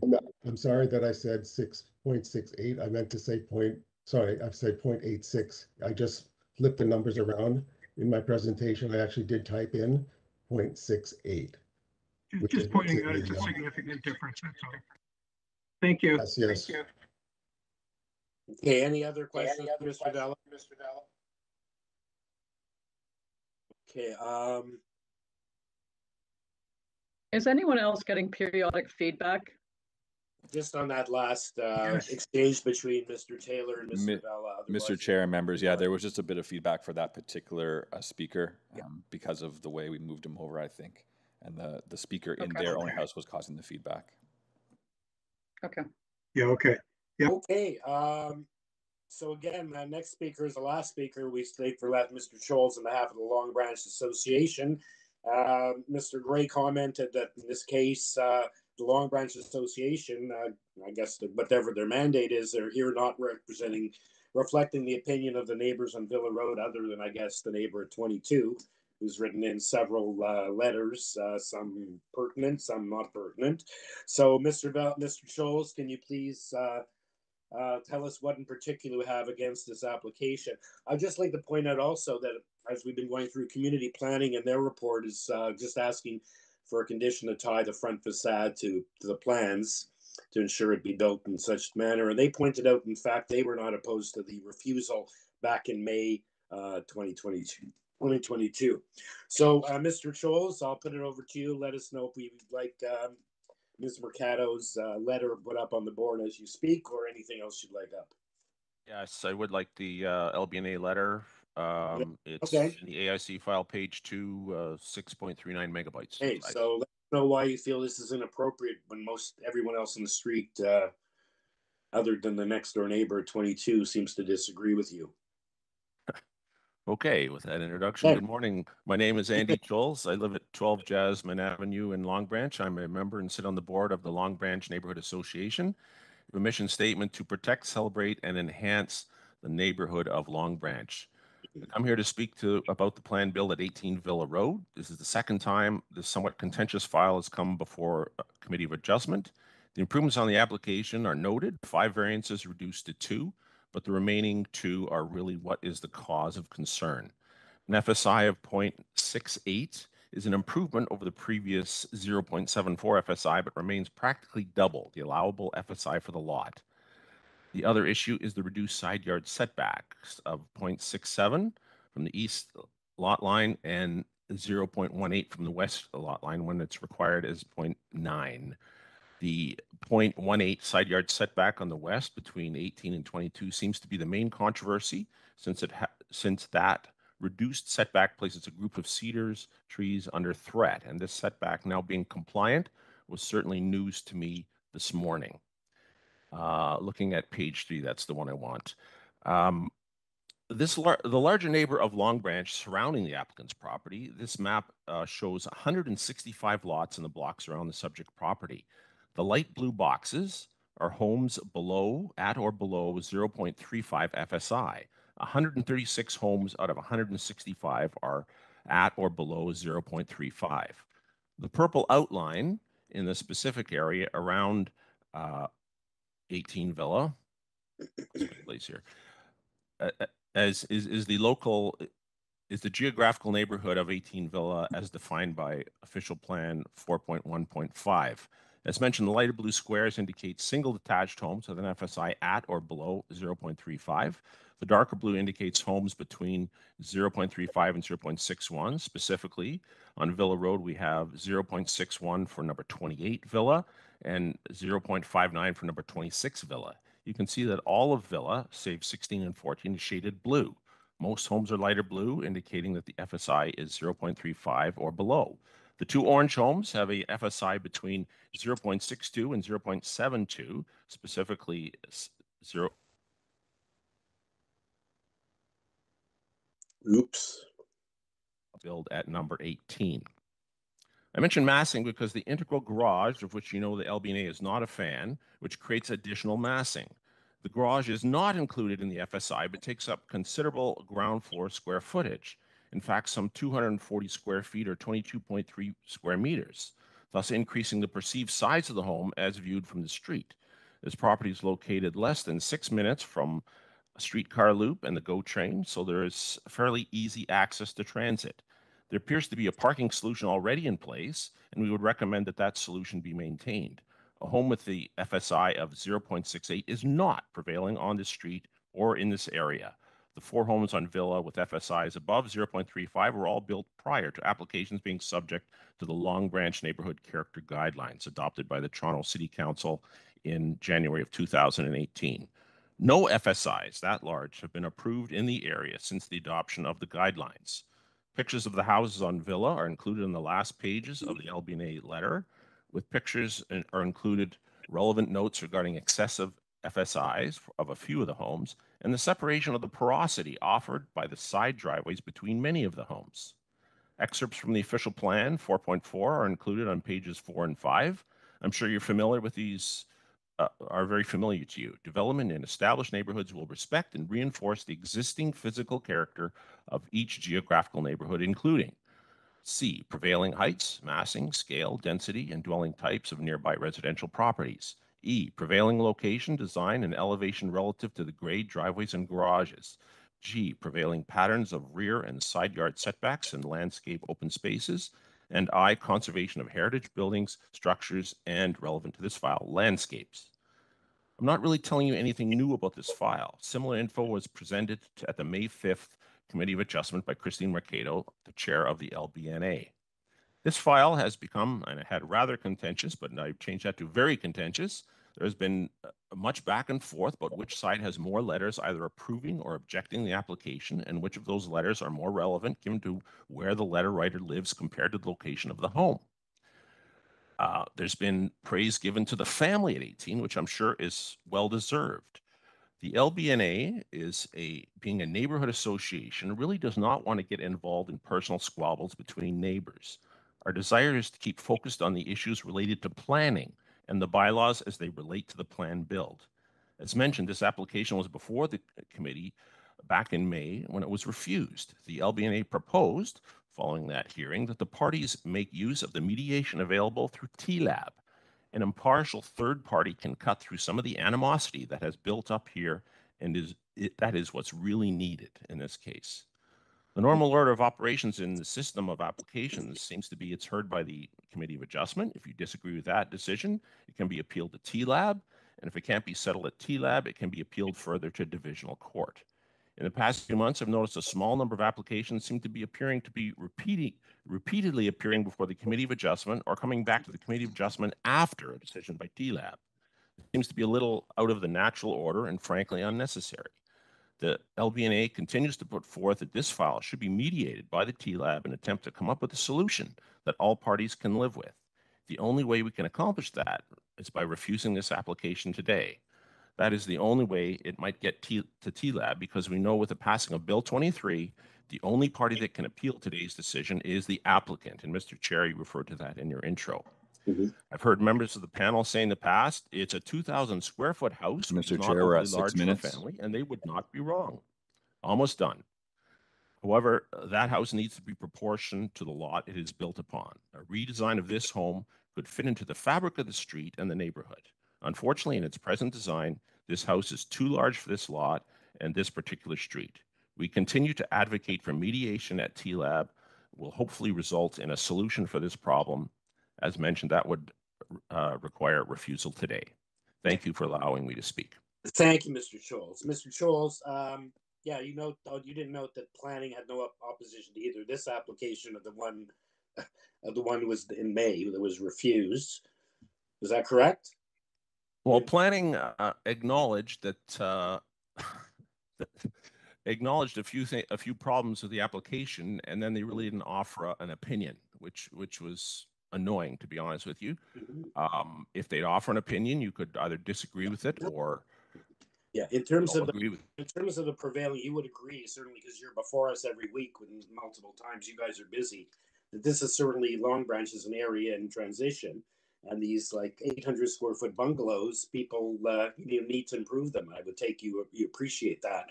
S22: I'm sorry that I said six point six eight. I meant to say point, sorry, I've said 0.86. I just flipped the numbers around. In my presentation, I actually did type in 0.68.
S15: Ju- Just pointing out it's a significant difference, that's all. Thank you.
S22: Yes, yes.
S15: Thank you.
S2: Okay, any other questions, for Mr. Vella? Okay, um,
S8: Is anyone else getting periodic feedback?
S2: just on that last, uh, exchange between Mr. Taylor and
S1: Mi-
S2: Mr. Vella.
S1: Mr. Chair and members, yeah, there was just a bit of feedback for that particular uh, speaker um, because of the way we moved him over, I think. And the, the speaker in their own house was causing the feedback.
S8: Okay.
S15: Yeah, okay. Yeah.
S2: Okay, um, so again, the next speaker is the last speaker. We speak for that, Mr. Scholes, on behalf of the Long Branch Association. Uh, Mr. Gray commented that in this case, uh, the Long Branch Association, uh, I guess that whatever their mandate is, they're here not representing, reflecting the opinion of the neighbors on Villa Road, other than I guess the neighbor at twenty-two, who's written in several uh, letters, uh, some pertinent, some not pertinent. So, Mr. Val, Mr. Scholes, can you please uh, tell us what in particular we have against this application? I'd just like to point out also that as we've been going through community planning and their report is uh, just asking for a condition to tie the front facade to, to the plans to ensure it be built in such manner. And they pointed out, in fact, they were not opposed to the refusal back in May uh, 2022. 2022. So, uh, Mr. Scholes, I'll put it over to you. Let us know if we would like um, Ms. Mercado's uh, letter put up on the board as you speak, or anything else you'd like up.
S23: Yes, I would like the uh, LBNA letter. Um, It's
S2: Okay.
S23: in the AIC file, page two, uh, 6.39 megabytes.
S2: Hey, so let us know why you feel this is inappropriate when most everyone else in the street, uh, other than the next door neighbor 22, seems to disagree with you.
S23: Okay, with that introduction, good morning. My name is Andy Scholes. I live at 12 Jasmine Avenue in Long Branch. I'm a member and sit on the board of the Long Branch Neighborhood Association. A mission statement to protect, celebrate, and enhance the neighborhood of Long Branch. Mm-hmm. I'm here to speak to about the plan bill at 18 Villa Road. This is the second time this somewhat contentious file has come before a Committee of Adjustment. The improvements on the application are noted, five variances reduced to two, but the remaining two are really what is the cause of concern. An FSI of 0.68 is an improvement over the previous 0.74 FSI, but remains practically double the allowable FSI for the lot. The other issue is the reduced side yard setbacks of 0.67 from the east lot line and 0.18 from the west lot line when it's required as 0.9. The 0.18 side yard setback on the west between 18 and 22 seems to be the main controversy since it since that reduced setback places a group of cedars trees under threat, and this setback now being compliant was certainly news to me this morning. Uh, looking at page three, that's the one I want. Um, this lar the larger neighbor of Long Branch surrounding the applicant's property, this map uh, shows 165 lots in the blocks around the subject property. The light blue boxes are homes below, at or below 0.35 FSI. 136 homes out of 165 are at or below 0.35. The purple outline in the specific area around uh, 18 Villa, place here, uh, uh, as is, is the local, is the geographical neighborhood of 18 Villa as defined by official plan 4.1.5. As mentioned, the lighter blue squares indicate single detached homes with an FSI at or below 0.35. The darker blue indicates homes between 0.35 and 0.61. Specifically, on Villa Road, we have 0.61 for number 28 Villa and 0.59 for number 26 Villa. You can see that all of Villa, save 16 and 14, is shaded blue. Most homes are lighter blue, indicating that the FSI is 0.35 or below. The two orange homes have a FSI between 0.62 and 0.72, specifically 0.
S2: Oops.
S23: Build at number 18. I mentioned massing because the integral garage, of which you know the LBNA is not a fan, which creates additional massing. The garage is not included in the FSI, but takes up considerable ground floor square footage. In fact, some 240 square feet or 22.3 square meters, thus increasing the perceived size of the home as viewed from the street. This property is located less than six minutes from a streetcar loop and the GO train, so there is fairly easy access to transit. There appears to be a parking solution already in place, and we would recommend that that solution be maintained. A home with the FSI of 0.68 is not prevailing on this street or in this area. The four homes on Villa with FSIs above 0.35 were all built prior to applications being subject to the Long Branch Neighborhood Character Guidelines adopted by the Toronto City Council in January of 2018. No FSIs that large have been approved in the area since the adoption of the guidelines. Pictures of the houses on Villa are included in the last pages of the LBNA letter. With pictures are included relevant notes regarding excessive FSIs of a few of the homes and the separation of the porosity offered by the side driveways between many of the homes. Excerpts from the official plan 4.4 are included on pages 4 and 5. I'm sure you're familiar with these, uh, are very familiar to you. Development in established neighborhoods will respect and reinforce the existing physical character of each geographical neighborhood, including C. Prevailing heights, massing, scale, density, and dwelling types of nearby residential properties. E. Prevailing location, design, and elevation relative to the grade, driveways, and garages. G. Prevailing patterns of rear and side yard setbacks and landscape open spaces. And I. Conservation of heritage buildings, structures, and relevant to this file, landscapes. I'm not really telling you anything new about this file. Similar info was presented at the May 5th Committee of Adjustment by Christine Mercado, the chair of the LBNA. This file has become, and it had rather contentious, but I've changed that to very contentious. There's been uh, much back and forth about which side has more letters either approving or objecting the application, and which of those letters are more relevant given to where the letter writer lives compared to the location of the home. Uh, there's been praise given to the family at 18, which I'm sure is well deserved. The LBNA is a being a neighborhood association really does not want to get involved in personal squabbles between neighbors. Our desire is to keep focused on the issues related to planning and the bylaws as they relate to the plan build. As mentioned, this application was before the committee back in May when it was refused. The LBNA proposed, following that hearing, that the parties make use of the mediation available through TLAB. An impartial third party can cut through some of the animosity that has built up here and is it, that is what's really needed in this case. The normal order of operations in the system of applications seems to be it's heard by the Committee of Adjustment. If you disagree with that decision, it can be appealed to TLAB. And if it can't be settled at TLAB, it can be appealed further to divisional court. In the past few months, I've noticed a small number of applications seem to be appearing to be repeating, repeatedly appearing before the Committee of Adjustment or coming back to the Committee of Adjustment after a decision by TLAB. It seems to be a little out of the natural order and frankly unnecessary. The LBNA continues to put forth that this file should be mediated by the TLAB and attempt to come up with a solution that all parties can live with. The only way we can accomplish that is by refusing this application today. That is the only way it might get T- to TLAB because we know with the passing of Bill 23, the only party that can appeal today's decision is the applicant. And Mr. Chair, you referred to that in your intro. Mm-hmm. I've heard members of the panel say in the past, it's a 2,000 square foot house.
S1: Mr. Chair, we're at six
S23: large
S1: minutes.
S23: Family, and they would not be wrong. Almost done. However, that house needs to be proportioned to the lot it is built upon. A redesign of this home could fit into the fabric of the street and the neighborhood. Unfortunately, in its present design, this house is too large for this lot and this particular street. We continue to advocate for mediation at TLAB will hopefully result in a solution for this problem. As mentioned, that would uh, require refusal today. Thank you for allowing me to speak.
S2: Thank you, Mr. Scholes. Mr. Scholes, um, yeah, you know, oh, you didn't note that planning had no op- opposition to either this application or the one, of the one was in May that was refused. Is that correct?
S23: Well, planning uh, acknowledged that uh, acknowledged a few a few problems with the application, and then they really didn't offer an opinion, which which was annoying to be honest with you. Um, if they'd offer an opinion, you could either disagree with it or
S2: Yeah, in terms of the, in terms of the prevailing, you would agree certainly because you're before us every week with multiple times. You guys are busy. That this is certainly Long Branch is an area in transition, and these like 800 square foot bungalows, people uh, you need to improve them. I would take you you appreciate that.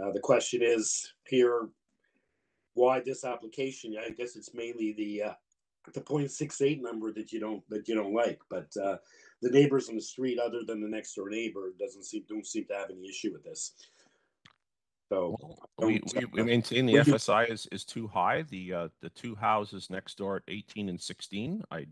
S2: Uh, the question is here, why this application? I guess it's mainly the uh, the 0.68 number that you don't that you don't like, but uh, the neighbors on the street, other than the next door neighbor, doesn't seem don't seem to have any issue with this. So
S23: We, we, we
S2: uh,
S23: maintain the
S2: we do-
S23: FSI is, is too high. The, uh, the two houses next door at eighteen and sixteen, I,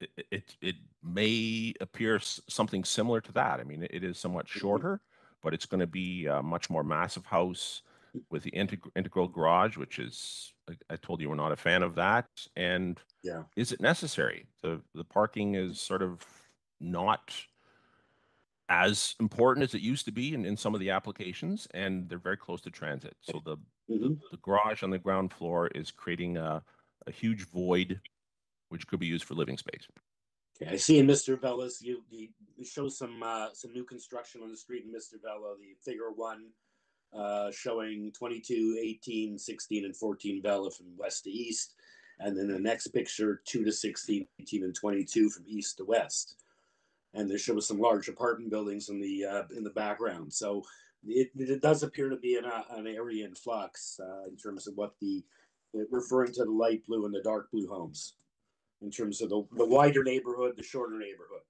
S23: it, it, it may appear something similar to that. I mean, it is somewhat
S2: Mm-hmm.
S23: shorter, but it's gonna be a much more massive house with the integ- integral garage, which is, I, told you, we're not a fan of that. And
S2: Yeah.
S23: is it necessary? The, the parking is sort of not as important as it used to be in, in some of the applications, and they're very close to transit. So the, the, the garage on the ground floor is creating a, a huge void, which could be used for living space.
S2: Okay, I see in Mr. Vella's, you, you you show some, uh, some new construction on the street in Mr. Vella, the figure one, uh, showing 22, 18, 16, and 14 Villa from west to east. And then the next picture, two to 16, 18, and 22 from east to west. And there shows some large apartment buildings in the, uh, in the background. So it, it does appear to be an, uh, an area in flux, uh, in terms of what the, referring to the light blue and the dark blue homes in terms of the, the wider neighborhood, the shorter neighborhood.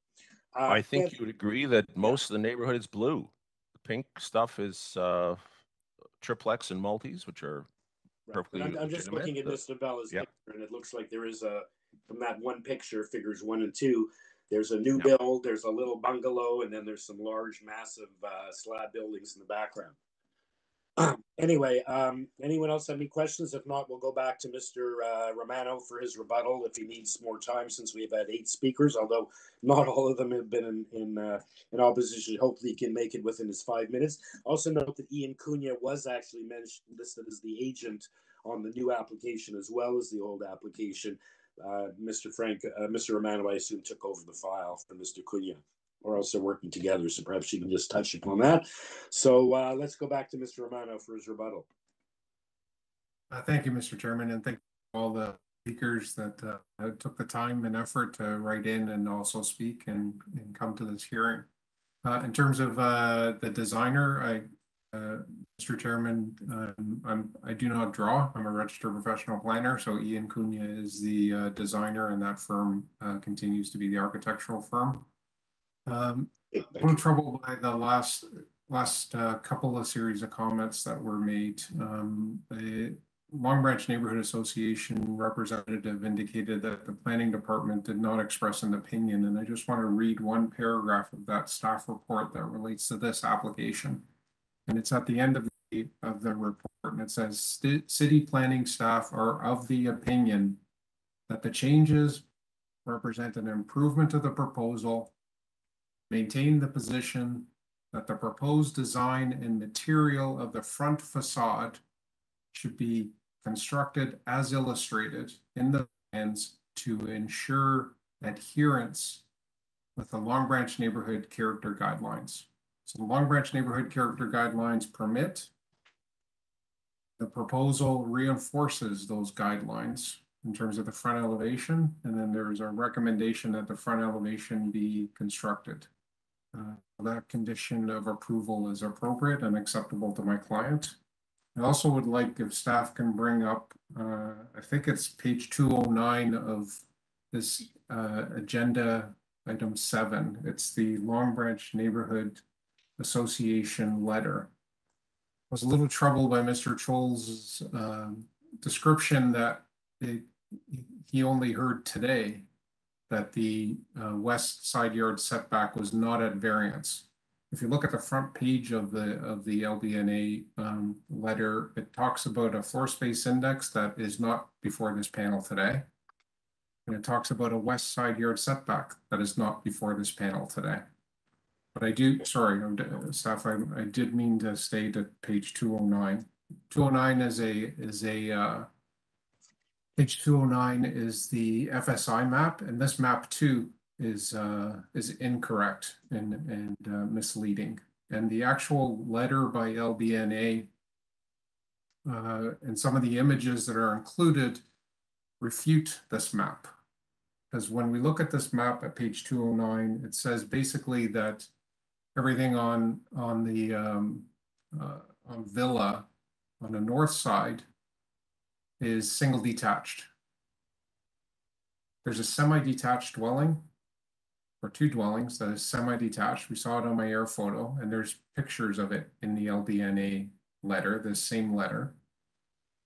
S2: Uh,
S23: I think you would agree that most of the neighborhood is blue. The pink stuff is uh, triplex and multis, which are
S2: Right,
S23: perfectly
S2: I'm, I'm just looking at Mr. Vella's
S23: Yep.
S2: picture, and it looks like there is a, from that one picture, figures one and two, there's a new build, there's a little bungalow, and then there's some large, massive uh, slab buildings in the background. Anyway, um, anyone else have any questions? If not, we'll go back to Mr. Uh, Romano for his rebuttal if he needs more time, since we've had eight speakers, although not all of them have been in, in, uh, in opposition. Hopefully he can make it within his five minutes. Also note that Ian Cunha was actually mentioned, listed as the agent on the new application as well as the old application. Uh, Mr. Frank, uh, Mr. Romano, I assume, took over the file for Mr. Cunha, or else they're working together. So perhaps you can just touch upon that. So uh, let's go back to Mr. Romano for his rebuttal.
S16: Uh, thank you, Mr. Chairman, and thank all the speakers that uh, took the time and effort to write in and also speak and, and come to this hearing. Uh, in terms of uh, the designer, I, uh, Mr. Chairman, um, I'm, I do not draw. I'm a registered professional planner, so Ian Cunha is the designer, and that firm continues to be the architectural firm. Um, I'm troubled by the last last uh, couple of series of comments that were made. Um, the Long Branch Neighborhood Association representative indicated that the planning department did not express an opinion, and I just want to read one paragraph of that staff report that relates to this application. And it's at the end of the, of the report, and it says, city planning staff are of the opinion that the changes represent an improvement to the proposal, maintain the position that the proposed design and material of the front facade should be constructed as illustrated in the plans to ensure adherence with the Long Branch Neighborhood Character Guidelines. So the Long Branch Neighborhood Character Guidelines permit. The proposal reinforces those guidelines in terms of the front elevation, and then there's a recommendation that the front elevation be constructed. Uh, that condition of approval is appropriate and acceptable to my client. I also would like if staff can bring up, uh, I think it's page 209 of this uh, agenda item seven. It's the Long Branch Neighborhood Association letter. I was a little troubled by Mr. Scholes' um, description that it, he only heard today that the uh, west side yard setback was not at variance. If you look at the front page of the of the LBNA um, letter, it talks about a floor space index that is not before this panel today. And it talks about a west side yard setback that is not before this panel today. But I do, sorry, staff, I, I did mean to state at page 209. 209 is a is a uh, Page two oh nine is the FSI map, and this map too is uh, is incorrect and and uh, misleading. And the actual letter by LBNA uh, and some of the images that are included refute this map. Because when we look at this map at page 209, it says basically that everything on on the um, uh, on Villa on the north side is single detached. There's a semi-detached dwelling or two dwellings that is semi-detached. We saw it on my air photo and there's pictures of it in the LBNA letter, the same letter.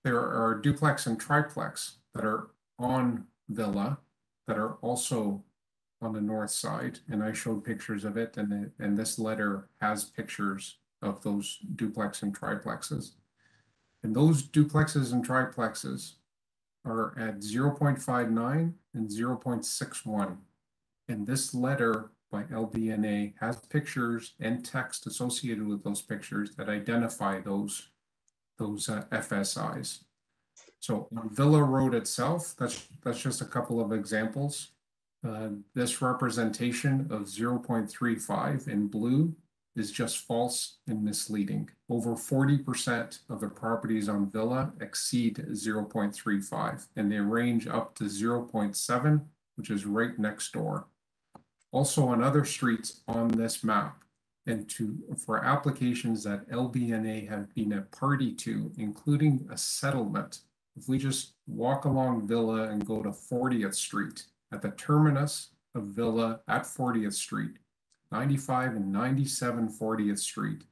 S16: There are duplex and triplex that are on Villa that are also on the north side. And I showed pictures of it and, the, and this letter has pictures of those duplex and triplexes. And those duplexes and triplexes are at 0.59 and 0.61. And this letter by LBNA has pictures and text associated with those pictures that identify those, those uh, FSIs. So on Villa Road itself, that's, that's just a couple of examples. Uh, this representation of 0.35 in blue is just false and misleading. Over 40% of the properties on Villa exceed 0.35 and they range up to 0.7, which is right next door. Also on other streets on this map, and to for applications that LBNA have been a party to, including a settlement. If we just walk along Villa and go to 40th Street, at the terminus of Villa at 40th Street, 95 and 97 40th Street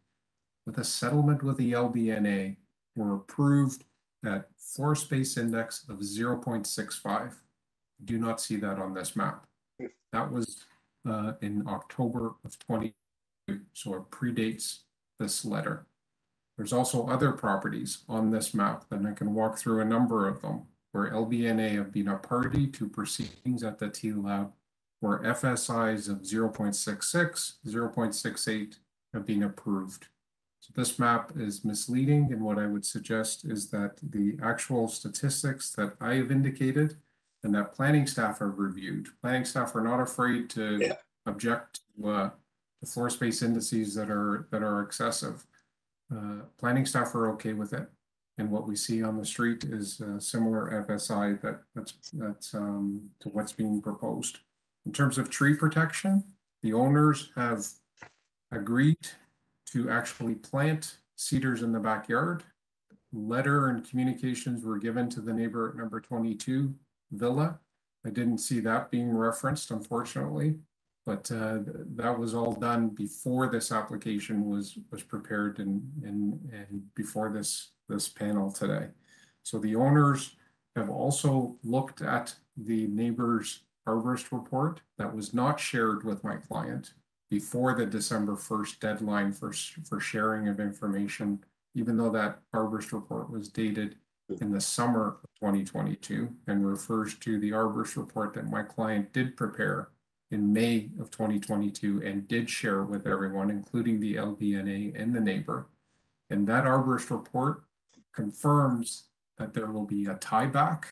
S16: with a settlement with the LBNA were approved at floor space index of 0.65. Do not see that on this map. That was uh, in October of 20, so it predates this letter. There's also other properties on this map, and I can walk through a number of them where LBNA have been a party to proceedings at the TLAB where FSIs of 0.66, 0.68 have been approved. So this map is misleading and what I would suggest is that the actual statistics that I have indicated and that planning staff have reviewed, planning staff are not afraid to yeah. object to uh, the floor space indices that are that are excessive. Uh, planning staff are okay with it. And what we see on the street is a similar FSI that that's, that's um, to what's being proposed. In terms of tree protection, the owners have agreed to actually plant cedars in the backyard. Letter and communications were given to the neighbor at number 22 Villa. I didn't see that being referenced, unfortunately, but uh, that was all done before this application was was prepared and, and, and before this, this panel today. So the owners have also looked at the neighbor's arborist report that was not shared with my client before the December 1st deadline for, for sharing of information, even though that arborist report was dated in the summer of 2022 and refers to the arborist report that my client did prepare in May of 2022 and did share with everyone, including the LBNA and the neighbor. And that arborist report confirms that there will be a tieback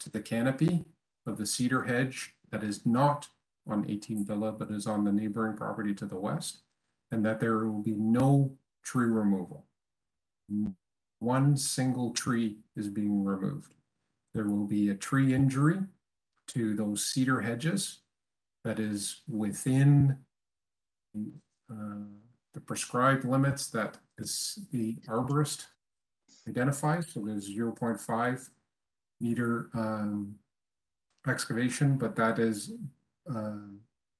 S16: to the canopy of the cedar hedge that is not on 18 Villa, but is on the neighboring property to the west, and that there will be no tree removal. One single tree is being removed. There will be a tree injury to those cedar hedges that is within uh, the prescribed limits that is the arborist identifies. So there's 0.5 meter um, excavation, but that is uh,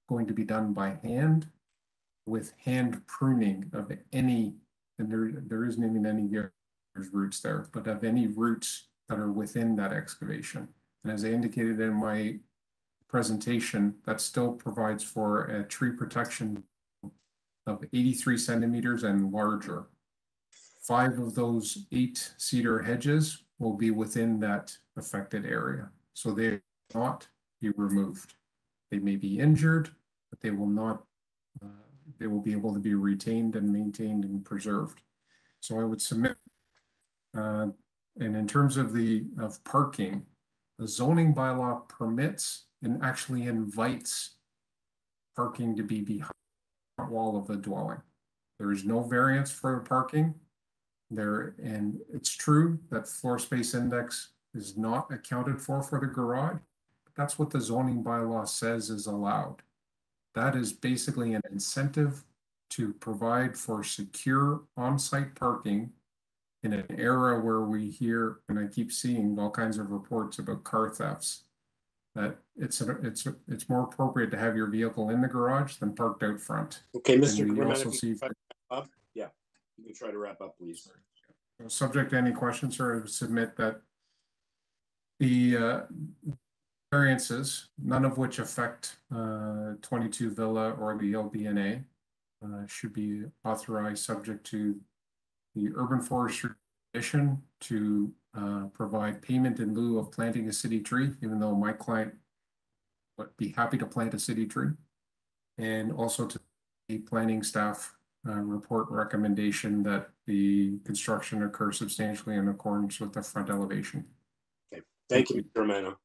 S16: going to be done by hand with hand pruning of any, and there, there isn't even any roots there, but of any roots that are within that excavation. And as I indicated in my presentation, that still provides for a tree protection of 83 centimeters and larger. Five of those eight cedar hedges will be within that affected area. So they not be removed. They may be injured, but they will not, uh, they will be able to be retained and maintained and preserved. So I would submit, uh, and in terms of the of parking, the zoning bylaw permits and actually invites parking to be behind the wall of the dwelling. There is no variance for parking there, and it's true that floor space index is not accounted for for the garage. That's what the zoning bylaw says is allowed. That is basically an incentive to provide for secure on-site parking in an era where we hear, and I keep seeing all kinds of reports about car thefts, that it's a, it's a, it's more appropriate to have your vehicle in the garage than parked out front.
S2: Okay, Mr.
S16: And we also
S2: if
S16: see,
S2: you can wrap up? Yeah, you can try to wrap up, please.
S16: subject to any questions, or I would submit that the uh, variances, none of which affect uh, 22 Villa or the LBNA, uh, should be authorized subject to the urban forestry commission to uh, provide payment in lieu of planting a city tree, even though my client would be happy to plant a city tree. And also to the planning staff uh, report recommendation that the construction occur substantially in accordance with the front elevation.
S2: Okay, thank you, Mr. Romano.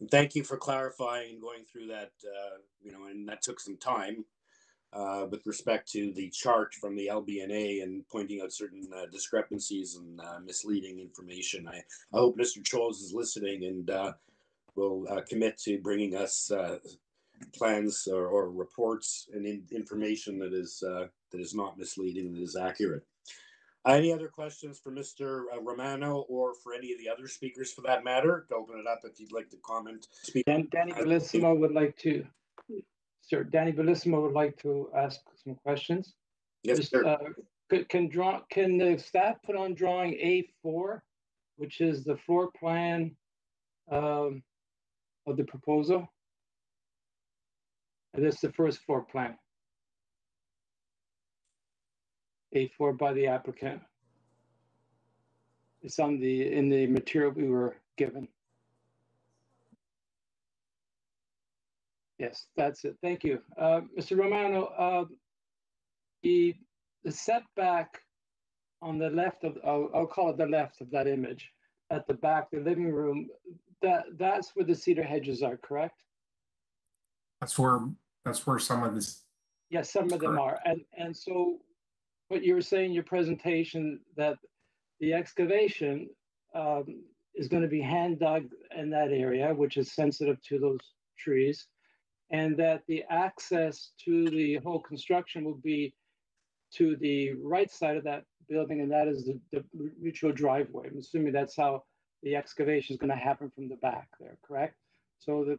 S2: And thank you for clarifying and going through that, uh, you know, and that took some time uh, with respect to the chart from the LBNA and pointing out certain uh, discrepancies and uh, misleading information. I, I hope Mr. Scholes is listening and uh, will uh, commit to bringing us plans or, or reports and in, information that is that is not misleading, that is accurate. Any other questions for Mr. Romano or for any of the other speakers for that matter? To open it up if you'd like to comment. Speak.
S4: Dan, Danny Bellissimo would like to Sir Danny Bellissimo would like to ask some questions.
S2: Yes,
S4: Just,
S2: sir.
S4: uh, Can, can draw, can the staff put on drawing A4, which is the floor plan um, of the proposal? And this is the first floor plan. A4 by the applicant. It's on the, in the material we were given. Yes, that's it. Thank you. Uh, Mr. Romano, uh, the, the setback on the left of, I'll, I'll call it the left of that image, at the back, the living room, that, that's where the cedar hedges are, correct?
S16: That's where, that's where some of this,
S4: Yes, some of them are. And, and so what you were saying in your presentation that the excavation um, is going to be hand dug in that area, which is sensitive to those trees, and that the access to the whole construction will be to the right side of that building, and that is the, the mutual driveway. I'm assuming that's how the excavation is going to happen from the back there, correct? So the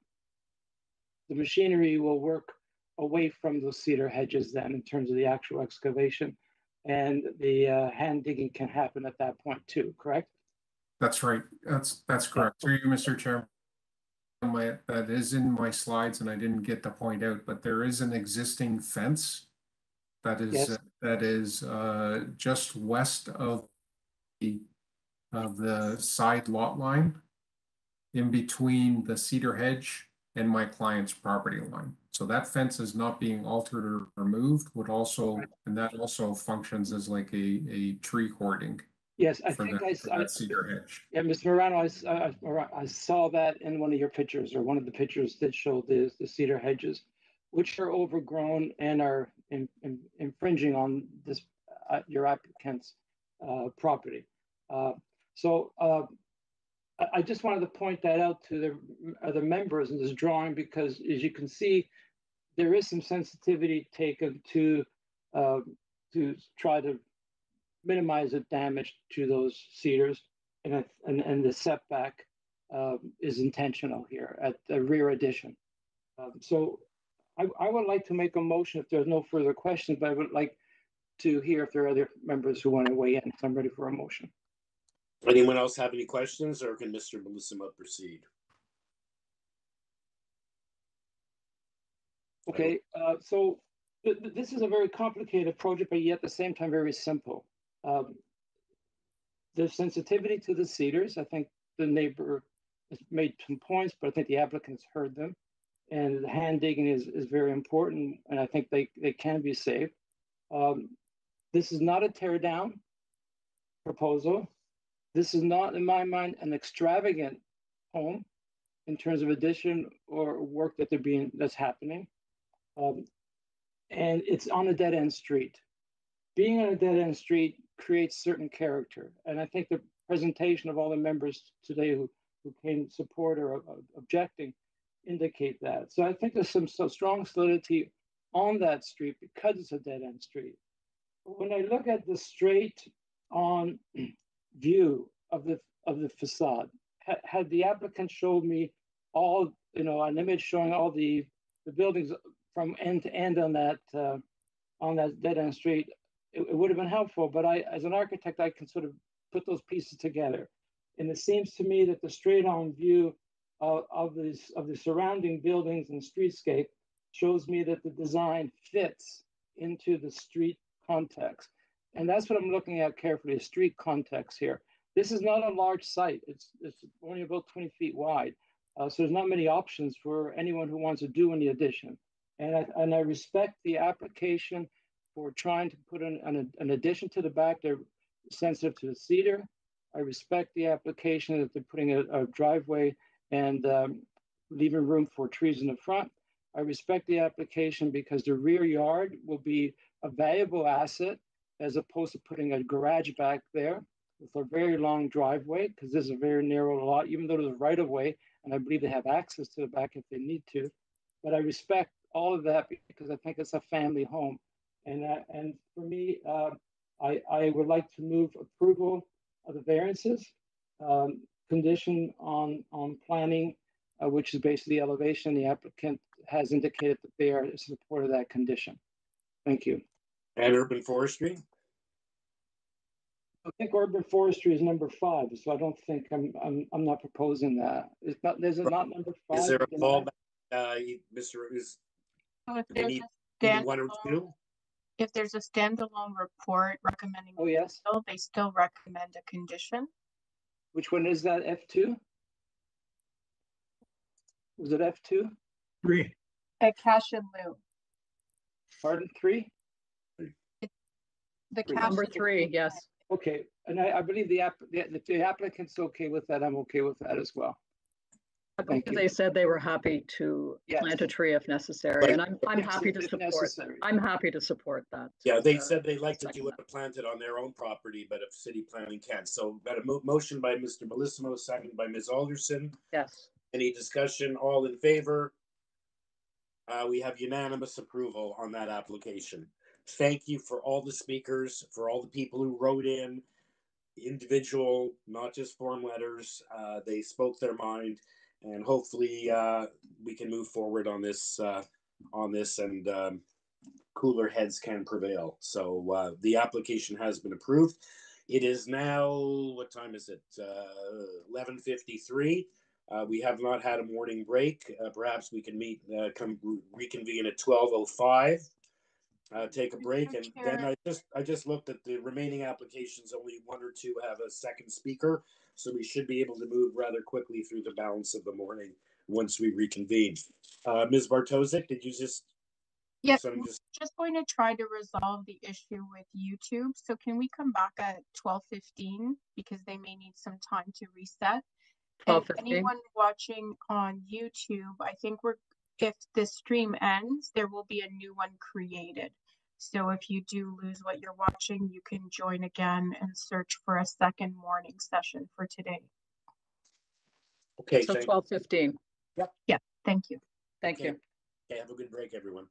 S4: the machinery will work away from those cedar hedges then in terms of the actual excavation and the uh, hand digging can happen at that point too, correct?
S16: that's right. That's, that's correct. Through you, Mr. Chairman. My, that is in my slides and I didn't get to point out, but there is an existing fence that is,
S4: Yes.
S16: uh, that is, uh, just west of the, of the side lot line in between the cedar hedge and my client's property line. So that fence is not being altered or removed, would also, and that also functions as like a, a tree hoarding.
S4: Yes, I
S16: for
S4: think
S16: that-
S4: I,
S16: for
S4: I-
S16: that Cedar hedge.
S4: yeah, Mr. Morano, I, s- I- I- I saw that in one of your pictures, or one of the pictures that showed the, the cedar hedges, which are overgrown and are in- in- infringing on this, uh, your applicant's, uh, property. Uh, so, uh, I, I just wanted to point that out to the other members in this drawing, because as you can see, there is some sensitivity taken to, uh, to try to minimize the damage to those cedars. And, and, and the setback um, is intentional here at the rear addition. Um, So I, I would like to make a motion if there's no further questions, but I would like to hear if there are other members who want to weigh in. So I'm ready for a motion.
S2: Anyone else have any questions or can Mr. Bellissimo proceed?
S4: Okay, uh, so th- th- this is a very complicated project, but yet at the same time very simple. Um, there's sensitivity to the cedars. I think the neighbor has made some points, but I think the applicant's heard them. And the hand digging is, is very important, and I think they, they can be saved. Um, this is not a tear down proposal. This is not, in my mind, an extravagant home in terms of addition or work that they're being that's happening. Um, and it's on a dead end street. Being on a dead end street creates certain character. And I think the presentation of all the members today who, who came support or uh, objecting indicate that. So I think there's some so strong solidity on that street because it's a dead end street. When I look at the straight on view of the of the facade, had, had the applicant showed me all, you know, an image showing all the the buildings from end to end on that uh, on that dead end street, it, it would have been helpful. But I, as an architect, I can sort of put those pieces together, and it seems to me that the straight on view of, of these of the surrounding buildings and streetscape shows me that the design fits into the street context, and that's what I'm looking at carefully: street context here. This is not a large site; it's it's only about 20 feet wide. Uh, so there's not many options for anyone who wants to do any addition. And I, and I respect the application for trying to put an, an, an addition to the back. They're sensitive to the cedar. I respect the application that they're putting a, a driveway and um, leaving room for trees in the front. I respect the application because the rear yard will be a valuable asset as opposed to putting a garage back there with a very long driveway because this is a very narrow lot, even though there's a right of way, and I believe they have access to the back if they need to. But I respect all of that because I think it's a family home. And, uh, and for me, uh, I, I would like to move approval of the variances, um, condition on, on planning, uh, which is basically elevation. The applicant has indicated that they are in support of that condition. Thank you.
S2: And urban forestry?
S4: I think urban forestry is number five, so I don't think I'm, I'm, I'm not proposing that. It's not, there's not number five.
S2: Is there a fallback, uh, Mr. Is,
S3: So if there's
S2: need,
S3: a
S2: need one or
S3: standalone,
S2: two?
S3: if there's a standalone report recommending.
S4: Oh, yes.
S3: approval, They still recommend a condition.
S4: Which one is that, F two? Was it F two?
S15: Three.
S3: At cash and lieu.
S4: Pardon, three?
S3: The
S4: Three.
S3: cash.
S8: Number
S3: and
S8: three, yes.
S4: Okay, and I, I believe the app, the, the applicant's okay with that, I'm okay with that as well.
S8: I
S4: Thank
S8: believe
S4: you.
S8: they said they were happy to
S4: Yes.
S8: plant a tree if necessary,
S2: Right.
S8: and I'm, I'm
S4: If-
S8: happy to
S4: if
S8: support,
S4: necessary.
S8: I'm happy to support that.
S2: Yeah, they
S8: uh,
S2: said they'd like to do it, but plant it on their own property, but if city planning can. So got a mo- motion by Mr. Bellissimo, second by Ms. Alderson.
S8: Yes.
S2: Any discussion? All in favor? Uh, we have unanimous approval on that application. Thank you for all the speakers, for all the people who wrote in, individual, not just form letters. Uh, they spoke their mind, and hopefully, uh, we can move forward on this, uh, on this, and um, cooler heads can prevail. So uh, the application has been approved. It is now what time is it? Uh, Eleven fifty-three. Uh, we have not had a morning break. Uh, perhaps we can meet, uh, come re- reconvene at twelve oh five. Uh, take a break, and then I just I just looked at the remaining applications. Only one or two have a second speaker, so we should be able to move rather quickly through the balance of the morning once we reconvene. Uh, Ms. Bartosik, did you just?
S3: Yes,
S2: something
S3: we're
S2: just-
S3: just going to try to resolve the issue with YouTube. So can we come back at twelve fifteen because they may need some time to reset? And
S8: 12:15.
S3: anyone watching on YouTube, I think we're, if the stream ends, there will be a new one created. So if you do lose what you're watching, you can join again and search for a second morning session for today.
S2: Okay.
S8: So
S2: thank-
S8: twelve fifteen.
S2: Yep.
S3: Yeah, thank you.
S8: Thank
S2: Okay.
S8: you.
S2: Okay, have a good break, everyone.